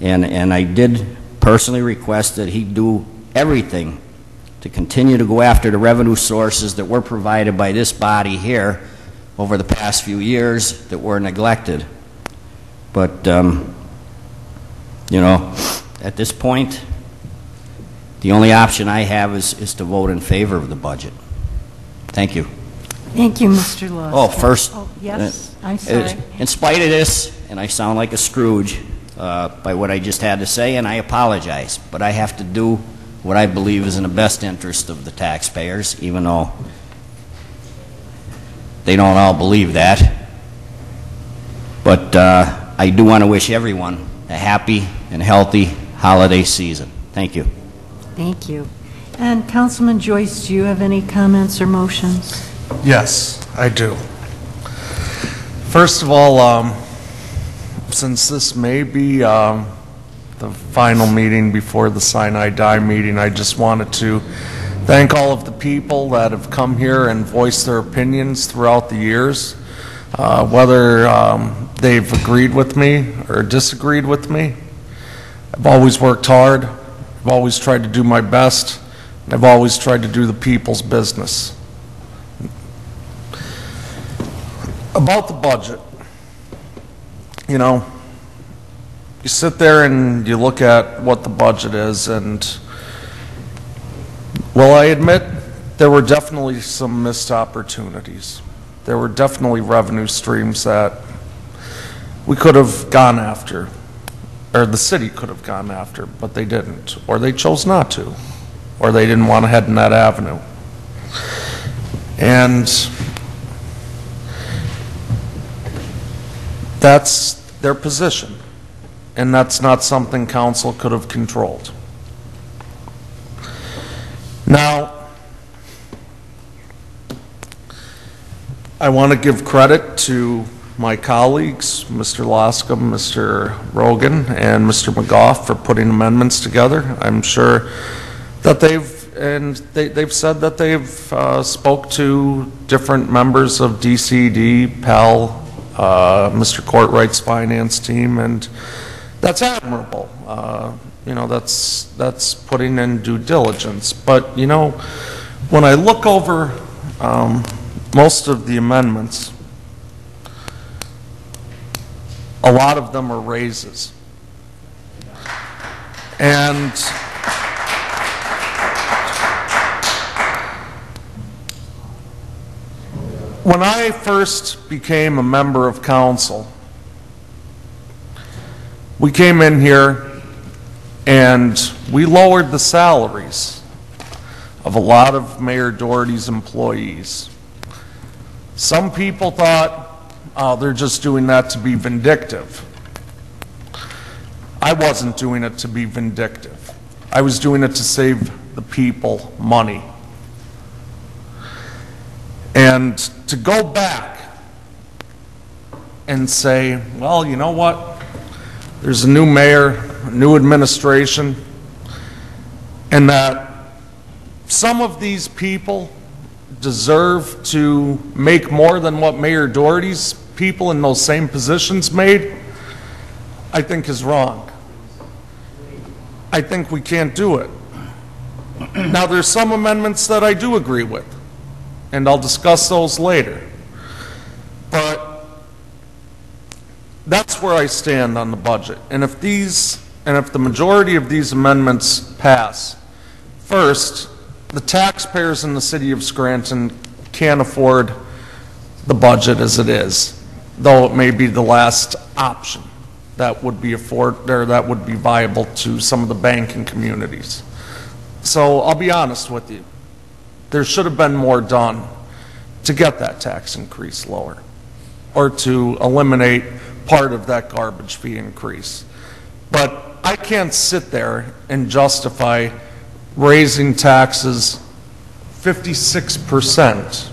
And, and I did personally request that he do everything to continue to go after the revenue sources that were provided by this body here over the past few years that were neglected. But, um, you know, at this point, the only option I have is, is to vote in favor of the budget. Thank you. Thank you, Mr. Law. Oh, first. Oh, yes, uh, I'm sorry. In spite of this, and I sound like a Scrooge uh, by what I just had to say, and I apologize, but I have to do what I believe is in the best interest of the taxpayers, even though they don't all believe that. But uh, I do want to wish everyone a happy and healthy holiday season. Thank you. Thank you. And Councilman Joyce, do you have any comments or motions? Yes, I do. First of all, um, since this may be um, the final meeting before the sine die meeting, I just wanted to thank all of the people that have come here and voiced their opinions throughout the years, uh, whether um, they've agreed with me or disagreed with me. I've always worked hard. I've always tried to do my best. and I've always tried to do the people's business. About the budget, you know, you sit there and you look at what the budget is, and, well, I admit, there were definitely some missed opportunities. There were definitely revenue streams that we could have gone after, or the city could have gone after, but they didn't, or they chose not to, or they didn't want to head in that avenue. And that's their position, and that's not something council could have controlled. Now, I want to give credit to my colleagues, Mr. Loscombe, Mr. Rogan, and Mr. McGoff for putting amendments together. I'm sure that they've, and they, they've said that they've uh, spoke to different members of DCD, PEL, uh, Mr. Courtright's finance team, and that's admirable. Uh, You know, that's, that's putting in due diligence. But, you know, when I look over um, most of the amendments, a lot of them are raises. And when I first became a member of council, we came in here and we lowered the salaries of a lot of Mayor Doherty's employees. Some people thought, oh, they're just doing that to be vindictive. I wasn't doing it to be vindictive. I was doing it to save the people money. And to go back and say, well, you know what? There's a new mayor, a new administration, and that some of these people deserve to make more than what Mayor Doherty's people in those same positions made, I think is wrong. I think we can't do it. Now, there's some amendments that I do agree with, and I'll discuss those later. But that's where I stand on the budget. And if these, and if the majority of these amendments pass, first, the taxpayers in the city of Scranton can't afford the budget as it is, though it may be the last option that would be afford, or that would be viable to some of the banking communities. So I'll be honest with you. There should have been more done to get that tax increase lower, or to eliminate part of that garbage fee increase. But I can't sit there and justify raising taxes 56%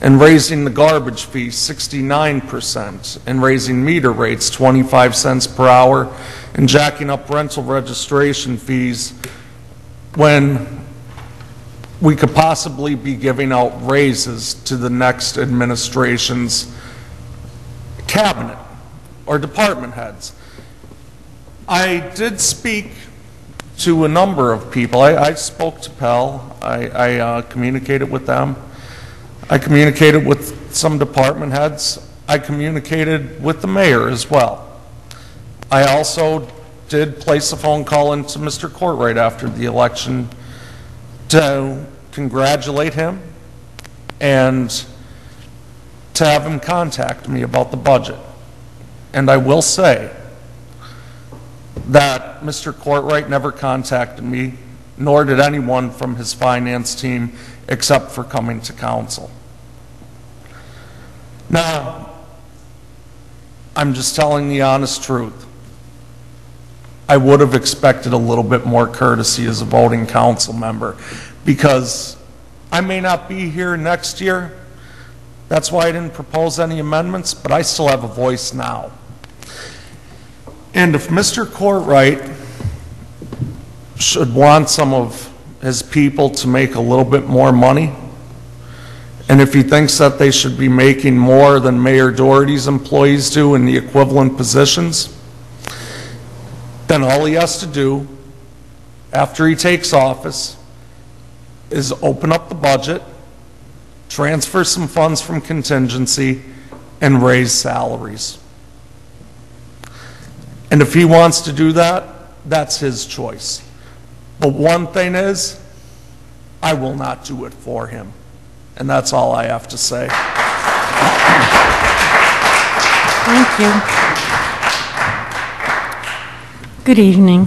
and raising the garbage fee 69% and raising meter rates 25 cents per hour and jacking up rental registration fees when we could possibly be giving out raises to the next administration's cabinet or department heads. I did speak to a number of people. I, I spoke to PEL. I, I uh, communicated with them. I communicated with some department heads. I communicated with the mayor as well. I also did place a phone call into Mr. Courtright after the election to congratulate him and to have him contact me about the budget. And I will say that Mr. Courtright never contacted me, nor did anyone from his finance team, except for coming to council. Now, I'm just telling the honest truth. I would have expected a little bit more courtesy as a voting council member, because I may not be here next year. That's why I didn't propose any amendments, but I still have a voice now. And if Mr. Courtright should want some of his people to make a little bit more money, and if he thinks that they should be making more than Mayor Doherty's employees do in the equivalent positions, then all he has to do after he takes office is open up the budget, transfer some funds from contingency, and raise salaries. And if he wants to do that, that's his choice. But one thing is, I will not do it for him. And that's all I have to say. Thank you. Good evening.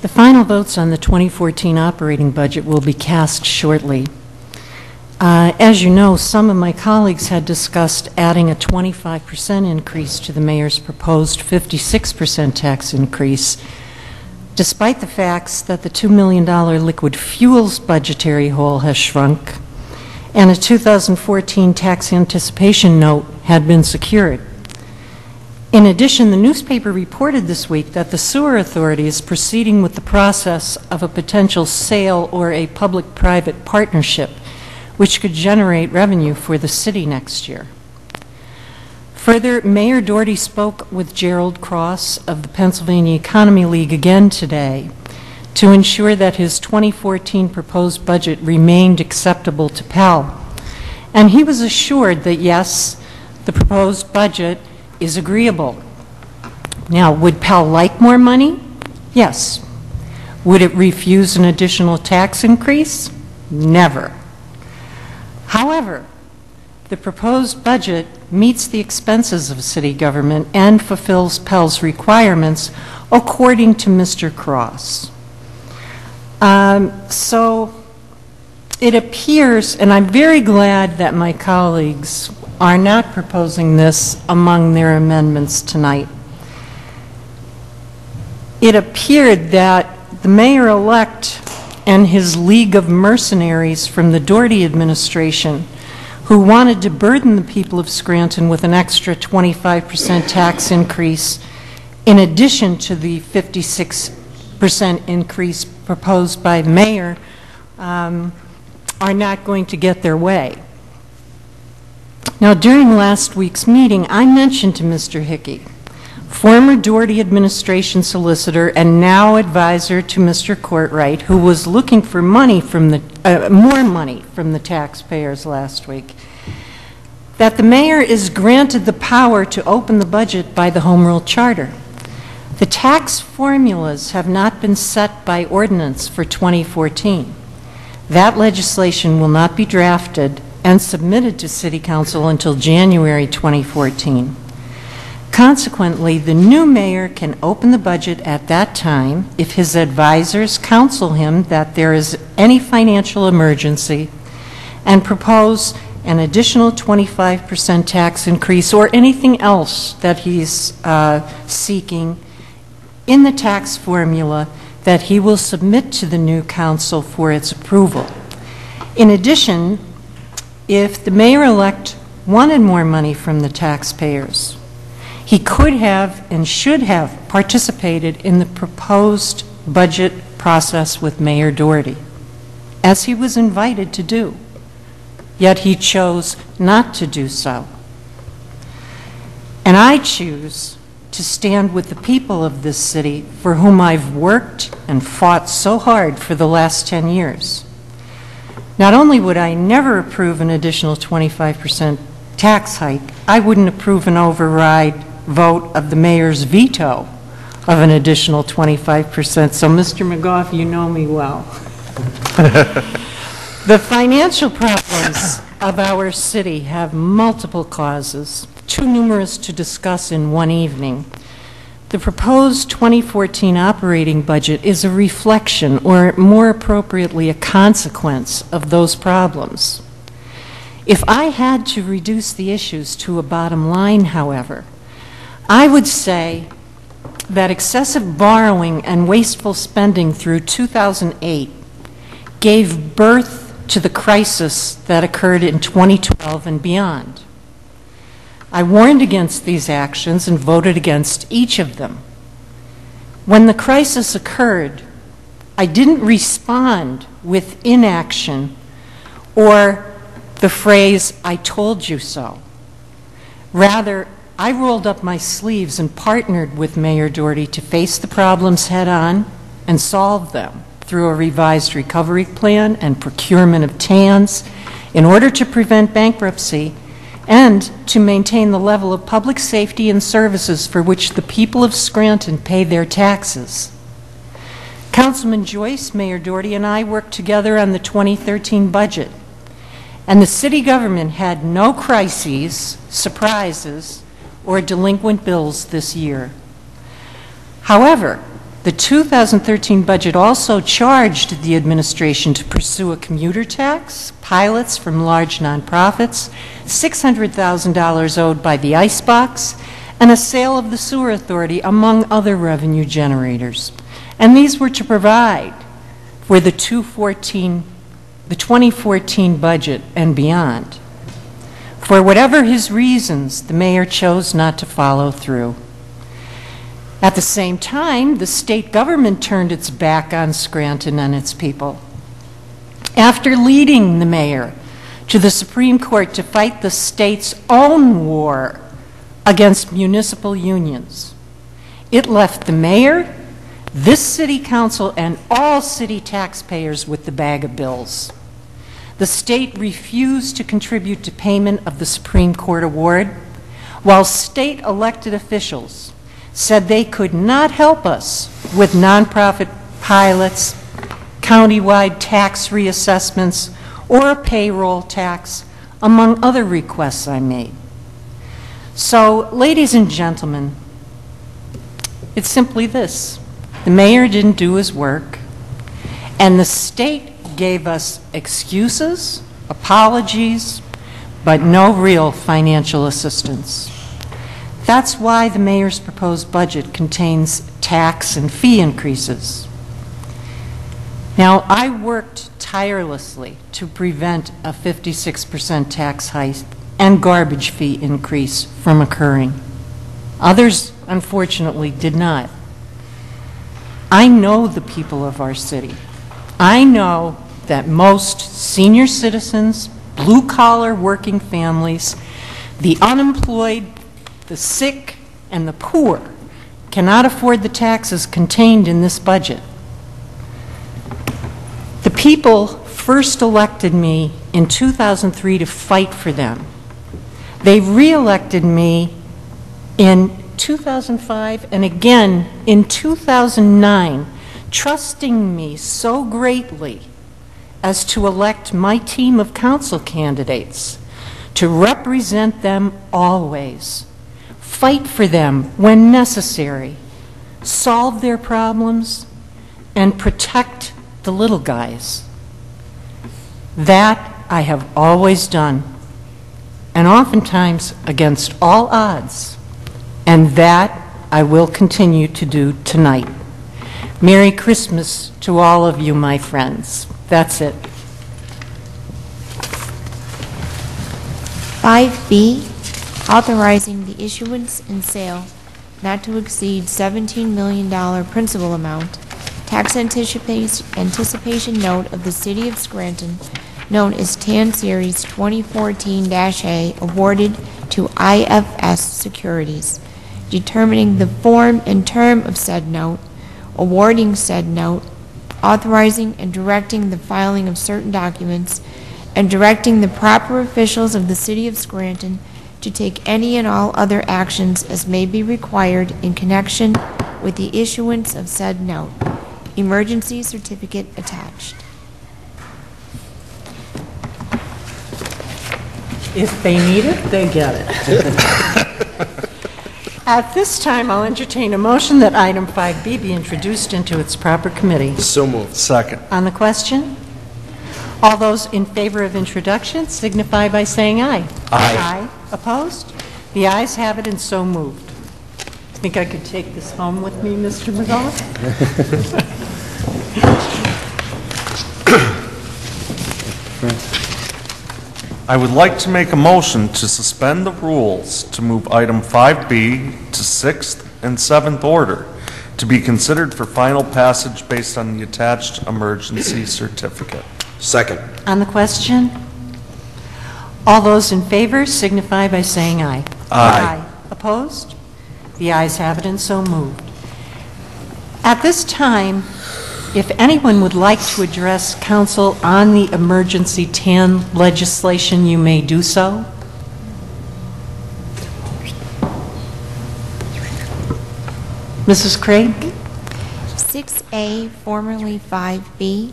The final votes on the 2014 operating budget will be cast shortly. Uh, As you know, some of my colleagues had discussed adding a 25% increase to the mayor's proposed 56% tax increase, despite the facts that the $2 million liquid fuels budgetary hole has shrunk and a 2014 tax anticipation note had been secured. In addition, the newspaper reported this week that the sewer authority is proceeding with the process of a potential sale or a public-private partnership, which could generate revenue for the city next year. Further, Mayor Doherty spoke with Gerald Cross of the Pennsylvania Economy League again today to ensure that his 2014 proposed budget remained acceptable to PEL. And he was assured that, yes, the proposed budget is agreeable. Now, would PEL like more money? Yes. Would it refuse an additional tax increase? Never. However, the proposed budget meets the expenses of city government and fulfills PEL's requirements according to Mr. Cross. Um, So it appears, and I'm very glad that my colleagues are not proposing this among their amendments tonight. It appeared that the mayor-elect and his league of mercenaries from the Doherty administration, who wanted to burden the people of Scranton with an extra 25% tax increase in addition to the 56% increase proposed by mayor, um, are not going to get their way. Now, during last week's meeting, I mentioned to Mr. Hickey, former Doherty administration solicitor and now advisor to Mr. Courtright, who was looking for money from the, uh, more money from the taxpayers last week, that the mayor is granted the power to open the budget by the Home Rule Charter. The tax formulas have not been set by ordinance for 2014. That legislation will not be drafted and submitted to City Council until January 2014. Consequently, the new mayor can open the budget at that time if his advisors counsel him that there is any financial emergency and propose an additional 25% tax increase or anything else that he's uh, seeking in the tax formula that he will submit to the new council for its approval. In addition, if the mayor-elect wanted more money from the taxpayers, he could have and should have participated in the proposed budget process with Mayor Doherty, as he was invited to do. Yet he chose not to do so. And I choose to stand with the people of this city for whom I've worked and fought so hard for the last 10 years. Not only would I never approve an additional 25% tax hike, I wouldn't approve an override vote of the mayor's veto of an additional 25%. So, Mr. McGoff, you know me well. the financial problems of our city have multiple causes too numerous to discuss in one evening. The proposed 2014 operating budget is a reflection, or more appropriately, a consequence of those problems. If I had to reduce the issues to a bottom line, however, I would say that excessive borrowing and wasteful spending through 2008 gave birth to the crisis that occurred in 2012 and beyond. I warned against these actions and voted against each of them. When the crisis occurred, I didn't respond with inaction or the phrase, I told you so. Rather, I rolled up my sleeves and partnered with Mayor Doherty to face the problems head on and solve them through a revised recovery plan and procurement of TANs in order to prevent bankruptcy and to maintain the level of public safety and services for which the people of Scranton pay their taxes. Councilman Joyce, Mayor Doherty, and I worked together on the 2013 budget, and the city government had no crises, surprises, or delinquent bills this year. However, the 2013 budget also charged the administration to pursue a commuter tax, pilots from large nonprofits, $600,000 owed by the Icebox, and a sale of the sewer authority, among other revenue generators. And these were to provide for the 214, the 2014 budget and beyond. For whatever his reasons, the mayor chose not to follow through. At the same time, the state government turned its back on Scranton and its people. After leading the mayor to the Supreme Court to fight the state's own war against municipal unions, it left the mayor, this city council, and all city taxpayers with the bag of bills. The state refused to contribute to payment of the Supreme Court award, while state elected officials said they could not help us with nonprofit pilots, countywide tax reassessments, or a payroll tax, among other requests I made. So, ladies and gentlemen, it's simply this. The mayor didn't do his work, and the state gave us excuses, apologies, but no real financial assistance. That's why the mayor's proposed budget contains tax and fee increases. Now, I worked tirelessly to prevent a 56% tax hike and garbage fee increase from occurring. Others, unfortunately, did not. I know the people of our city. I know that most senior citizens, blue-collar working families, the unemployed, the sick, and the poor cannot afford the taxes contained in this budget. The people first elected me in 2003 to fight for them. They re-elected me in 2005 and again in 2009, trusting me so greatly as to elect my team of council candidates to represent them always, fight for them when necessary, solve their problems, and protect the little guys. That I have always done, and oftentimes against all odds, and that I will continue to do tonight. Merry Christmas to all of you, my friends. That's it. 5B, authorizing the issuance and sale not to exceed $17 million principal amount, tax anticipation anticipation note of the City of Scranton, known as TAN Series 2014-A, awarded to IFS Securities, determining the form and term of said note, awarding said note, authorizing and directing the filing of certain documents, and directing the proper officials of the City of Scranton to take any and all other actions as may be required in connection with the issuance of said note. Emergency certificate attached. If they need it, they get it. At this time, I'll entertain a motion that item 5B be introduced into its proper committee. So moved. Second. On the question? All those in favor of introduction signify by saying aye. Aye. Opposed? The ayes have it and so moved. I Think I could take this home with me, Mr. McGoff? I would like to make a motion to suspend the rules to move item 5B to sixth and seventh order to be considered for final passage based on the attached emergency certificate. Second. On the question? All those in favor signify by saying aye. Aye. Opposed? The ayes have it and so moved. At this time, if anyone would like to address council on the emergency TAN legislation, you may do so. Mrs. Craig? 6A, formerly 5B,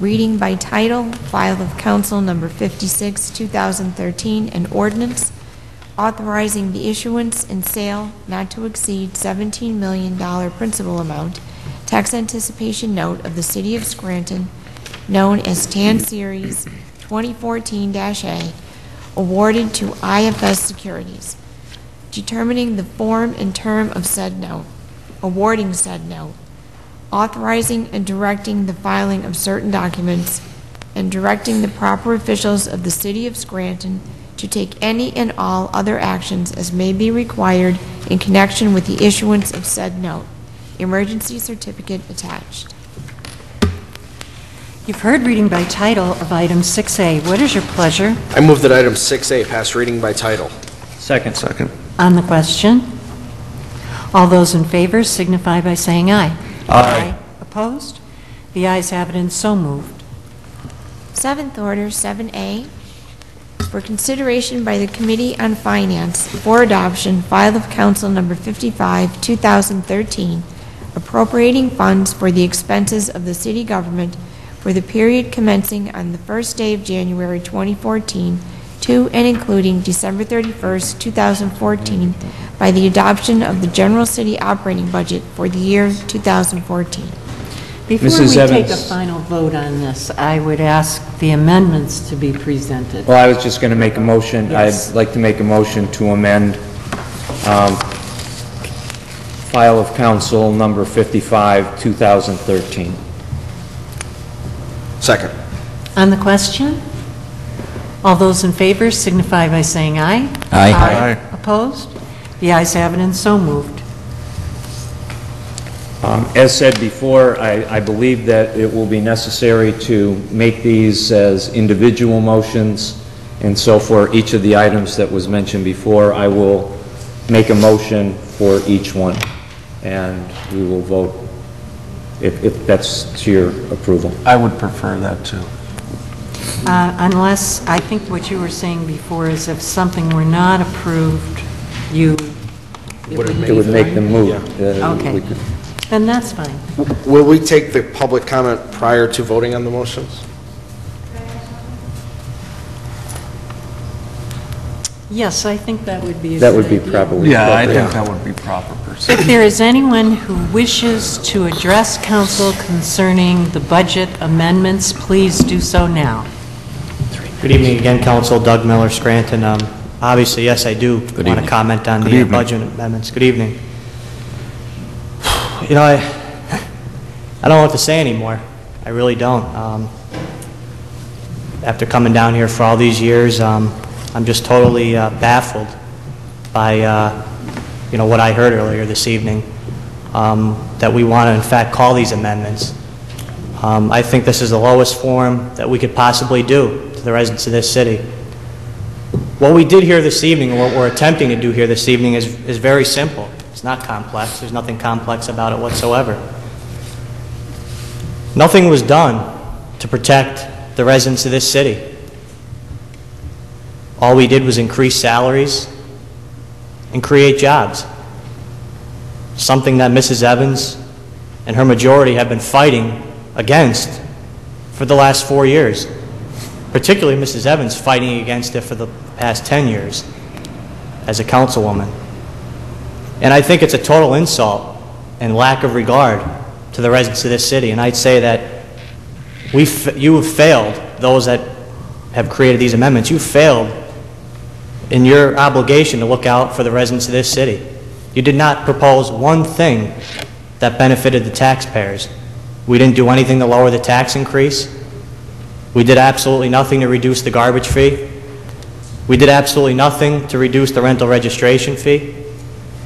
reading by title, file of council number 56, 2013, an ordinance authorizing the issuance and sale not to exceed $17 million principal amount tax anticipation note of the City of Scranton, known as TAN Series 2014-A, awarded to IFS Securities, determining the form and term of said note, awarding said note, authorizing and directing the filing of certain documents, and directing the proper officials of the City of Scranton to take any and all other actions as may be required in connection with the issuance of said note. Emergency certificate attached. You've heard reading by title of item 6A. What is your pleasure I move that item 6A pass reading by title. Second. Second. on the question? All those in favor signify by saying aye. Aye. Opposed? The ayes have it and so moved. Seventh order, 7A, for consideration by the Committee on Finance for adoption, file of council number 55, 2013, appropriating funds for the expenses of the city government for the period commencing on the first day of January 2014 to and including December 31st, 2014, by the adoption of the general city operating budget for the year 2014. Before Mrs. we take a final vote on this, I would ask the amendments to be presented. Well, I was just going to make a motion. Yes. I'd like to make a motion to amend um, file of council number 55, 2013. Second. On the question? All those in favor signify by saying aye. Aye. Aye. Opposed? The ayes have it and so moved. Um, As said before, I I believe that it will be necessary to make these as individual motions, and so for each of the items that was mentioned before, I will make a motion for each one, and we will vote if if that's to your approval. I would prefer that, too. Uh, Unless, I think what you were saying before is if something were not approved, you... It would make them move. Uh, Okay. we could- Then that's fine. Will we take the public comment prior to voting on the motions? Yes, I think that would be a That would be idea. probably Yeah, I appropriate. think that would be proper pursuit. If there is anyone who wishes to address council concerning the budget amendments, please do so now. Good evening again, Council. Doug Miller, Scranton. Um, Obviously, yes, I do want to comment on Good the uh, evening. budget amendments. Good evening. You know, I, I don't know what to say anymore. I really don't. Um, After coming down here for all these years, um, I'm just totally uh, baffled by, uh, you know, what I heard earlier this evening, um, that we want to in fact call these amendments. Um, I think this is the lowest form that we could possibly do to the residents of this city. What we did here this evening, what we're attempting to do here this evening, is, is very simple. It's not complex. There's nothing complex about it whatsoever. Nothing was done to protect the residents of this city. All we did was increase salaries and create jobs. Something that Mrs. Evans and her majority have been fighting against for the last four years. Particularly Mrs. Evans fighting against it for the past 10 years as a councilwoman. And I think it's a total insult and lack of regard to the residents of this city. And I'd say that we, you have failed, those that have created these amendments, you failed in your obligation to look out for the residents of this city. You did not propose one thing that benefited the taxpayers. We didn't do anything to lower the tax increase. We did absolutely nothing to reduce the garbage fee. We did absolutely nothing to reduce the rental registration fee.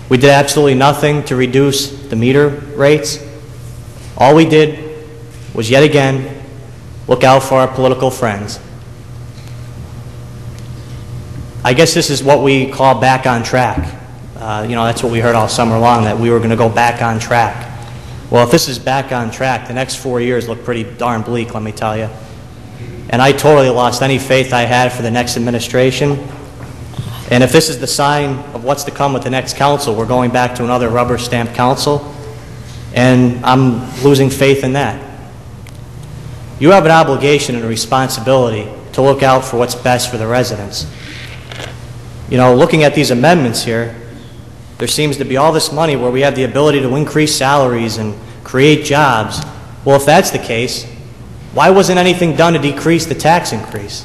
We did absolutely nothing to reduce the meter rates. All we did was yet again look out for our political friends. I guess this is what we call back on track. Uh, you know, that's what we heard all summer long, that we were going to go back on track. Well, if this is back on track, the next four years look pretty darn bleak, let me tell you. And I totally lost any faith I had for the next administration. And if this is the sign of what's to come with the next council, we're going back to another rubber stamp council. And I'm losing faith in that. You have an obligation and a responsibility to look out for what's best for the residents. You know, looking at these amendments here, there seems to be all this money where we have the ability to increase salaries and create jobs. Well, if that's the case, why wasn't anything done to decrease the tax increase?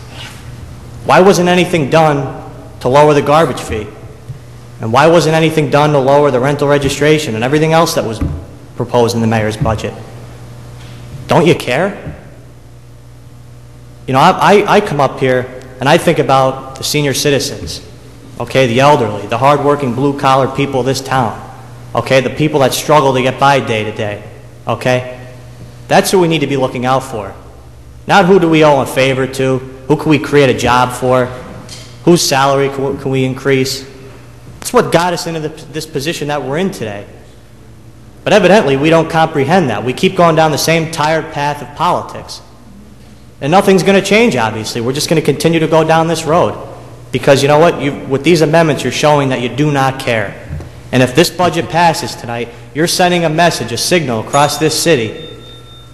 Why wasn't anything done to lower the garbage fee? And why wasn't anything done to lower the rental registration and everything else that was proposed in the mayor's budget? Don't you care? You know, I, I, come up here and I think about the senior citizens, okay, the elderly, the hardworking blue-collar people of this town, okay, the people that struggle to get by day to day, okay? That's who we need to be looking out for. Not who do we owe a favor to, who can we create a job for, whose salary can we, increase. It's what got us into the, this position that we're in today. But evidently, we don't comprehend that. We keep going down the same tired path of politics. And nothing's going to change, obviously. We're just going to continue to go down this road. Because you know what? You, with these amendments, you're showing that you do not care. And if this budget passes tonight, you're sending a message, a signal across this city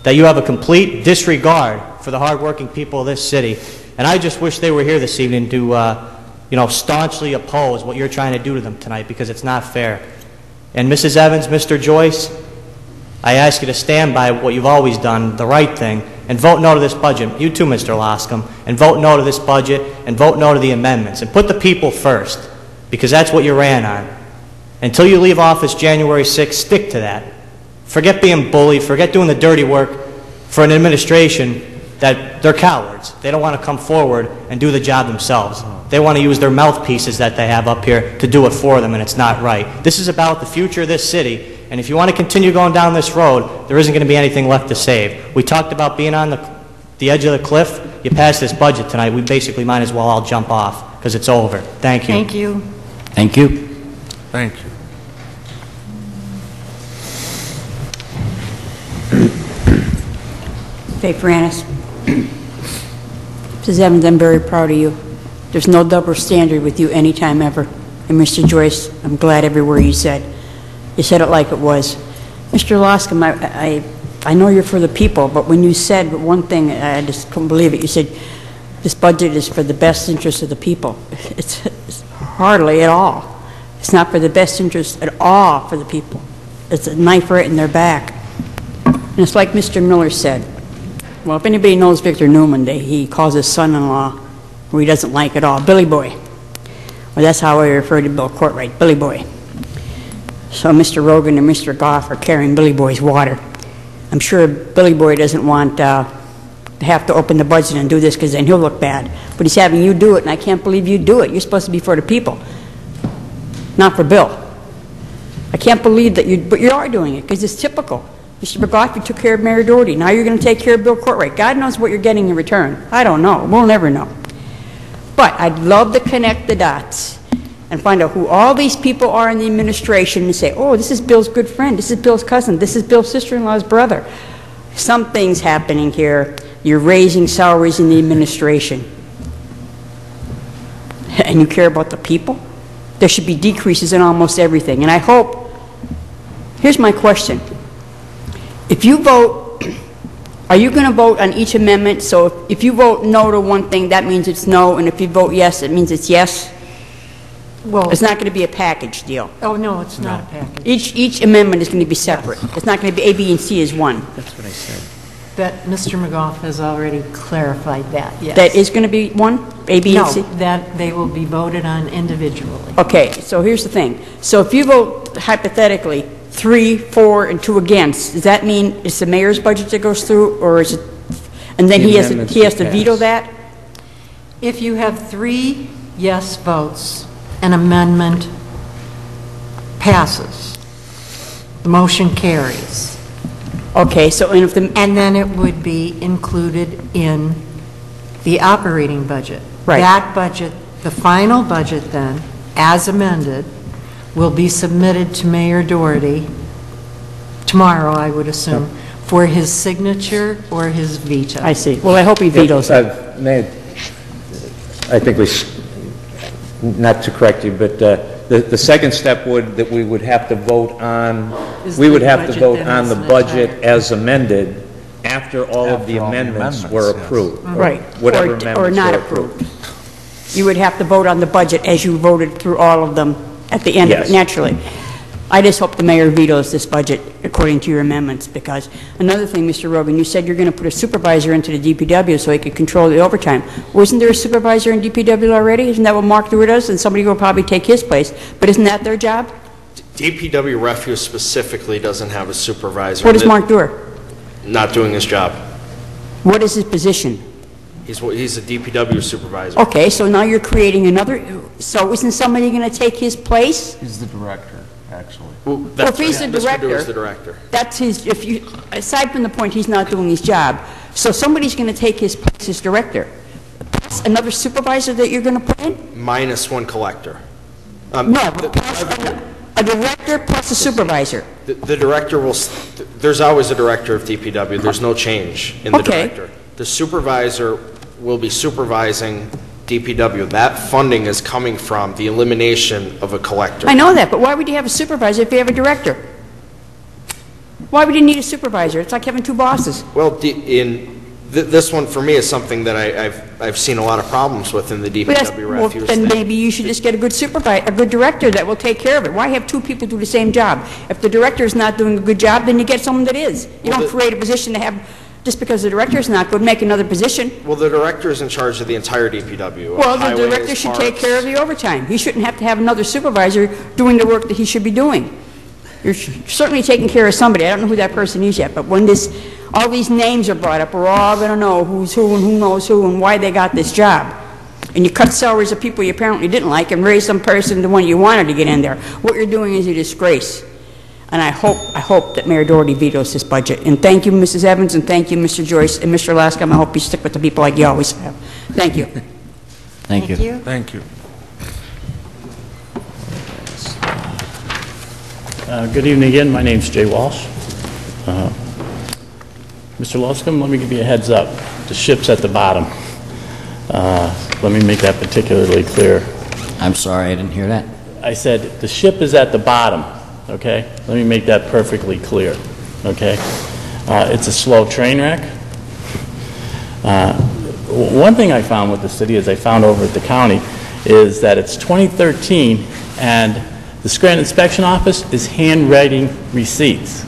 that you have a complete disregard for the hardworking people of this city. And I just wish they were here this evening to, uh, you know, staunchly oppose what you're trying to do to them tonight because it's not fair. And Mrs. Evans, Mr. Joyce, I ask you to stand by what you've always done, the right thing, and vote no to this budget. You too, Mr. Loscombe, and vote no to this budget, and vote no to the amendments, and put the people first, because that's what you ran on. Until you leave office January 6th, stick to that. Forget being bullied, forget doing the dirty work for an administration that they're cowards. They don't want to come forward and do the job themselves. They want to use their mouthpieces that they have up here to do it for them, and it's not right. This is about the future of this city, and if you want to continue going down this road, there isn't going to be anything left to save. We talked about being on the, the edge of the cliff. You pass this budget tonight, we basically might as well all jump off, because it's over. Thank you. Thank you. Thank you. Thank you. Fay Franus. Mrs. Evans, I'm very proud of you. There's no double standard with you anytime ever. And Mr. Joyce, I'm glad every word you said. You said it like it was. Mr. Loscombe, I, I, I know you're for the people, but when you said one thing, I just couldn't believe it. You said, this budget is for the best interest of the people. It's, it's hardly at all. It's not for the best interest at all for the people. It's a knife right in their back. And it's like Mr. Miller said. Well, if anybody knows Victor Newman, they, he calls his son-in-law, who he doesn't like at all, Billy Boy. Well, that's how I refer to Bill Courtright, Billy Boy. So Mr. Rogan and Mr. Goff are carrying Billy Boy's water. I'm sure Billy Boy doesn't want uh, to have to open the budget and do this because then he'll look bad. But he's having you do it, and I can't believe you do it. You're supposed to be for the people, not for Bill. I can't believe that you, but you are doing it because it's typical. Mr. McGoff, you took care of Mary Doherty. Now you're going to take care of Bill Courtright. God knows what you're getting in return. I don't know. We'll never know. But I'd love to connect the dots and find out who all these people are in the administration and say, oh, this is Bill's good friend. This is Bill's cousin. This is Bill's sister-in-law's brother. Something's happening here. You're raising salaries in the administration. And you care about the people? There should be decreases in almost everything. And I hope, here's my question. If you vote, are you going to vote on each amendment? So if you vote no to one thing, that means it's no, and if you vote yes, it means it's yes? Well, It's not going to be a package deal. oh, no, it's not a package. Each, each amendment is going to be separate. It's not going to be A, B, and C as one. That's what I said. That Mr. McGoff has already clarified that, yes. That is going to be one, A, B, and C? No, that they will be voted on individually. Okay, so here's the thing. So if you vote hypothetically, three, four, and two against, does that mean it's the mayor's budget that goes through, or is it, and then The he has, amendments he has to will veto pass. that? If you have three yes votes, an amendment passes. The motion carries. Okay, so and if the... And then it would be included in the operating budget. Right. That budget, the final budget then, as amended, will be submitted to Mayor Doherty tomorrow, I would assume, for his signature or his veto. I see. Well, I hope he vetoes it. Uh, May, I think we, s- not to correct you, but uh, the, the second step would, that we would have to vote on, Is we the would have to budget vote then on as the an budget entire- as amended after all of the After all the amendments amendments, were yes. approved. or Right. Whatever Or- amendments Or not were approved. You would have to vote on the budget as you voted through all of them at the end of it, Yes. naturally. I just hope the mayor vetoes this budget according to your amendments, because another thing, Mr. Rogan, you said you're going to put a supervisor into the DPW so he could control the overtime. Wasn't there a supervisor in DPW already? Isn't that what Mark Stewart does? And somebody will probably take his place, but isn't that their job? DPW refuse specifically doesn't have a supervisor. What is Mark do? Not doing his job. What is his position? He's, he's a DPW supervisor. Okay, so now you're creating another, so isn't somebody going to take his place? He's the director, actually. Well, Well, if he's the Mr. Dewar is director- the director. That's his, if you, aside from the point he's not doing his job, so somebody's going to take his place as director. That's Another supervisor that you're going to put in? Minus one collector. Um, No, but plus a- a director plus a supervisor. The, the director will, s- there's always a director of DPW, there's no change in the Okay. director. The supervisor will be supervising DPW. That funding is coming from the elimination of a collector. I know that, but why would you have a supervisor if you have a director? Why would you need a supervisor? It's like having two bosses. Well, in, th- this one for me is something that I, I've, I've seen a lot of problems with in the DPW well, refuse Then thing. maybe you should just get a good supervisor, a good director that will take care of it. Why have two people do the same job? If the director is not doing a good job, then you get someone that is. You Well, don't create a position to have, just because the director is not good, make another position. Well, the director is in charge of the entire DPW. Uh, well, the highways, director should take parks. care of the overtime. He shouldn't have to have another supervisor doing the work that he should be doing. You're certainly taking care of somebody. I don't know who that person is yet, but when this, all these names are brought up, we're all going to know who's who and who knows who and why they got this job. And you cut salaries of people you apparently didn't like and raise some person the one you wanted to get in there. What you're doing is a disgrace. And I hope, I hope that Mayor Doherty vetoes this budget. And thank you, Mrs. Evans, and thank you, Mr. Joyce, and Mr. Loscombe. I hope you stick with the people like you always have. Thank you. Thank you. Thank you. Uh, Good evening again, my name's Jay Walsh. Uh, Mr. Loscombe, let me give you a heads up. The ship's at the bottom. Uh, Let me make that particularly clear. I'm sorry, I didn't hear that. I said, the ship is at the bottom, okay? Let me make that perfectly clear, okay? Uh, It's a slow train wreck. Uh, One thing I found with the city, as I found over at the county, is that it's 2013, and the Scranton Inspection Office is handwriting receipts.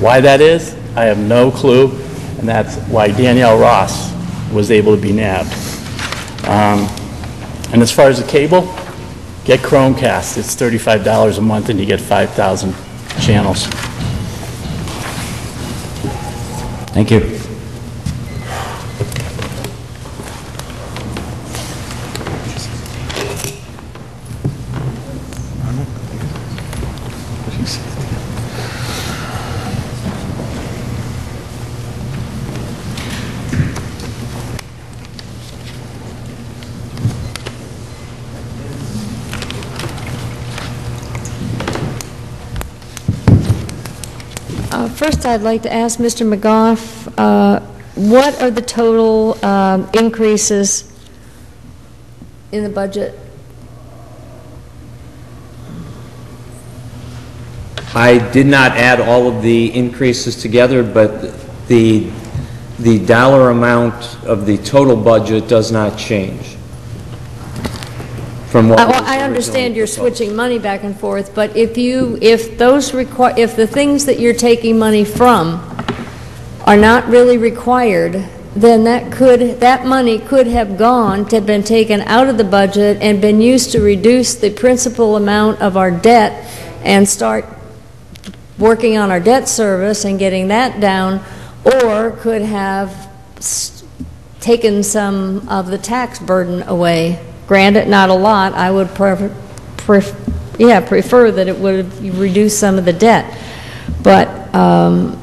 Why that is, I have no clue, and that's why Danielle Ross was able to be nabbed. Um, And as far as the cable, get Chromecast. It's $35 a month, and you get 5,000 channels. Thank you. Uh, First, I'd like to ask Mr. McGoff, uh, what are the total um, increases in the budget? I did not add all of the increases together, but the, the dollar amount of the total budget does not change from what well, I understand you're proposed. switching money back and forth, but if you, if those require, if the things that you're taking money from are not really required, then that could, that money could have gone, to have been taken out of the budget and been used to reduce the principal amount of our debt and start working on our debt service and getting that down, or could have taken some of the tax burden away. Granted, not a lot, I would prefer, pref- yeah, prefer that it would reduce some of the debt. But um,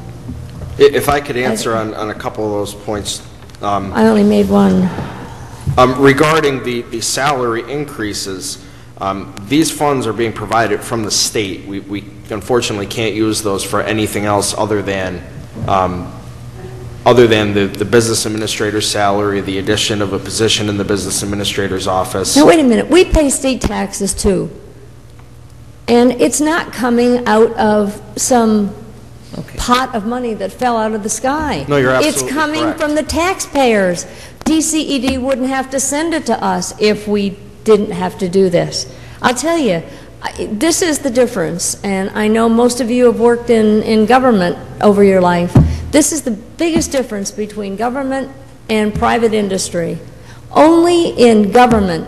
If I could answer on, on a couple of those points. um, I only made one. Um, Regarding the, the salary increases, um, these funds are being provided from the state. We, we unfortunately can't use those for anything else other than, um, other than the, the business administrator's salary, the addition of a position in the business administrator's office. Now, wait a minute, we pay state taxes too. And it's not coming out of some pot of money that fell out of the sky. No, you're absolutely It's coming correct. from the taxpayers. DCED wouldn't have to send it to us if we didn't have to do this. I'll tell you, I- this is the difference, and I know most of you have worked in, in government over your life. This is the biggest difference between government and private industry. Only in government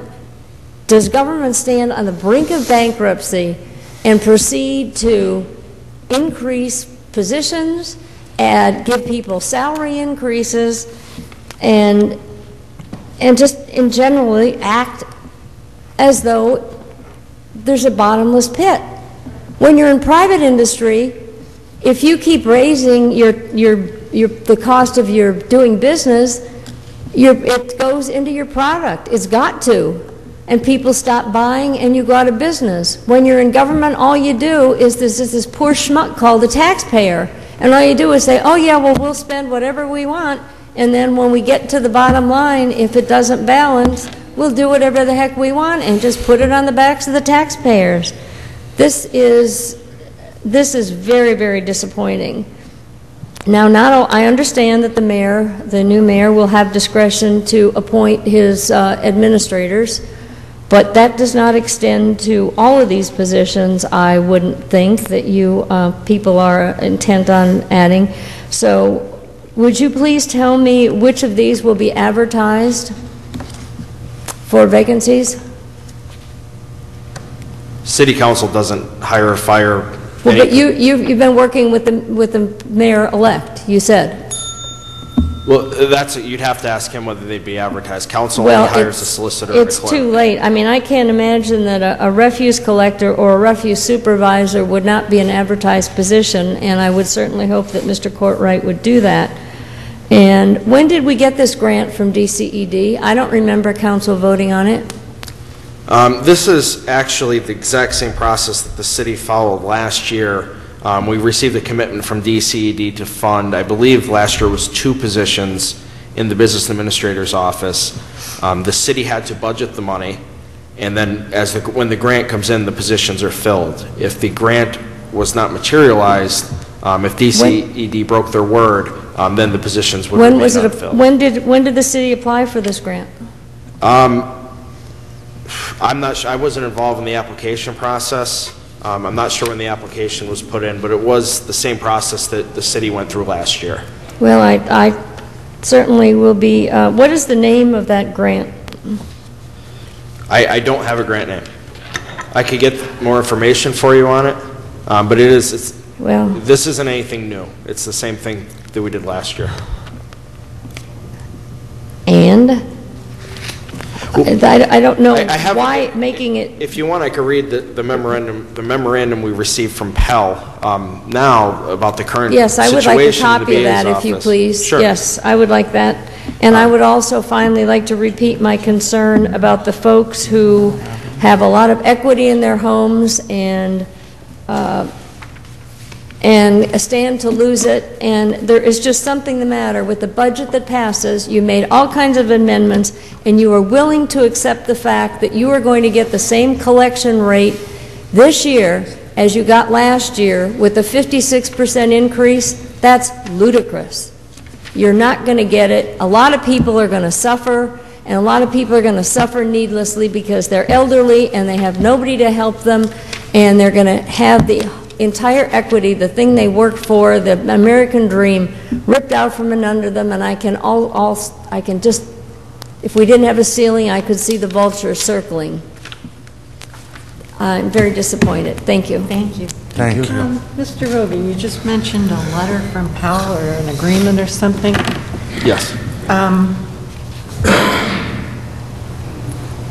does government stand on the brink of bankruptcy and proceed to increase positions, add, give people salary increases, and, and just in generally act as though there's a bottomless pit. When you're in private industry, if you keep raising your, your, your, the cost of your doing business, your, it goes into your product. It's got to. And people stop buying and you go out of business. When you're in government, all you do is this is this poor schmuck called the taxpayer. And all you do is say, oh yeah, well, we'll spend whatever we want. And then when we get to the bottom line, if it doesn't balance, we'll do whatever the heck we want and just put it on the backs of the taxpayers. This is, this is very, very disappointing. Now, not all, I understand that the mayor, the new mayor, will have discretion to appoint his uh, administrators, but that does not extend to all of these positions, I wouldn't think, that you uh, people are intent on adding. So would you please tell me which of these will be advertised for vacancies? City council doesn't hire or fire. Well, but you, you've you've been working with the, with the mayor-elect, you said. Well, that's, you'd have to ask him whether they'd be advertised. Council only Well, hires it's- a solicitor and a It's clerk. too late. I mean, I can't imagine that a a refuse collector or a refuse supervisor would not be an advertised position, and I would certainly hope that Mr. Courtright would do that. And when did we get this grant from DCED? I don't remember council voting on it. Um, This is actually the exact same process that the city followed last year. Um, We received a commitment from DCED to fund, I believe last year was two positions in the business administrator's office. Um, The city had to budget the money, and then as, the when the grant comes in, the positions are filled. If the grant was not materialized, um, if DCED broke their word, um, then the positions would When remain was it, unfilled. when did, when did the city apply for this grant? I'm not, su- I wasn't involved in the application process. Um, I'm not sure when the application was put in, but it was the same process that the city went through last year. Well, I I certainly will be, uh, what is the name of that grant? I, I don't have a grant name. I could get more information for you on it, um, but it is, it's, Well- this isn't anything new. It's the same thing that we did last year. And? I I don't know I- I have- why making it If you want, I could read the the memorandum, the memorandum we received from PEL um, now about the current Yes, I would like a situation in the copy of VA's that, if you office. please. Sure. Yes, I would like that. And I would also finally like to repeat my concern about the folks who have a lot of equity in their homes and, uh, and stand to lose it, and there is just something the matter with the budget that passes. You made all kinds of amendments, and you are willing to accept the fact that you are going to get the same collection rate this year as you got last year with a 56% increase. That's ludicrous. You're not going to get it. A lot of people are going to suffer, and a lot of people are going to suffer needlessly because they're elderly and they have nobody to help them, and they're going to have the entire equity, the thing they worked for, the American dream, ripped out from under them, and I can all, all, I can just, if we didn't have a ceiling, I could see the vultures circling. I'm very disappointed. Thank you. Thank you. Thank you. Um, Mr. Rogan, you just mentioned a letter from PEL or an agreement or something. Yes. Um,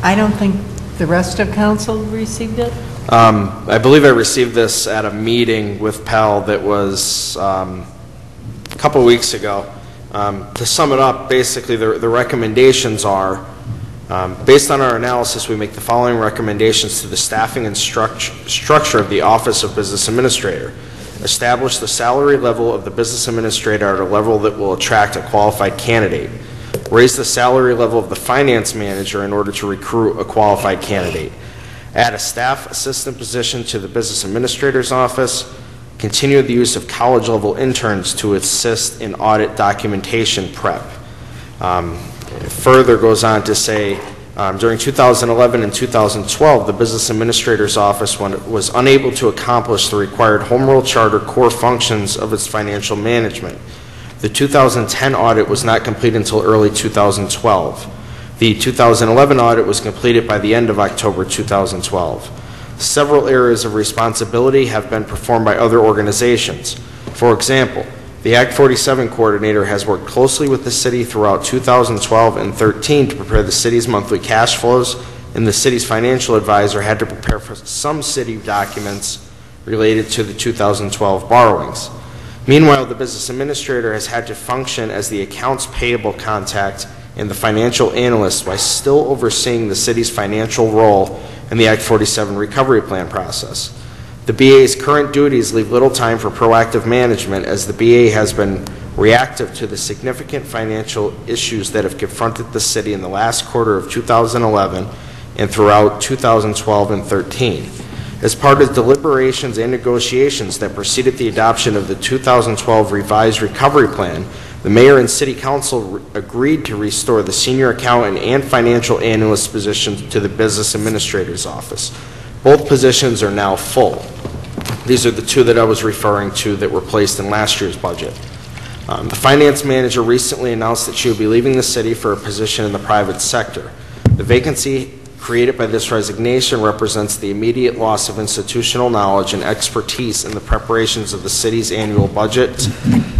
I don't think the rest of council received it. Um, I believe I received this at a meeting with PEL that was um, a couple weeks ago. Um, To sum it up, basically, the the recommendations are, um, based on our analysis, we make the following recommendations to the staffing and struct- structure of the Office of Business Administrator. Establish the salary level of the business administrator at a level that will attract a qualified candidate. Raise the salary level of the finance manager in order to recruit a qualified candidate. Add a staff assistant position to the business administrator's office. Continue the use of college-level interns to assist in audit documentation prep. Um, Further goes on to say, um, during 2011 and 2012, the business administrator's office was unable to accomplish the required home rule charter core functions of its financial management. The 2010 audit was not complete until early 2012. The 2011 audit was completed by the end of October 2012. Several areas of responsibility have been performed by other organizations. For example, the Act 47 Coordinator has worked closely with the city throughout 2012 and 13 to prepare the city's monthly cash flows, and the city's financial advisor had to prepare for some city documents related to the 2012 borrowings. Meanwhile, the business administrator has had to function as the accounts payable contact and the financial analyst while still overseeing the city's financial role in the Act 47 recovery plan process. The BA's current duties leave little time for proactive management as the BA has been reactive to the significant financial issues that have confronted the city in the last quarter of 2011 and throughout 2012 and 13. As part of deliberations and negotiations that preceded the adoption of the 2012 revised recovery plan, the mayor and city council agreed to restore the senior accountant and financial analyst positions to the business administrator's office. Both positions are now full. These are the two that I was referring to that were placed in last year's budget. Um, The finance manager recently announced that she will be leaving the city for a position in the private sector. The vacancy created by this resignation represents the immediate loss of institutional knowledge and expertise in the preparations of the city's annual budget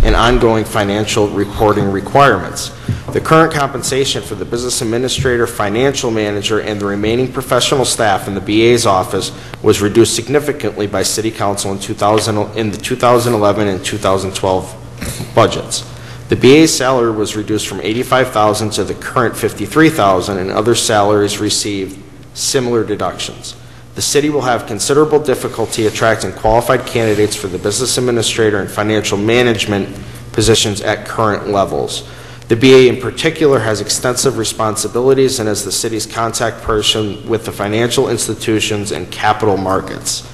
and ongoing financial reporting requirements. The current compensation for the business administrator, financial manager, and the remaining professional staff in the BA's office was reduced significantly by city council in 2000, in the 2011 and 2012 budgets. The BA's salary was reduced from 85,000 to the current 53,000, and other salaries received similar deductions. The city will have considerable difficulty attracting qualified candidates for the business administrator and financial management positions at current levels. The BA in particular has extensive responsibilities and is the city's contact person with the financial institutions and capital markets.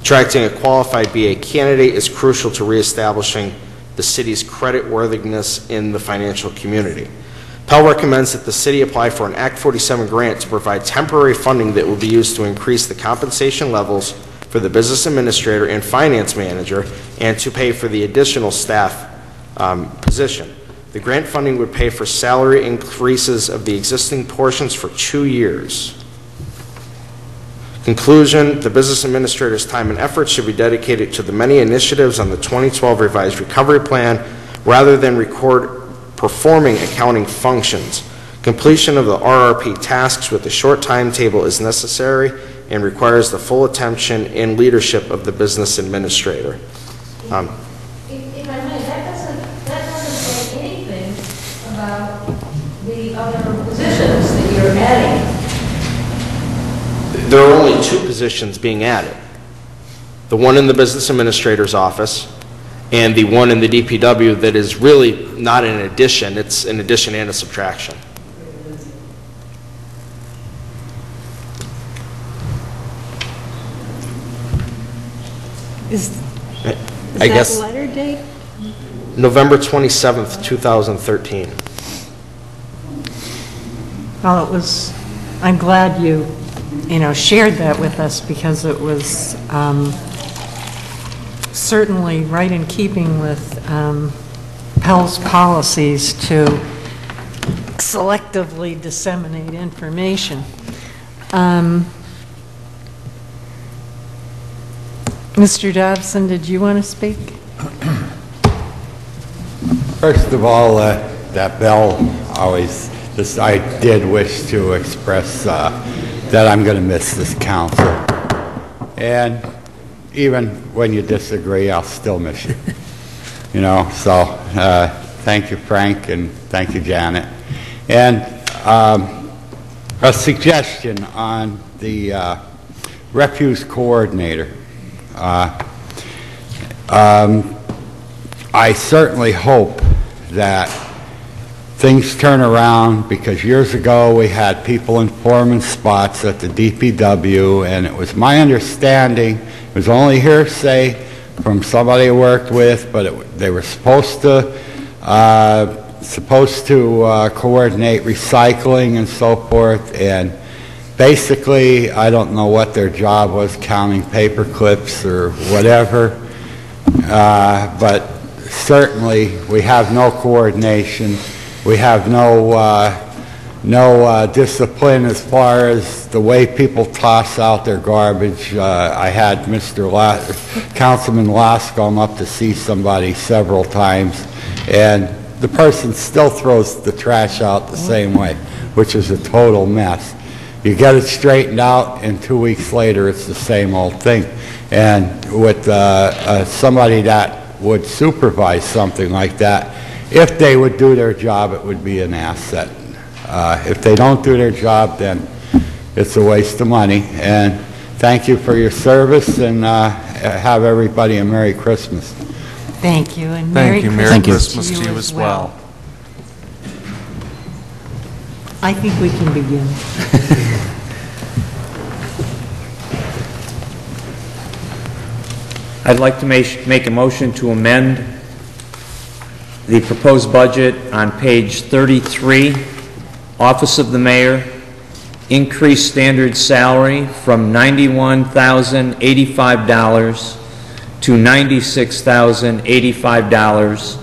Attracting a qualified BA candidate is crucial to reestablishing the city's credit worthiness in the financial community. PEL recommends that the city apply for an Act 47 grant to provide temporary funding that will be used to increase the compensation levels for the business administrator and finance manager and to pay for the additional staff um, position. The grant funding would pay for salary increases of the existing portions for two years. Conclusion, the business administrator's time and effort should be dedicated to the many initiatives on the 2012 revised recovery plan rather than record performing accounting functions. Completion of the RRP tasks with a short timetable is necessary and requires the full attention and leadership of the business administrator. Um, positions that you're adding. There are only two positions being added. The one in the business administrator's office and the one in the DPW that is really not an addition, it's an addition and a subtraction. Is I is guess that letter date? November 27th, 2013. Well, it was, I'm glad you, you know, shared that with us because it was, um, certainly right in keeping with um, PEL's policies to selectively disseminate information. Um, Mr. Dobson, did you want to speak? First of all, uh, that bell always, this, I did wish to express uh, that I'm going to miss this council. And even when you disagree, I'll still miss you. You know, so uh, thank you, Frank, and thank you, Janet. And um, a suggestion on the uh, refuse coordinator. Uh, um, I certainly hope that things turn around because years ago we had people in foreman spots at the DPW and it was my understanding, it was only hearsay from somebody I worked with, but it, they were supposed to, uh, supposed to uh, coordinate recycling and so forth and basically I don't know what their job was, counting paper clips or whatever, uh, but certainly we have no coordination. We have no, uh, no uh, discipline as far as the way people toss out their garbage. Uh, I had Mr. La- Councilman Loscombe up to see somebody several times, and the person still throws the trash out the same way, which is a total mess. You get it straightened out, and two weeks later, it's the same old thing. And with uh, uh, somebody that would supervise something like that, if they would do their job, it would be an asset. Uh, If they don't do their job, then it's a waste of money. And thank you for your service, and uh, have everybody a Merry Christmas. Thank you, and Thank Merry you. Merry Christmas Christmas to you as well. I think we can begin. I'd like to make, make a motion to amend the proposed budget on page 33, Office of the Mayor, increase standard salary from $91,085 to $96,085,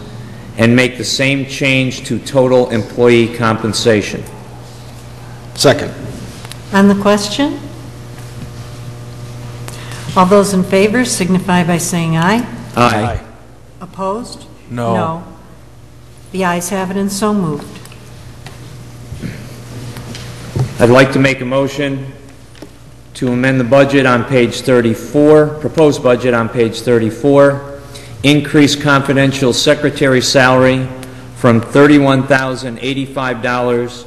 and make the same change to total employee compensation. Second. On the question? All those in favor signify by saying aye. Aye. Opposed? No. No. The ayes have it and so moved. I'd like to make a motion to amend the budget on page 34, proposed budget on page 34, increase confidential secretary salary from $31,085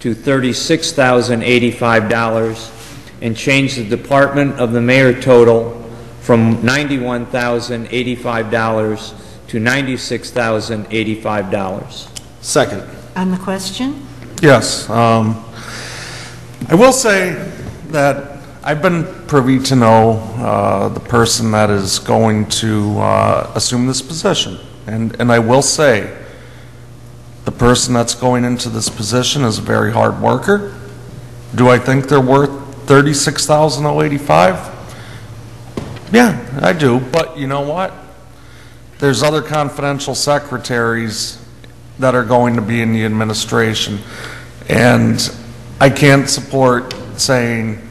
to $36,085, and change the Department of the Mayor total from $91,085 to $96,085. Second. On the question? Yes. um, I will say that I've been privy to know uh, the person that is going to uh, assume this position. And, and I will say, the person that's going into this position is a very hard worker. Do I think they're worth 36,085? Yeah, I do. But you know what? There's other confidential secretaries that are going to be in the administration. And I can't support saying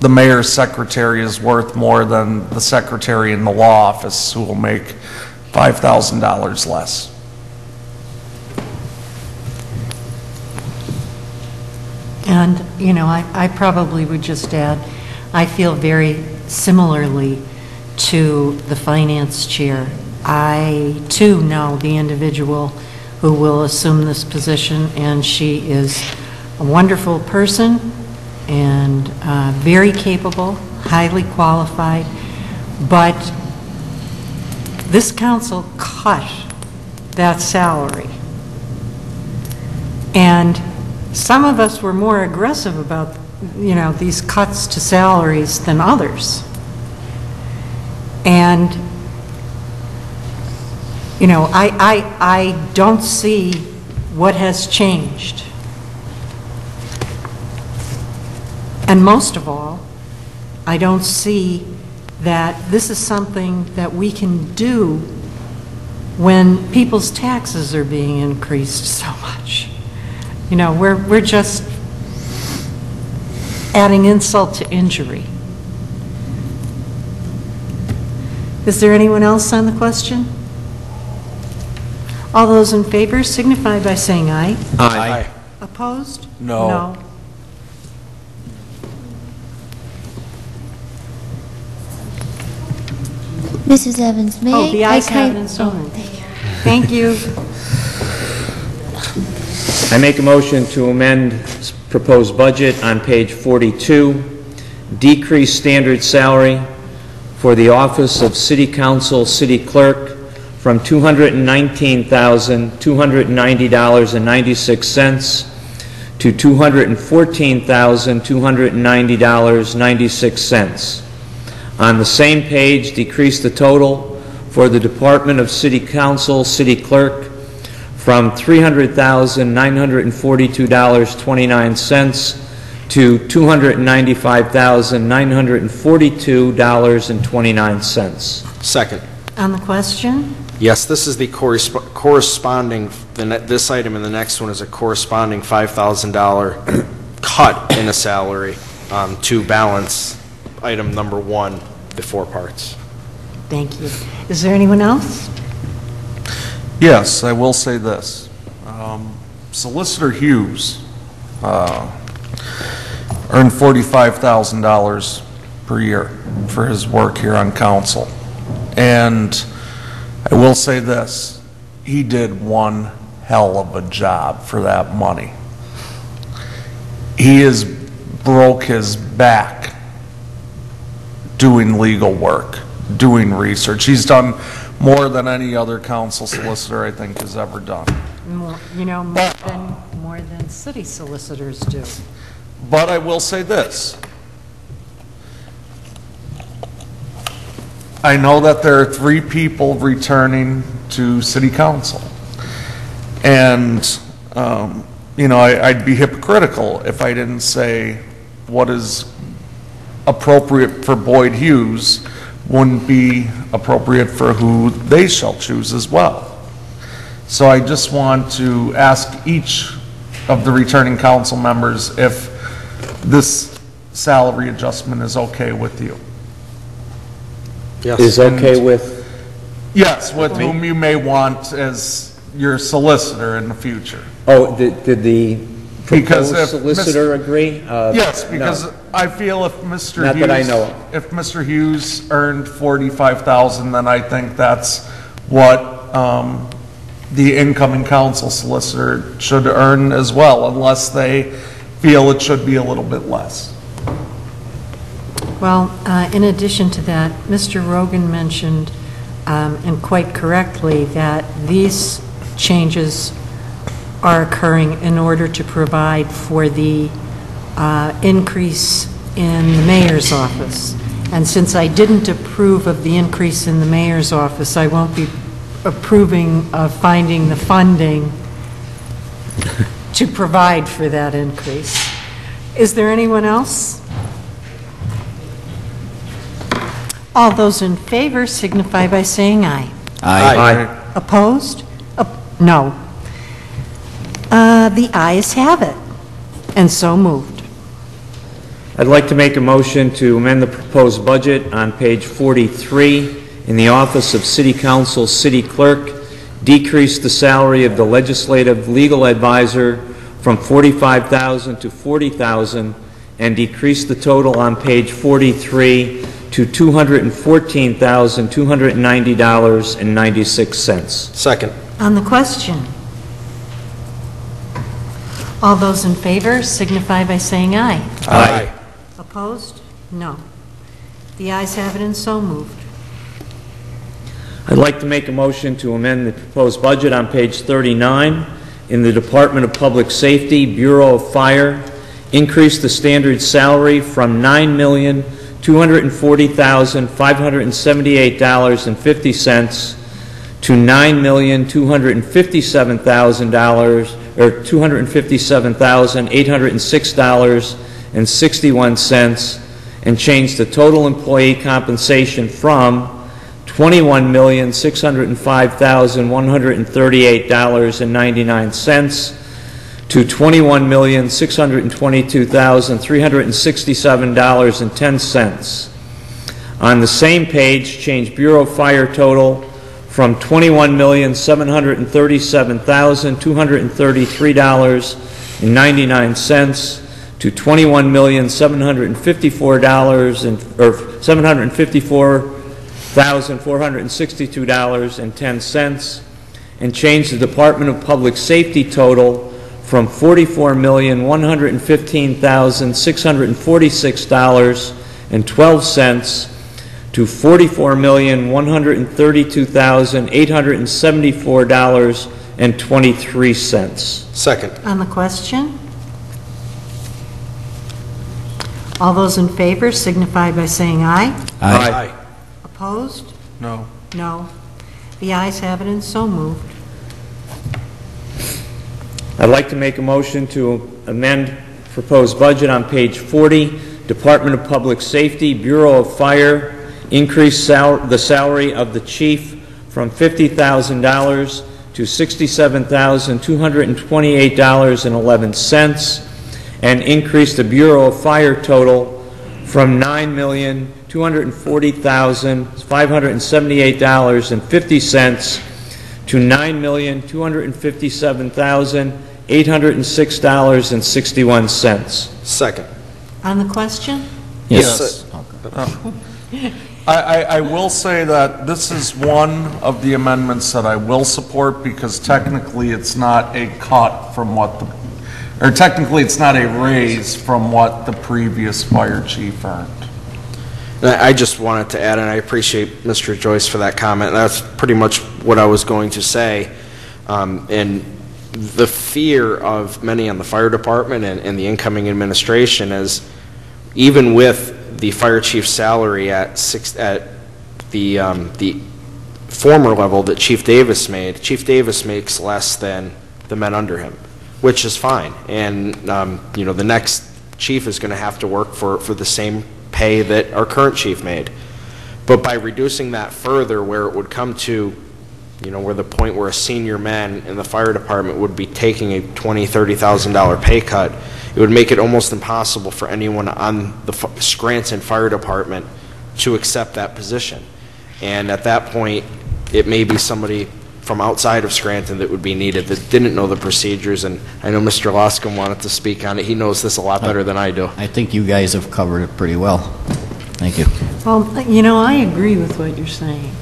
the mayor's secretary is worth more than the secretary in the law office who will make $5,000 less. And, you know, I, I probably would just add, I feel very similarly to the finance chair. I, too, know the individual who will assume this position, and she is a wonderful person and uh, very capable, highly qualified, but this council cut that salary. And some of us were more aggressive about, you know, these cuts to salaries than others. And, you know, I, I, I don't see what has changed. And most of all, I don't see that this is something that we can do when people's taxes are being increased so much. You know, we're, we're just adding insult to injury. Is there anyone else on the question? All those in favor signify by saying aye. Aye. Opposed? No. No. Mrs. Evans, may Oh, the I ayes have kind- it and so oh. Thank you. I make a motion to amend s- proposed budget on page 42, decrease standard salary for the office of city council, city clerk from $219,290.96 to $214,290.96. On the same page, decrease the total for the Department of City Council, City Clerk from $300,942.29 to $295,942.29. Second. On the question? Yes, this is the corresp- corresponding, the ne- this item and the next one is a corresponding $5,000 cut in a salary um, to balance item number one, the four parts. Thank you. Is there anyone else? Yes, I will say this. Um, Solicitor Hughes uh, earned $45,000 per year for his work here on council. And I will say this, he did one hell of a job for that money. He has broke his back doing legal work, doing research. He's done more than any other council solicitor, I think, has ever done. More, you know, more than, more than city solicitors do. But I will say this. I know that there are three people returning to city council. And, um, you know, I- I'd be hypocritical if I didn't say what is appropriate for Boyd Hughes wouldn't be appropriate for who they shall choose as well. So I just want to ask each of the returning council members if this salary adjustment is okay with you. Yes. is okay with, Yes, with whom you may want as your solicitor in the future. oh, did did the Because proposed if solicitor agree? Uh, Yes, no. because I feel if Mr. Hughes... Not that I know of. If Mr. Hughes earned 45,000, then I think that's what um, the incoming council solicitor should earn as well, unless they feel it should be a little bit less. Well, uh, in addition to that, Mr. Rogan mentioned, um, and quite correctly, that these changes are occurring in order to provide for the uh, increase in the mayor's office. And since I didn't approve of the increase in the mayor's office, I won't be approving of finding the funding to provide for that increase. Is there anyone else? All those in favor signify by saying aye. Aye. Opposed? Op- No. Uh, The ayes have it, and so moved. I'd like to make a motion to amend the proposed budget on page 43 in the office of City Council, City Clerk, decrease the salary of the legislative legal advisor from 45,000 to 40,000, and decrease the total on page 43 to $214,290.96. Second. On the question, all those in favor signify by saying aye. Aye. Opposed? No. The ayes have it, and so moved. I'd like to make a motion to amend the proposed budget on page 39 in the Department of Public Safety, Bureau of Fire, increase the standard salary from $9,240,578.50 to $9,257,000, or $257,806.61, and change the total employee compensation from $21,605,138.99 to $21,622,367.10. On the same page, change Bureau Fire total from $21,737,233.99 to $21,754 and, or $754,462.10, and change the Department of Public Safety total from $44,115,646.12 to $44,132,874.23. Second. On the question? All those in favor signify by saying aye. Aye. Opposed? No. No. The ayes have it and so moved. I'd like to make a motion to amend proposed budget on page 40, Department of Public Safety, Bureau of Fire, increase sal- the salary of the chief from $50,000 to $67,228.11, and increase the Bureau of Fire total from $9,240,578.50 to $9,257,806.61. Second. On the question? Yes. I, I, I will say that this is one of the amendments that I will support because technically it's not a cut from what the, or technically it's not a raise from what the previous fire chief earned. I I just wanted to add, and I appreciate Mr. Joyce for that comment, that's pretty much what I was going to say. Um, And the fear of many on the fire department and, and the incoming administration is, even with the fire chief's salary at six, at the, um, the former level that Chief Davis made, Chief Davis makes less than the men under him, which is fine. And, um, you know, the next chief is going to have to work for, for the same pay that our current chief made. But by reducing that further, where it would come to, you know, where the point where a senior man in the fire department would be taking a twenty, thirty thousand dollar pay cut, it would make it almost impossible for anyone on the F- Scranton Fire Department to accept that position. And at that point, it may be somebody from outside of Scranton that would be needed that didn't know the procedures, and I know Mr. Loscombe wanted to speak on it. He knows this a lot better than I do. I think you guys have covered it pretty well. Thank you. Well, you know, I agree with what you're saying.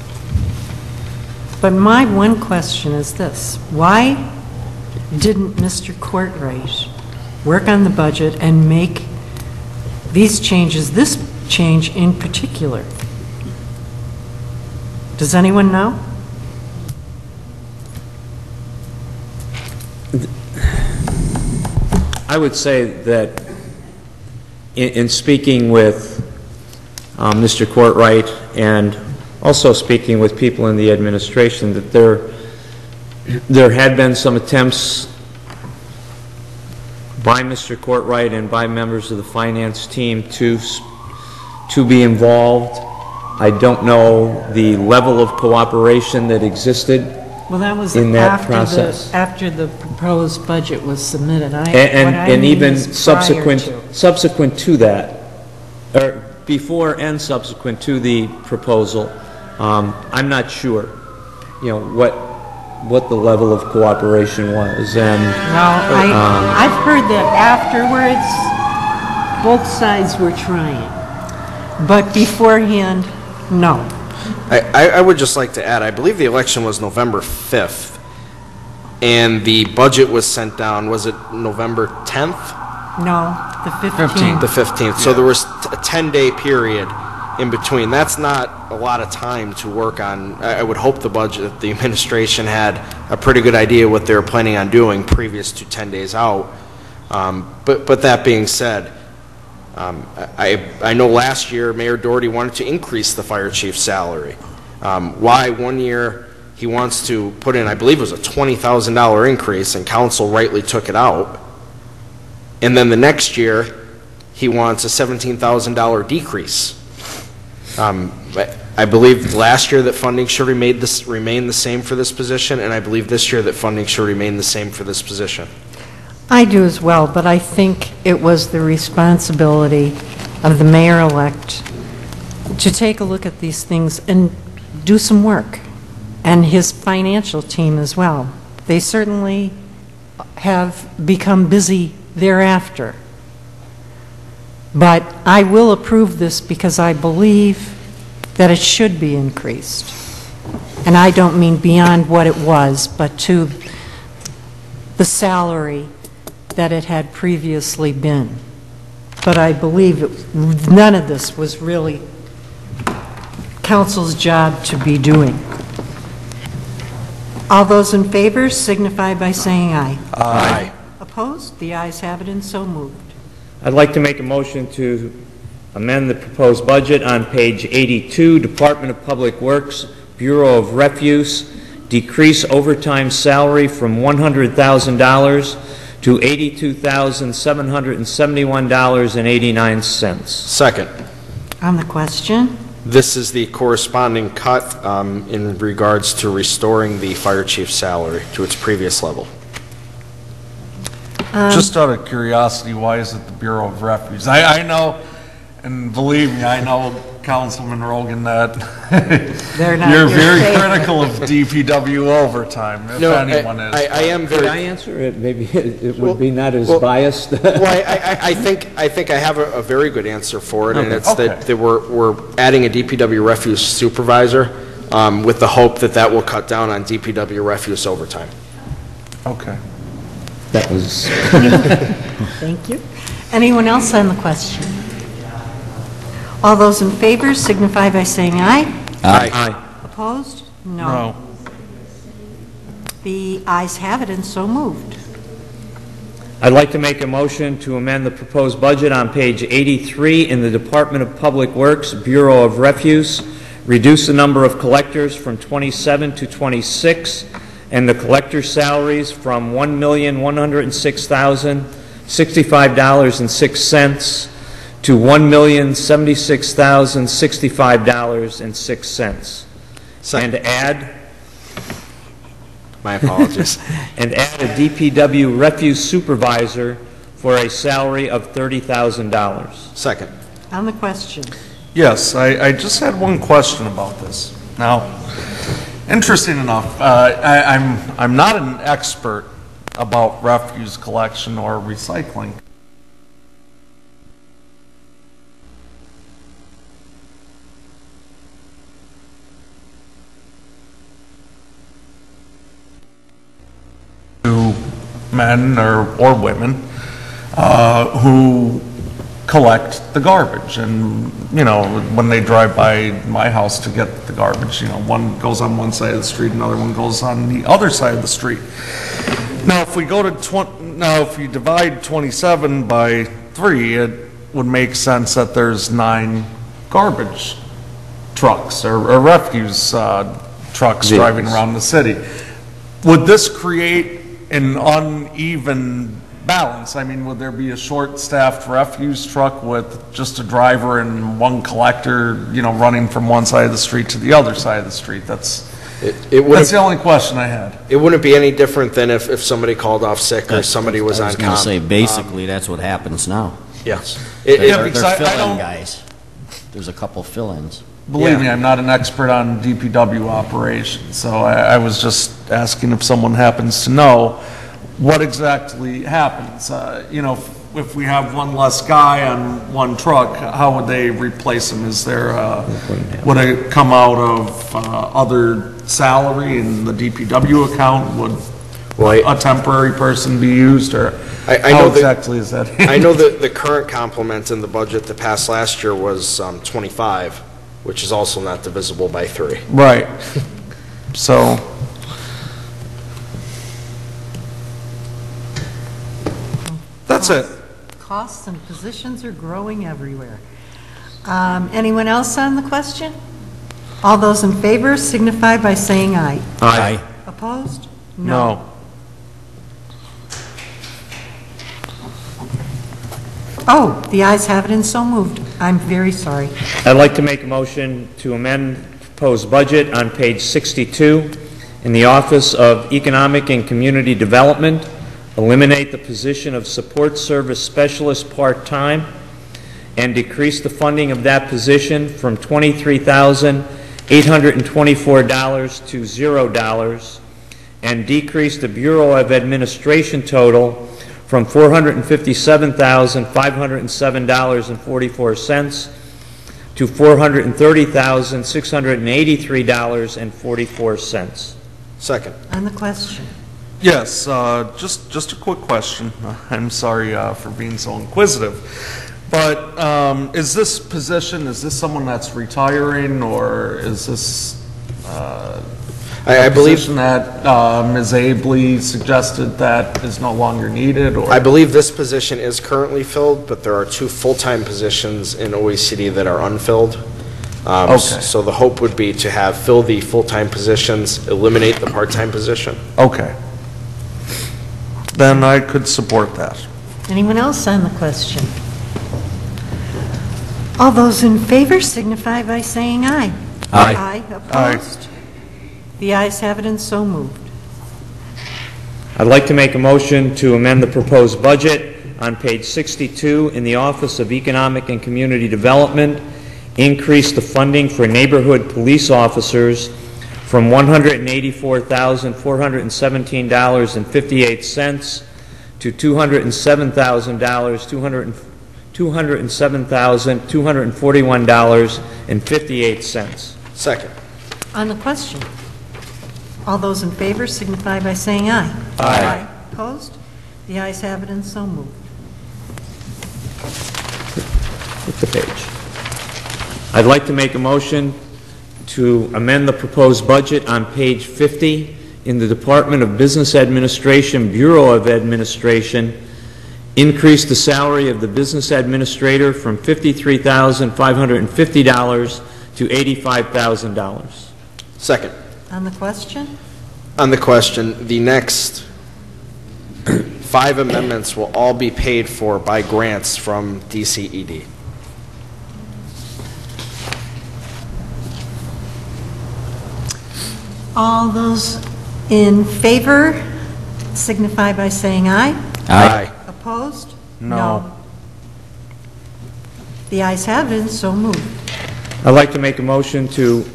But my one question is this: Why didn't Mr. Courtright work on the budget and make these changes, this change in particular? Does anyone know? I would say that in, in speaking with um, Mr. Courtright and also speaking with people in the administration, that there, there had been some attempts by Mr. Courtright and by members of the finance team to, to be involved. I don't know the level of cooperation that existed Well, that was in that after the, process. after the proposed budget was submitted. I- And, and, what I and mean even is prior subsequent, to. subsequent to that, or before and subsequent to the proposal, um, I'm not sure, you know, what, what the level of cooperation was, and. Well, I, um, I've heard that afterwards, both sides were trying. But beforehand, no. I, I I would just like to add, I believe the election was November 5th, and the budget was sent down, was it November 10th? No, the 15th. The 15th. So there was a 10-day period in between. That's not a lot of time to work on. I I would hope the budget, the administration had a pretty good idea what they were planning on doing previous to 10 days out. Um, But, but that being said, um, I, I know last year Mayor Doherty wanted to increase the fire chief's salary. Um, Why one year he wants to put in, I believe it was a $20,000 increase, and council rightly took it out. And then the next year, he wants a $17,000 decrease. Um, I- believe last year that funding should remain this, remain the same for this position, and I believe this year that funding should remain the same for this position. I do as well, but I think it was the responsibility of the mayor-elect to take a look at these things and do some work, and his financial team as well. They certainly have become busy thereafter. But I will approve this because I believe that it should be increased. And I don't mean beyond what it was, but to the salary that it had previously been. But I believe it- none of this was really council's job to be doing. All those in favor signify by saying aye. Aye. Opposed? The ayes have it and so moved. I'd like to make a motion to amend the proposed budget on page 82, Department of Public Works, Bureau of Refuse, decrease overtime salary from $100,000 to $82,771.89. Second. On the question? This is the corresponding cut um, in regards to restoring the fire chief's salary to its previous level. Um, Just out of curiosity, why is it the Bureau of Refuse? I, I know, and believe me, I know Councilman Rogan that They're not you're your very favorite. critical of DPW overtime, if No, I- anyone is. I- I am Could very- I answer it? Maybe it it Well- would be not as well- biased. Well, I, I, I think, I think I have a, a very good answer for it, and Okay. it's that, Okay. that we're, we're adding a DPW refuse supervisor um, with the hope that that will cut down on DPW refuse overtime. Okay. That was... Thank you. Anyone else on the question? All those in favor signify by saying aye. Aye. Opposed? No. The ayes have it and so moved. I'd like to make a motion to amend the proposed budget on page 83 in the Department of Public Works, Bureau of Refuse, reduce the number of collectors from 27 to 26, and the collector's salaries from $1,106,065.06 to $1,076,065.06. And add My apologies. and add a DPW refuse supervisor for a salary of $30,000. Second. On the question? Yes, I, I just had one question about this. Now, interesting enough, uh, I, I'm, I'm not an expert about refuse collection or recycling. To men or, or women, uh, who collect the garbage. And, you know, when they drive by my house to get the garbage, you know, one goes on one side of the street, another one goes on the other side of the street. Now, if we go to twen, now, if you divide 27 by 3, it would make sense that there's nine garbage trucks or or refuse uh, trucks driving around the city. Would this create an uneven balance? I mean, would there be a short-staffed refuse truck with just a driver and one collector, you know, running from one side of the street to the other side of the street? That's, It wouldn't- that's the only question I had. It wouldn't be any different than if, if somebody called off sick or That's- somebody was I on was comp. going to say, Um, basically, that's what happens now. Yes. They're It- it- they're because I- I fill-in don't- guys. There's a couple fill-ins. Believe me, I'm not an expert on DPW operations, so I, I was just asking if someone happens to know what exactly happens. Uh, You know, if- if we have one less guy on one truck, how would they replace him? Is there, uh, would it come out of uh, other salary in the DPW account? Would a temporary person be used, or I, I how know that- exactly is that? I know that the current complement in the budget that passed last year was um, 25, which is also not divisible by three. Right. So, that's it. Costs and positions are growing everywhere. Um, Anyone else on the question? All those in favor signify by saying aye. Aye. Opposed? No. Oh, the ayes have it and so moved. I'm very sorry. I'd like to make a motion to amend proposed budget on page 62 in the Office of Economic and Community Development, eliminate the position of Support Service Specialist part-time, and decrease the funding of that position from $23,824 to $0, and decrease the Bureau of Administration total from $457,507.44 to $430,683.44. Second. On the question. Yes, uh, just, just a quick question. I'm sorry uh, for being so inquisitive. But um, is this position, is this someone that's retiring, or is this uh, I- I a believe- position that uh, Ms. Aebli suggested that is no longer needed, or? I believe this position is currently filled, but there are two full-time positions in OECD that are unfilled. Um, s- Okay. So the hope would be to have fill the full-time positions, eliminate the part-time position. Okay. Then I could support that. Anyone else on the question? All those in favor signify by saying aye. Aye. Aye, opposed? The ayes have it and so moved. I'd like to make a motion to amend the proposed budget on page 62 in the Office of Economic and Community Development, increase the funding for neighborhood police officers from $184,417.58 to $207,000, 200 $207,241.58. Second. On the question. All those in favor signify by saying aye. Aye. Opposed? The ayes have it and so moved. Flip the page. I'd like to make a motion to amend the proposed budget on page 50 in the Department of Business Administration, Bureau of Administration, increase the salary of the business administrator from $53,550 to $85,000. Second. On the question? On the question, the next five amendments will all be paid for by grants from DCED. All those in favor signify by saying aye. Aye. Opposed? No. The ayes have it so moved. I'd like to make a motion to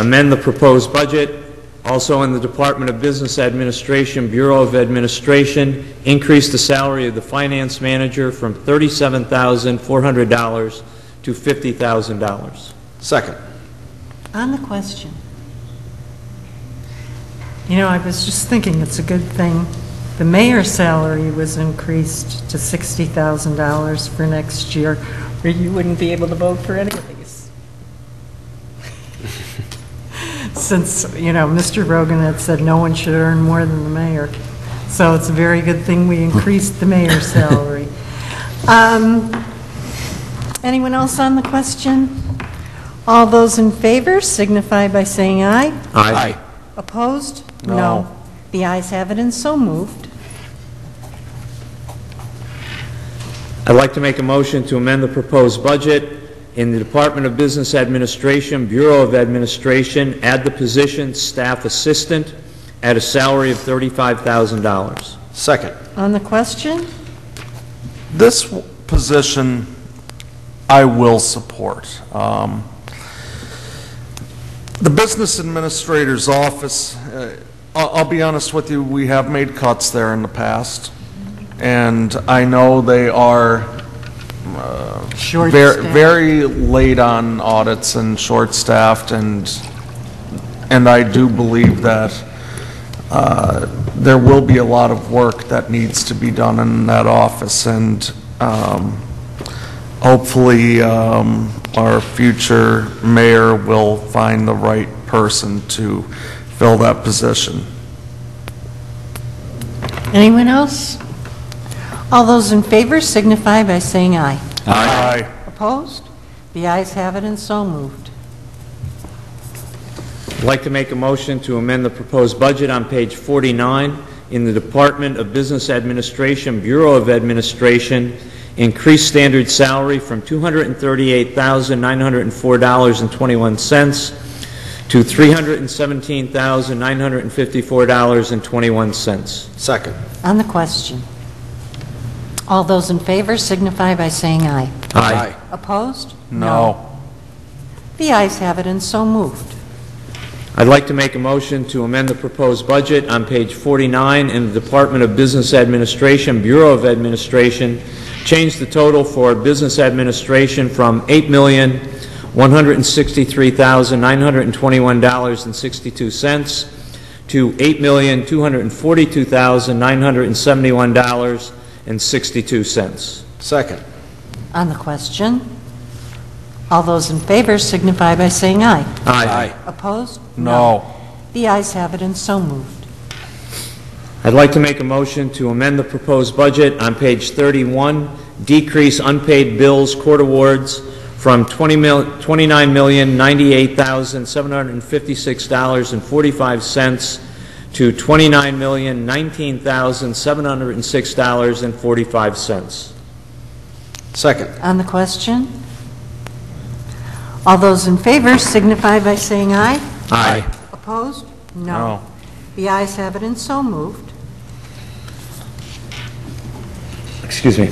amend the proposed budget, also in the Department of Business Administration, Bureau of Administration, increase the salary of the finance manager from $37,400 to $50,000. Second. On the question. You know, I was just thinking, it's a good thing the mayor's salary was increased to $60,000 for next year, or you wouldn't be able to vote for any of these. Since, you know, Mr. Rogan had said no one should earn more than the mayor. So it's a very good thing we increased the mayor's salary. Um, Anyone else on the question? All those in favor signify by saying aye. Aye. Opposed? No. The ayes have it and so moved. I'd like to make a motion to amend the proposed budget in the Department of Business Administration, Bureau of Administration, add the position Staff Assistant at a salary of $35,000. Second. On the question? This w- position, I will support. Um, The business administrator's office, uh, I'll I'll be honest with you, we have made cuts there in the past, and I know they are uh, ver- Short-staffed. very late on audits and short-staffed, and, and I do believe that uh, there will be a lot of work that needs to be done in that office, and um, hopefully, um, our future mayor will find the right person to fill that position. Anyone else? All those in favor signify by saying aye. Aye. Opposed? The ayes have it and so moved. I'd like to make a motion to amend the proposed budget on page 49 in the Department of Business Administration, Bureau of Administration, increase standard salary from $238,904.21 to $317,954.21. Second. On the question, all those in favor signify by saying aye. Aye. Opposed? No. The ayes have it and so moved. I'd like to make a motion to amend the proposed budget on page 49 in the Department of Business Administration, Bureau of Administration, change the total for business administration from $8,163,921.62 to $8,242,971.62. Second. On the question, all those in favor signify by saying aye. Aye. Opposed? No. The ayes have it and so moved. I'd like to make a motion to amend the proposed budget on page 31, decrease unpaid bills, court awards from 20 mil- $29,098,756.45 to $29,019,706.45. Second. On the question, all those in favor signify by saying aye. Aye. Opposed? No. The ayes have it and so moved. Excuse me.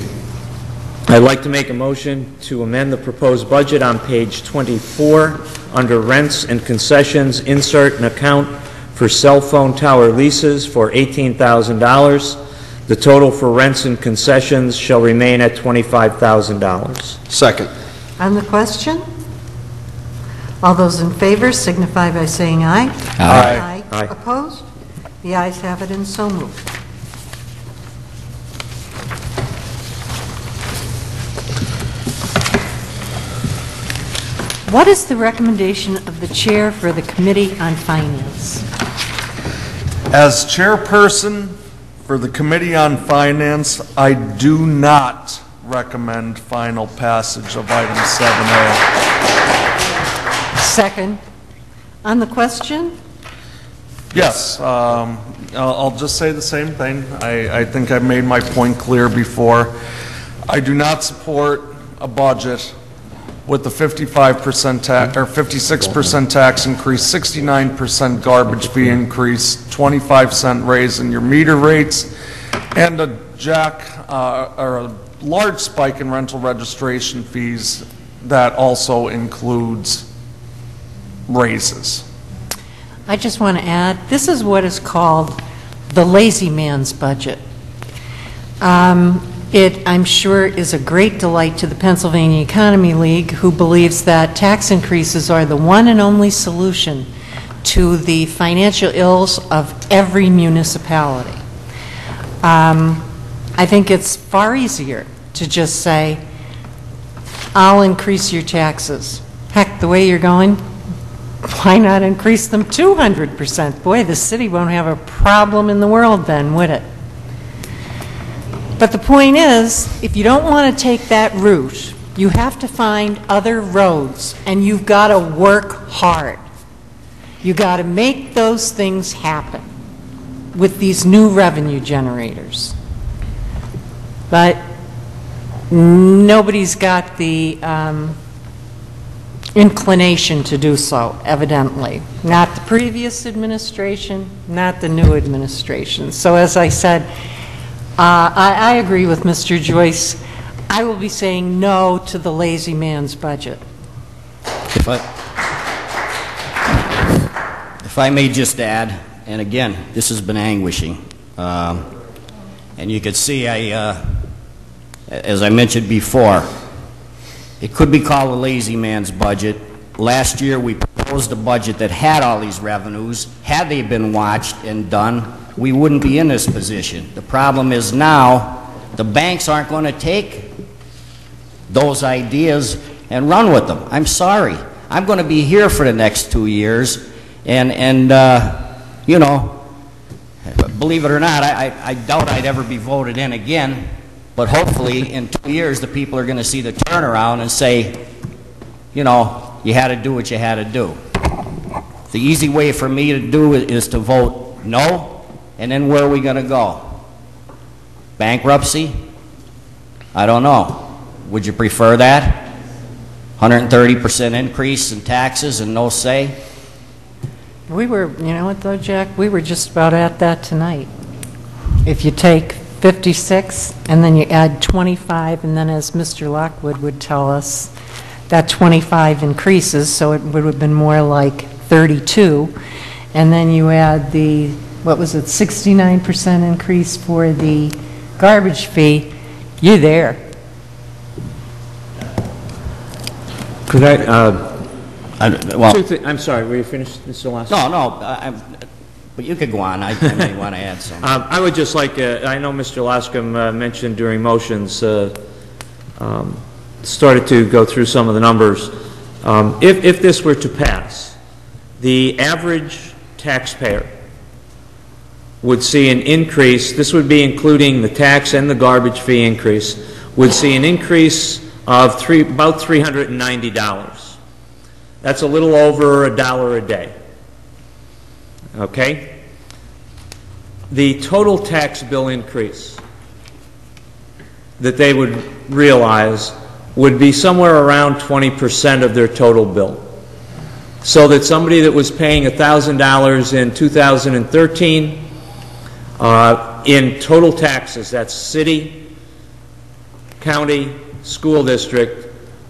I'd like to make a motion to amend the proposed budget on page 24, under rents and concessions, insert an account for cell phone tower leases for $18,000. The total for rents and concessions shall remain at $25,000. Second. On the question, all those in favor signify by saying aye. Aye. Aye. Opposed? The ayes have it and so moved. What is the recommendation of the Chair for the Committee on Finance? As chairperson for the Committee on Finance, I do not recommend final passage of item 7A. Second. On the question, Yes, um, I'll I'll just say the same thing. I I think I made my point clear before. I do not support a budget with the 55% tax, or 56% tax increase, 69% garbage fee increase, 25 cent raise in your meter rates, and a jack, uh, or a large spike in rental registration fees that also includes raises. I just want to add, this is what is called the lazy man's budget. Um, It, I'm sure, is a great delight to the Pennsylvania Economy League, who believes that tax increases are the one and only solution to the financial ills of every municipality. Um, I think it's far easier to just say, I'll increase your taxes. Heck, the way you're going, why not increase them 200%? Boy, the city won't have a problem in the world then, would it? But the point is, if you don't want to take that route, you have to find other roads, and you've got to work hard. You've got to make those things happen with these new revenue generators. But nobody's got the um, inclination to do so, evidently. Not the previous administration, not the new administration. So as I said, uh, I I agree with Mr. Joyce. I will be saying no to the lazy man's budget. If I, if I may just add, and again, this has been anguishing, um, and you could see, I, uh, as I mentioned before, it could be called a lazy man's budget. Last year, we proposed a budget that had all these revenues. Had they been watched and done, we wouldn't be in this position. The problem is now, the banks aren't going to take those ideas and run with them. I'm sorry. I'm going to be here for the next two years, and, and uh, you know, believe it or not, I, I- I doubt I'd ever be voted in again, but hopefully, in two years, the people are going to see the turnaround and say, you know, you had to do what you had to do. The easy way for me to do it is to vote no, and then where are we going to go? Bankruptcy? I don't know. Would you prefer that? 130% increase in taxes and no say? We were, you know what though, Jack? We were just about at that tonight. If you take 56 and then you add 25, and then as Mr. Lockwood would tell us, that 25 increases, so it would have been more like 32. And then you add the, what was it, 69% increase for the garbage fee, you're there. Could I, uh, I- well- two thi- I'm sorry, were you finished, Mr. Loscombe? No, no, I- I'm- but you could go on. I I may want to add some. Um, I would just like, uh, I know Mr. Loscombe uh, mentioned during motions, uh, um, started to go through some of the numbers. Um, If, if this were to pass, the average taxpayer would see an increase, this would be including the tax and the garbage fee increase, would see an increase of three, about $390. That's a little over a dollar a day. Okay? The total tax bill increase that they would realize would be somewhere around 20% of their total bill. So that somebody that was paying $1,000 in 2013 uh, in total taxes, that's city, county, school district,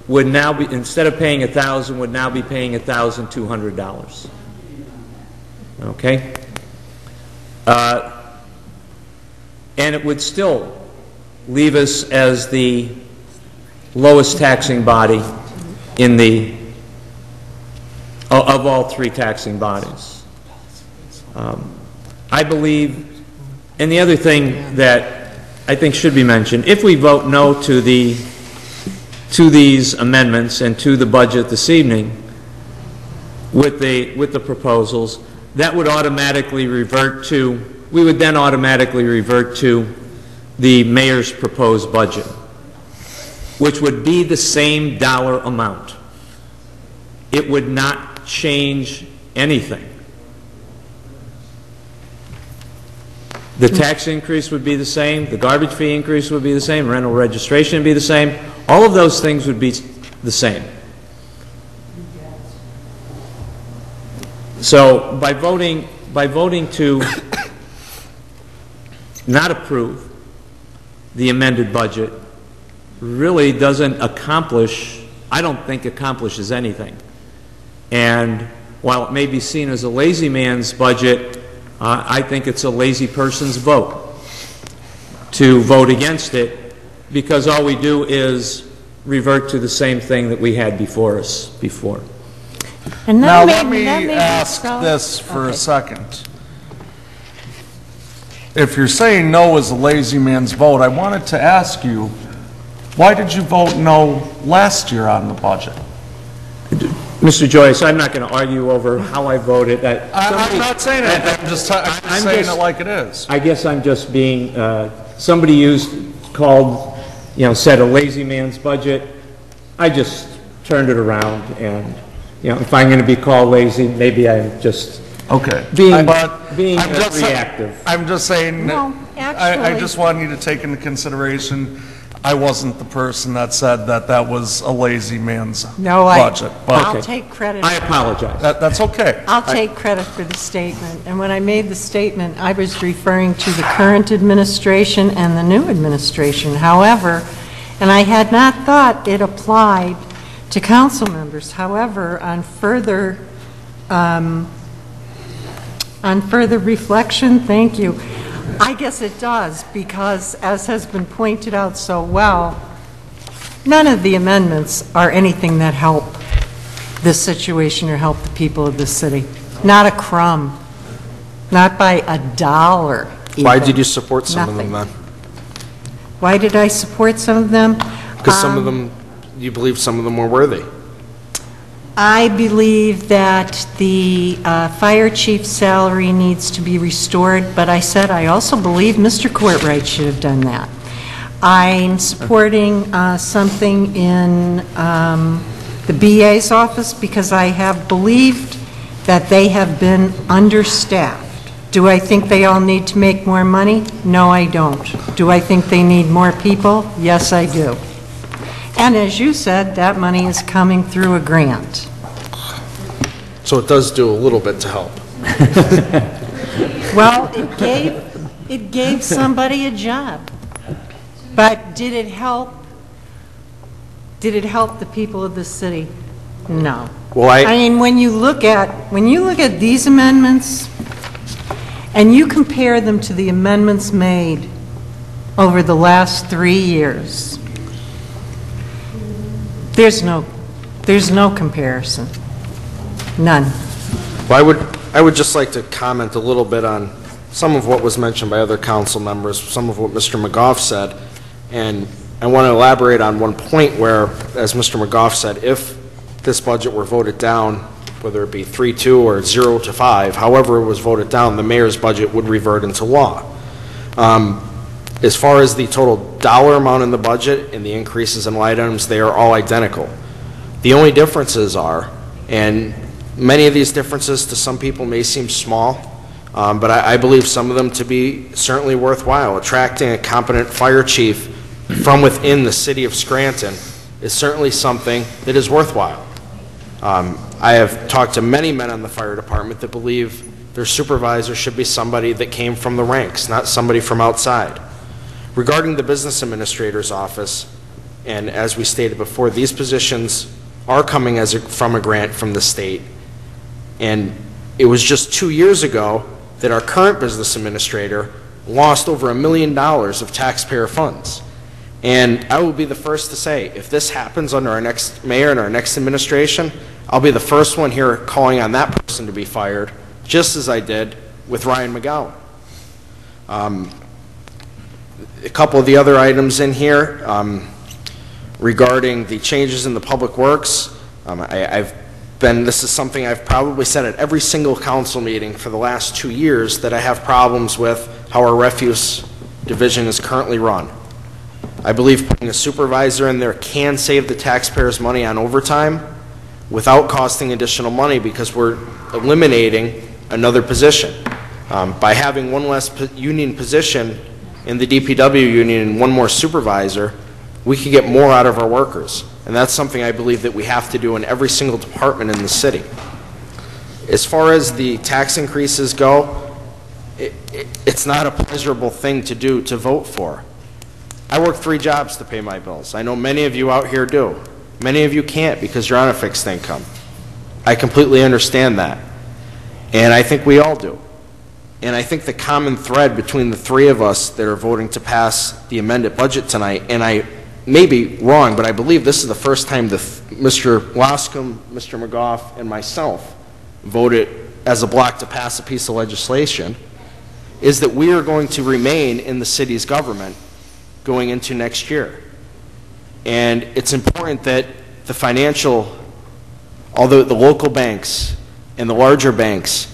would now be, instead of paying 1000 would now be paying $1,200. Okay? Uh, And it would still leave us as the lowest taxing body in the, of all three taxing bodies. Um, I believe, and the other thing that I think should be mentioned, if we vote no to the, to these amendments and to the budget this evening, with the, with the proposals, that would automatically revert to, we would then automatically revert to the mayor's proposed budget, which would be the same dollar amount. It would not change anything. The tax increase would be the same, the garbage fee increase would be the same, rental registration would be the same, all of those things would be the same. So by voting, by voting to not approve the amended budget really doesn't accomplish, I don't think accomplishes anything. And while it may be seen as a lazy man's budget, uh, I think it's a lazy person's vote to vote against it because all we do is revert to the same thing that we had before us before. And Now, that let me ask so- this for a second. If you're saying no is a lazy man's vote, I wanted to ask you, why did you vote no last year on the budget? Mr. Joyce, I'm not going to argue over how I voted. I- I- somebody- I'm not saying that, I'm just, I'm just I'm saying just- it like it is. I guess I'm just being, uh, somebody used, called, you know, said a lazy man's budget. I just turned it around and, you know, if I'm going to be called lazy, maybe I'm just Okay. being, But being I'm uh, just sa- reactive. I'm just saying, No, I, I just want you to take into consideration, I wasn't the person that said that that was a lazy man's No, I, budget. but- I'll take credit. I apologize. That, that's okay. I'll I- take credit for the statement. And when I made the statement, I was referring to the current administration and the new administration. However, and I had not thought it applied to council members. However, on further, um, on further reflection, thank you, I guess it does, because as has been pointed out so well, none of the amendments are anything that help this situation or help the people of this city. Not a crumb. Not by a dollar. Why even. did you support some of them then? Why did I support some of them? Because some of Um, them, you believe some of them were worthy. I believe that the uh, fire chief's salary needs to be restored, but I said I also believe Mr. Courtright should have done that. I'm supporting uh, something in um, the BA's office because I have believed that they have been understaffed Do I think they all need to make more money? No, I don't. Do I think they need more people? Yes, I do. And as you said, that money is coming through a grant. So it does do a little bit to help. Well, it gave, it gave somebody a job. But did it help? Did it help the people of the city? No. Well, I- I mean, when you look at, when you look at these amendments, and you compare them to the amendments made over the last three years, there's no, there's no comparison. None. Well, I would, I would just like to comment a little bit on some of what was mentioned by other council members, some of what Mr. McGoff said, and I want to elaborate on one point where, as Mr. McGoff said, if this budget were voted down, whether it be 3-2 or 0 to 5, however it was voted down, the mayor's budget would revert into law. Um, As far as the total dollar amount in the budget and the increases in items, they are all identical. The only differences are, and many of these differences to some people may seem small, um, but I, I believe some of them to be certainly worthwhile. Attracting a competent fire chief from within the city of Scranton is certainly something that is worthwhile. Um, I have talked to many men on the fire department that believe their supervisor should be somebody that came from the ranks, not somebody from outside. Regarding the business administrator's office, and as we stated before, these positions are coming as a, from a grant from the state. And it was just two years ago that our current business administrator lost over a million dollars of taxpayer funds. And I will be the first to say, if this happens under our next mayor and our next administration, I'll be the first one here calling on that person to be fired, just as I did with Ryan McGowan. Um, a couple of the other items in here um, regarding the changes in the public works. Um, I, I've been, this is something I've probably said at every single council meeting for the last two years that I have problems with how our refuse division is currently run. I believe putting a supervisor in there can save the taxpayers money on overtime without costing additional money because we're eliminating another position. Um, By having one less po- union position in the DPW union and one more supervisor, we could get more out of our workers. And that's something I believe that we have to do in every single department in the city. As far as the tax increases go, it, it, it's not a pleasurable thing to do, to vote for. I work three jobs to pay my bills. I know many of you out here do. Many of you can't because you're on a fixed income. I completely understand that. And I think we all do. And I think the common thread between the three of us that are voting to pass the amended budget tonight, and I may be wrong, but I believe this is the first time that Mr. Loscombe, Mr. McGoff, and myself voted as a block to pass a piece of legislation, is that we are going to remain in the city's government going into next year. And it's important that the financial, although the local banks and the larger banks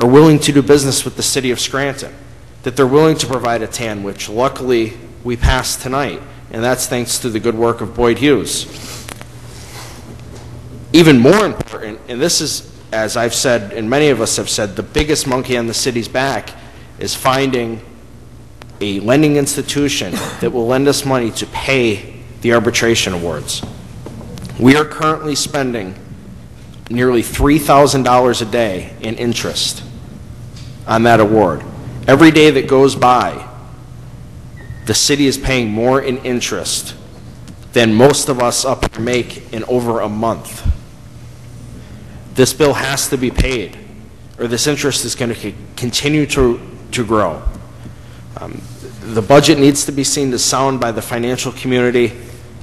are willing to do business with the city of Scranton, that they're willing to provide a TAN, which luckily we passed tonight, and that's thanks to the good work of Boyd Hughes. Even more important, and this is, as I've said, and many of us have said, the biggest monkey on the city's back is finding a lending institution that will lend us money to pay the arbitration awards. We are currently spending nearly $3,000 a day in interest on that award. Every day that goes by, the city is paying more in interest than most of us up here make in over a month. This bill has to be paid, or this interest is going to continue to, to grow. Um, The budget needs to be seen as sound by the financial community.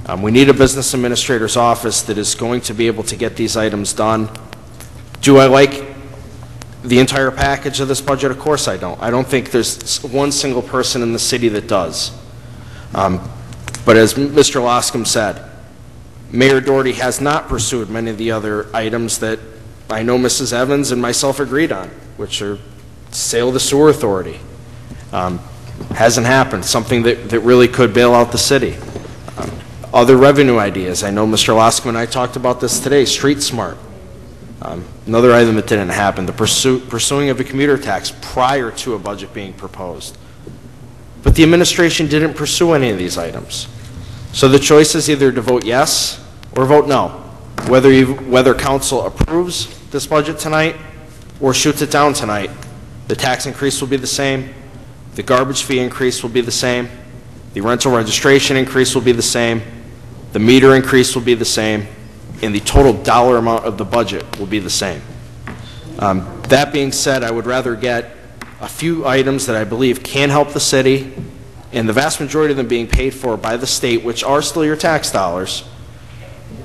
Um, We need a business administrator's office that is going to be able to get these items done. Do I like the entire package of this budget? Of course I don't. I don't think there's one single person in the city that does. Um, But as Mr. Loscombe said, Mayor Doherty has not pursued many of the other items that I know Mrs. Evans and myself agreed on, which are sale of the sewer authority. Um, Hasn't happened, something that, that really could bail out the city. Um, Other revenue ideas, I know Mr. Loscombe and I talked about this today, Street Smart. Um, Another item that didn't happen, the pursu- pursuing of a commuter tax prior to a budget being proposed. But the administration didn't pursue any of these items. So the choice is either to vote yes or vote no. Whether you, whether council approves this budget tonight or shoots it down tonight, the tax increase will be the same, the garbage fee increase will be the same, the rental registration increase will be the same, the meter increase will be the same, and the total dollar amount of the budget will be the same. Um, That being said, I would rather get a few items that I believe can help the city, and the vast majority of them being paid for by the state, which are still your tax dollars,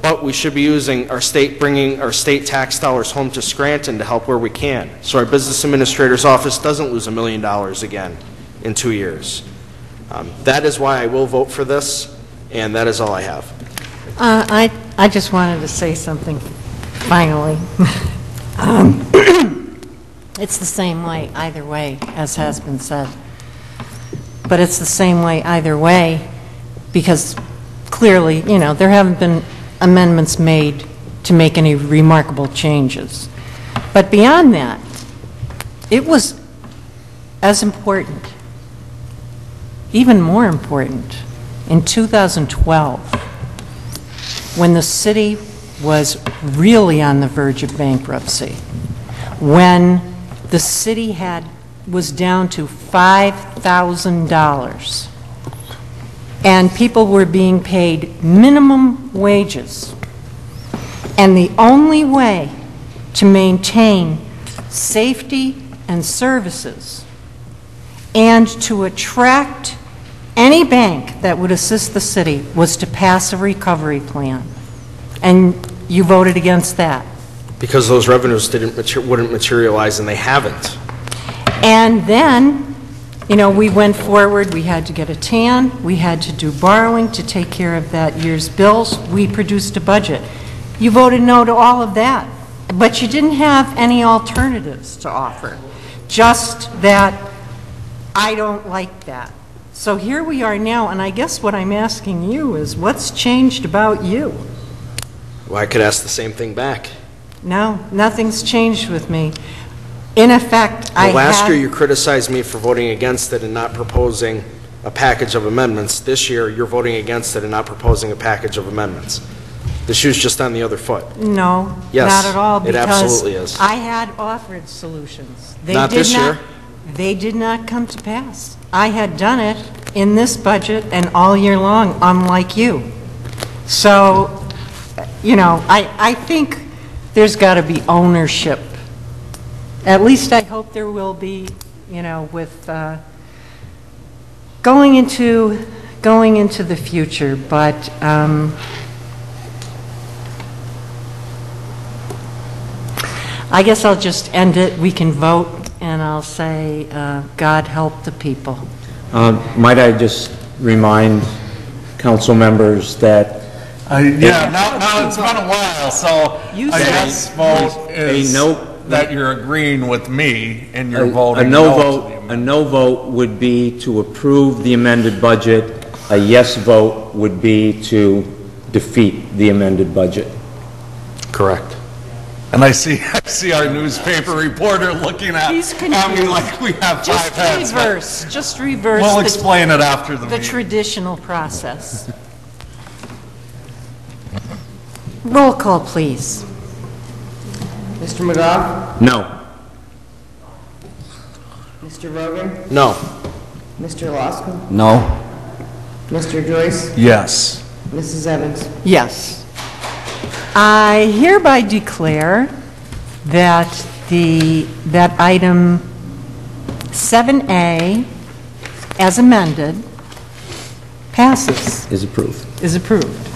but we should be using our state, bringing our state tax dollars home to Scranton to help where we can, so our business administrator's office doesn't lose a million dollars again in two years. Um, That is why I will vote for this, and that is all I have. Uh, I, I just wanted to say something, finally. Um, It's the same way either way, as has been said. But it's the same way either way, because clearly, you know, there haven't been amendments made to make any remarkable changes. But beyond that, it was as important, even more important, in 2012, when the city was really on the verge of bankruptcy, when the city had, was down to $5,000, and people were being paid minimum wages, and the only way to maintain safety and services and to attract any bank that would assist the city was to pass a recovery plan. And you voted against that. Because those revenues didn't, mater- wouldn't materialize, and they haven't. And then, you know, we went forward, we had to get a TAN, we had to do borrowing to take care of that year's bills, we produced a budget. You voted no to all of that, but you didn't have any alternatives to offer, just that, I don't like that. So here we are now, and I guess what I'm asking you is, what's changed about you? Well, I could ask the same thing back. No, nothing's changed with me. In effect, I Well, last year, had... you criticized me for voting against it and not proposing a package of amendments. This year, you're voting against it and not proposing a package of amendments. The shoe's just on the other foot. No, Yes, not at all, it because absolutely is. I had offered solutions. They Not did this year. They did not come to pass. I had done it in this budget and all year long, unlike you. So, you know, I, I think there's got to be ownership. At least I hope there will be, you know, with uh, going into, going into the future, but um, I guess I'll just end it. We can vote, and I'll say, uh, God help the people. Um, Might I just remind council members that Uh, Yeah, now, now it's been a while, so You I said- guess vote A is no- that you're agreeing with me and you're a voting a no no to vote, a no vote would be to approve the amended budget. A yes vote would be to defeat the amended budget. Correct. And I see, I see our newspaper reporter looking at, He's I mean, confused. like we have Just five heads. but reverse, just reverse. We'll the- explain it after the The meeting. traditional process. Roll call, please. Mr. McGoff? No. Mr. Rogan? No. Mr. Loscombe? No? Mr. Joyce? Yes. Mrs. Evans? Yes. I hereby declare that the, that item 7A, as amended, passes, Is approved. is approved.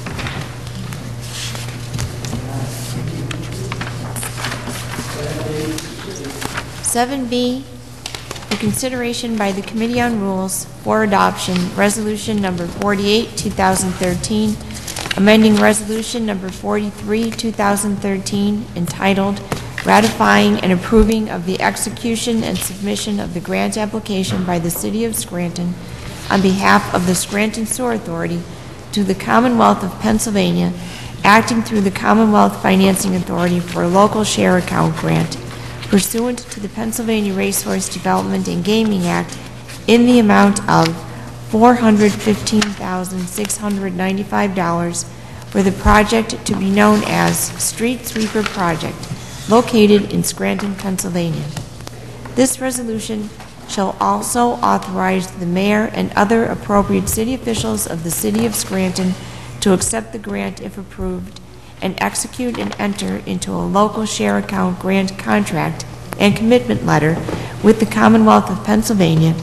Seven B, for consideration by the Committee on Rules for adoption, Resolution Number 48, 2013, amending Resolution Number 43, 2013, entitled Ratifying and Approving of the Execution and Submission of the Grant Application by the City of Scranton on behalf of the Scranton Sewer Authority to the Commonwealth of Pennsylvania acting through the Commonwealth Financing Authority for a local share account grant pursuant to the Pennsylvania Racehorse Development and Gaming Act in the amount of $415,695 for the project to be known as Street Sweeper Project, located in Scranton, Pennsylvania. This resolution shall also authorize the mayor and other appropriate city officials of the city of Scranton to accept the grant if approved and execute and enter into a local share account grant contract and commitment letter with the Commonwealth of Pennsylvania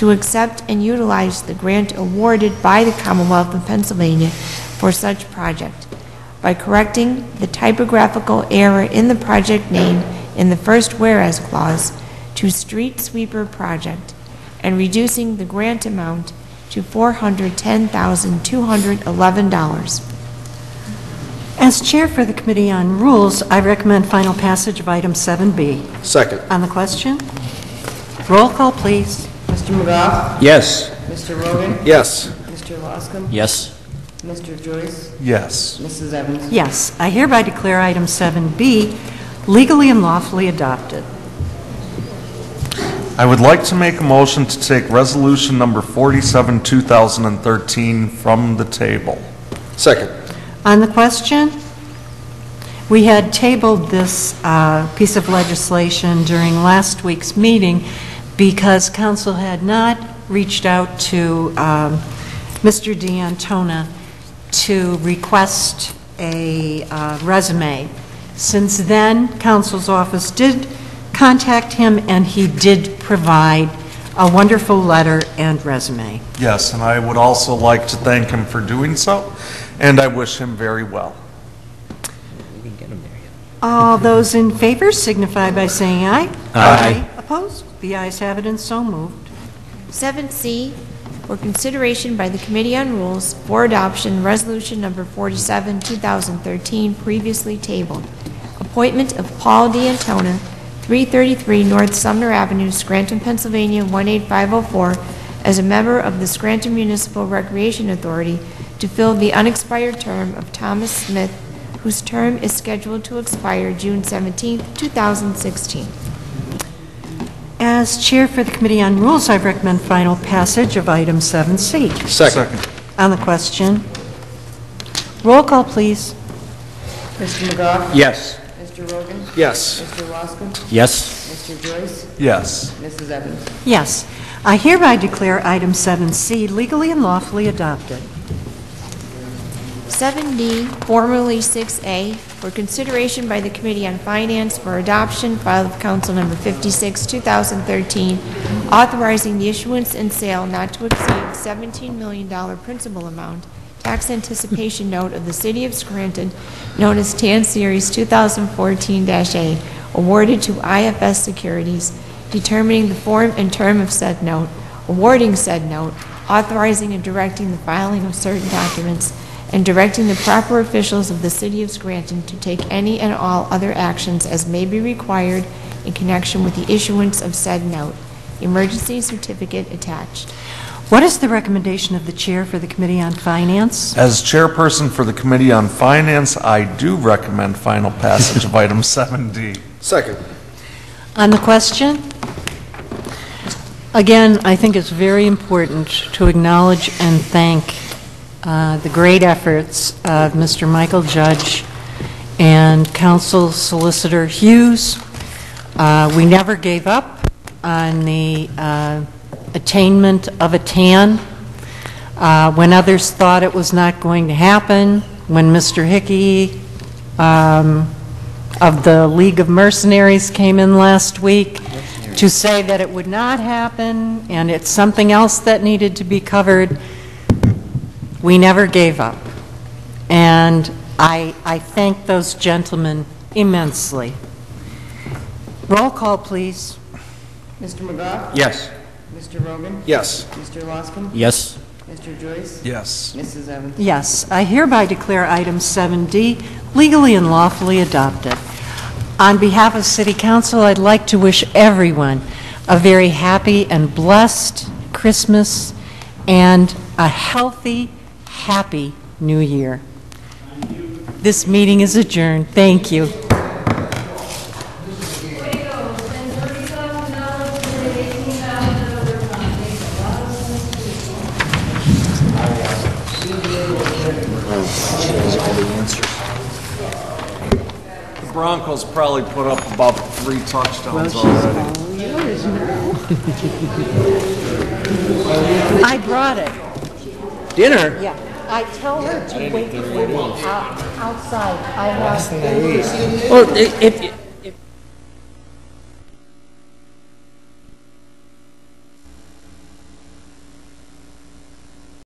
to accept and utilize the grant awarded by the Commonwealth of Pennsylvania for such project by correcting the typographical error in the project name in the first whereas clause to Street Sweeper Project and reducing the grant amount to $410,211. As Chair for the Committee on Rules, I recommend final passage of item 7B. Second. On the question? Roll call, please. Mr. McGoff? Yes. Mr. Rogan? Yes. Mr. Loscombe? Yes. Mr. Joyce? Yes. Mrs. Evans? Yes, I hereby declare item 7B legally and lawfully adopted. I would like to make a motion to take resolution number 47, 2013 from the table. Second. On the question, we had tabled this uh, piece of legislation during last week's meeting because council had not reached out to um, Mr. D'Antona to request a uh, resume. Since then, council's office did contact him, and he did provide a wonderful letter and resume. Yes, and I would also like to thank him for doing so, and I wish him very well. All those in favor signify by saying aye. Aye. Opposed? The ayes have it and so moved. 7C, for consideration by the Committee on Rules for adoption, Resolution Number 47, 2013, previously tabled. Appointment of Paul D'Antona, 333 North Sumner Avenue, Scranton, Pennsylvania, 18504, as a member of the Scranton Municipal Recreation Authority to fill the unexpired term of Thomas Smith, whose term is scheduled to expire June 17, 2016. As Chair for the Committee on Rules, I recommend final passage of item 7C. Second. On the question, roll call, please. Mr. McGoff? Yes. Mr. Rogan? Yes. Mr. Loscombe? Yes. Mr. Joyce? Yes. Mrs. Evans? Yes. I hereby declare item 7C legally and lawfully adopted. 7D, formerly 6A, for consideration by the Committee on Finance for adoption, filed with Council Number 56, 2013, authorizing the issuance and sale not to exceed $17 million principal amount, tax anticipation note of the City of Scranton, known as TAN Series 2014-A, awarded to IFS Securities, determining the form and term of said note, awarding said note, authorizing and directing the filing of certain documents, and directing the proper officials of the City of Scranton to take any and all other actions as may be required in connection with the issuance of said note. Emergency certificate attached. What is the recommendation of the Chair for the Committee on Finance? As chairperson for the Committee on Finance, I do recommend final passage of item 7D. Second. On the question, again, I think it's very important to acknowledge and thank uh, the great efforts of Mr. Michael Judge and Council Solicitor Hughes. Uh, We never gave up on the uh, attainment of a TAN. Uh, When others thought it was not going to happen, when Mr. Hickey um, of the League of Mercenaries came in last week to say that it would not happen, and it's something else that needed to be covered, we never gave up. And I, I thank those gentlemen immensely. Roll call, please. Mr. McGoff? Yes. Mr. Rogan? Yes. Mr. Loscombe? Yes. Mr. Joyce? Yes. Mrs. Evans? Yes, I hereby declare item 7D legally and lawfully adopted. On behalf of City Council, I'd like to wish everyone a very happy and blessed Christmas and a healthy, happy New Year. This meeting is adjourned. Thank you. The Broncos probably put up about three touchdowns already. I brought it. Dinner? Yeah. I tell her to wait for me out- outside. I have... Well, i- if,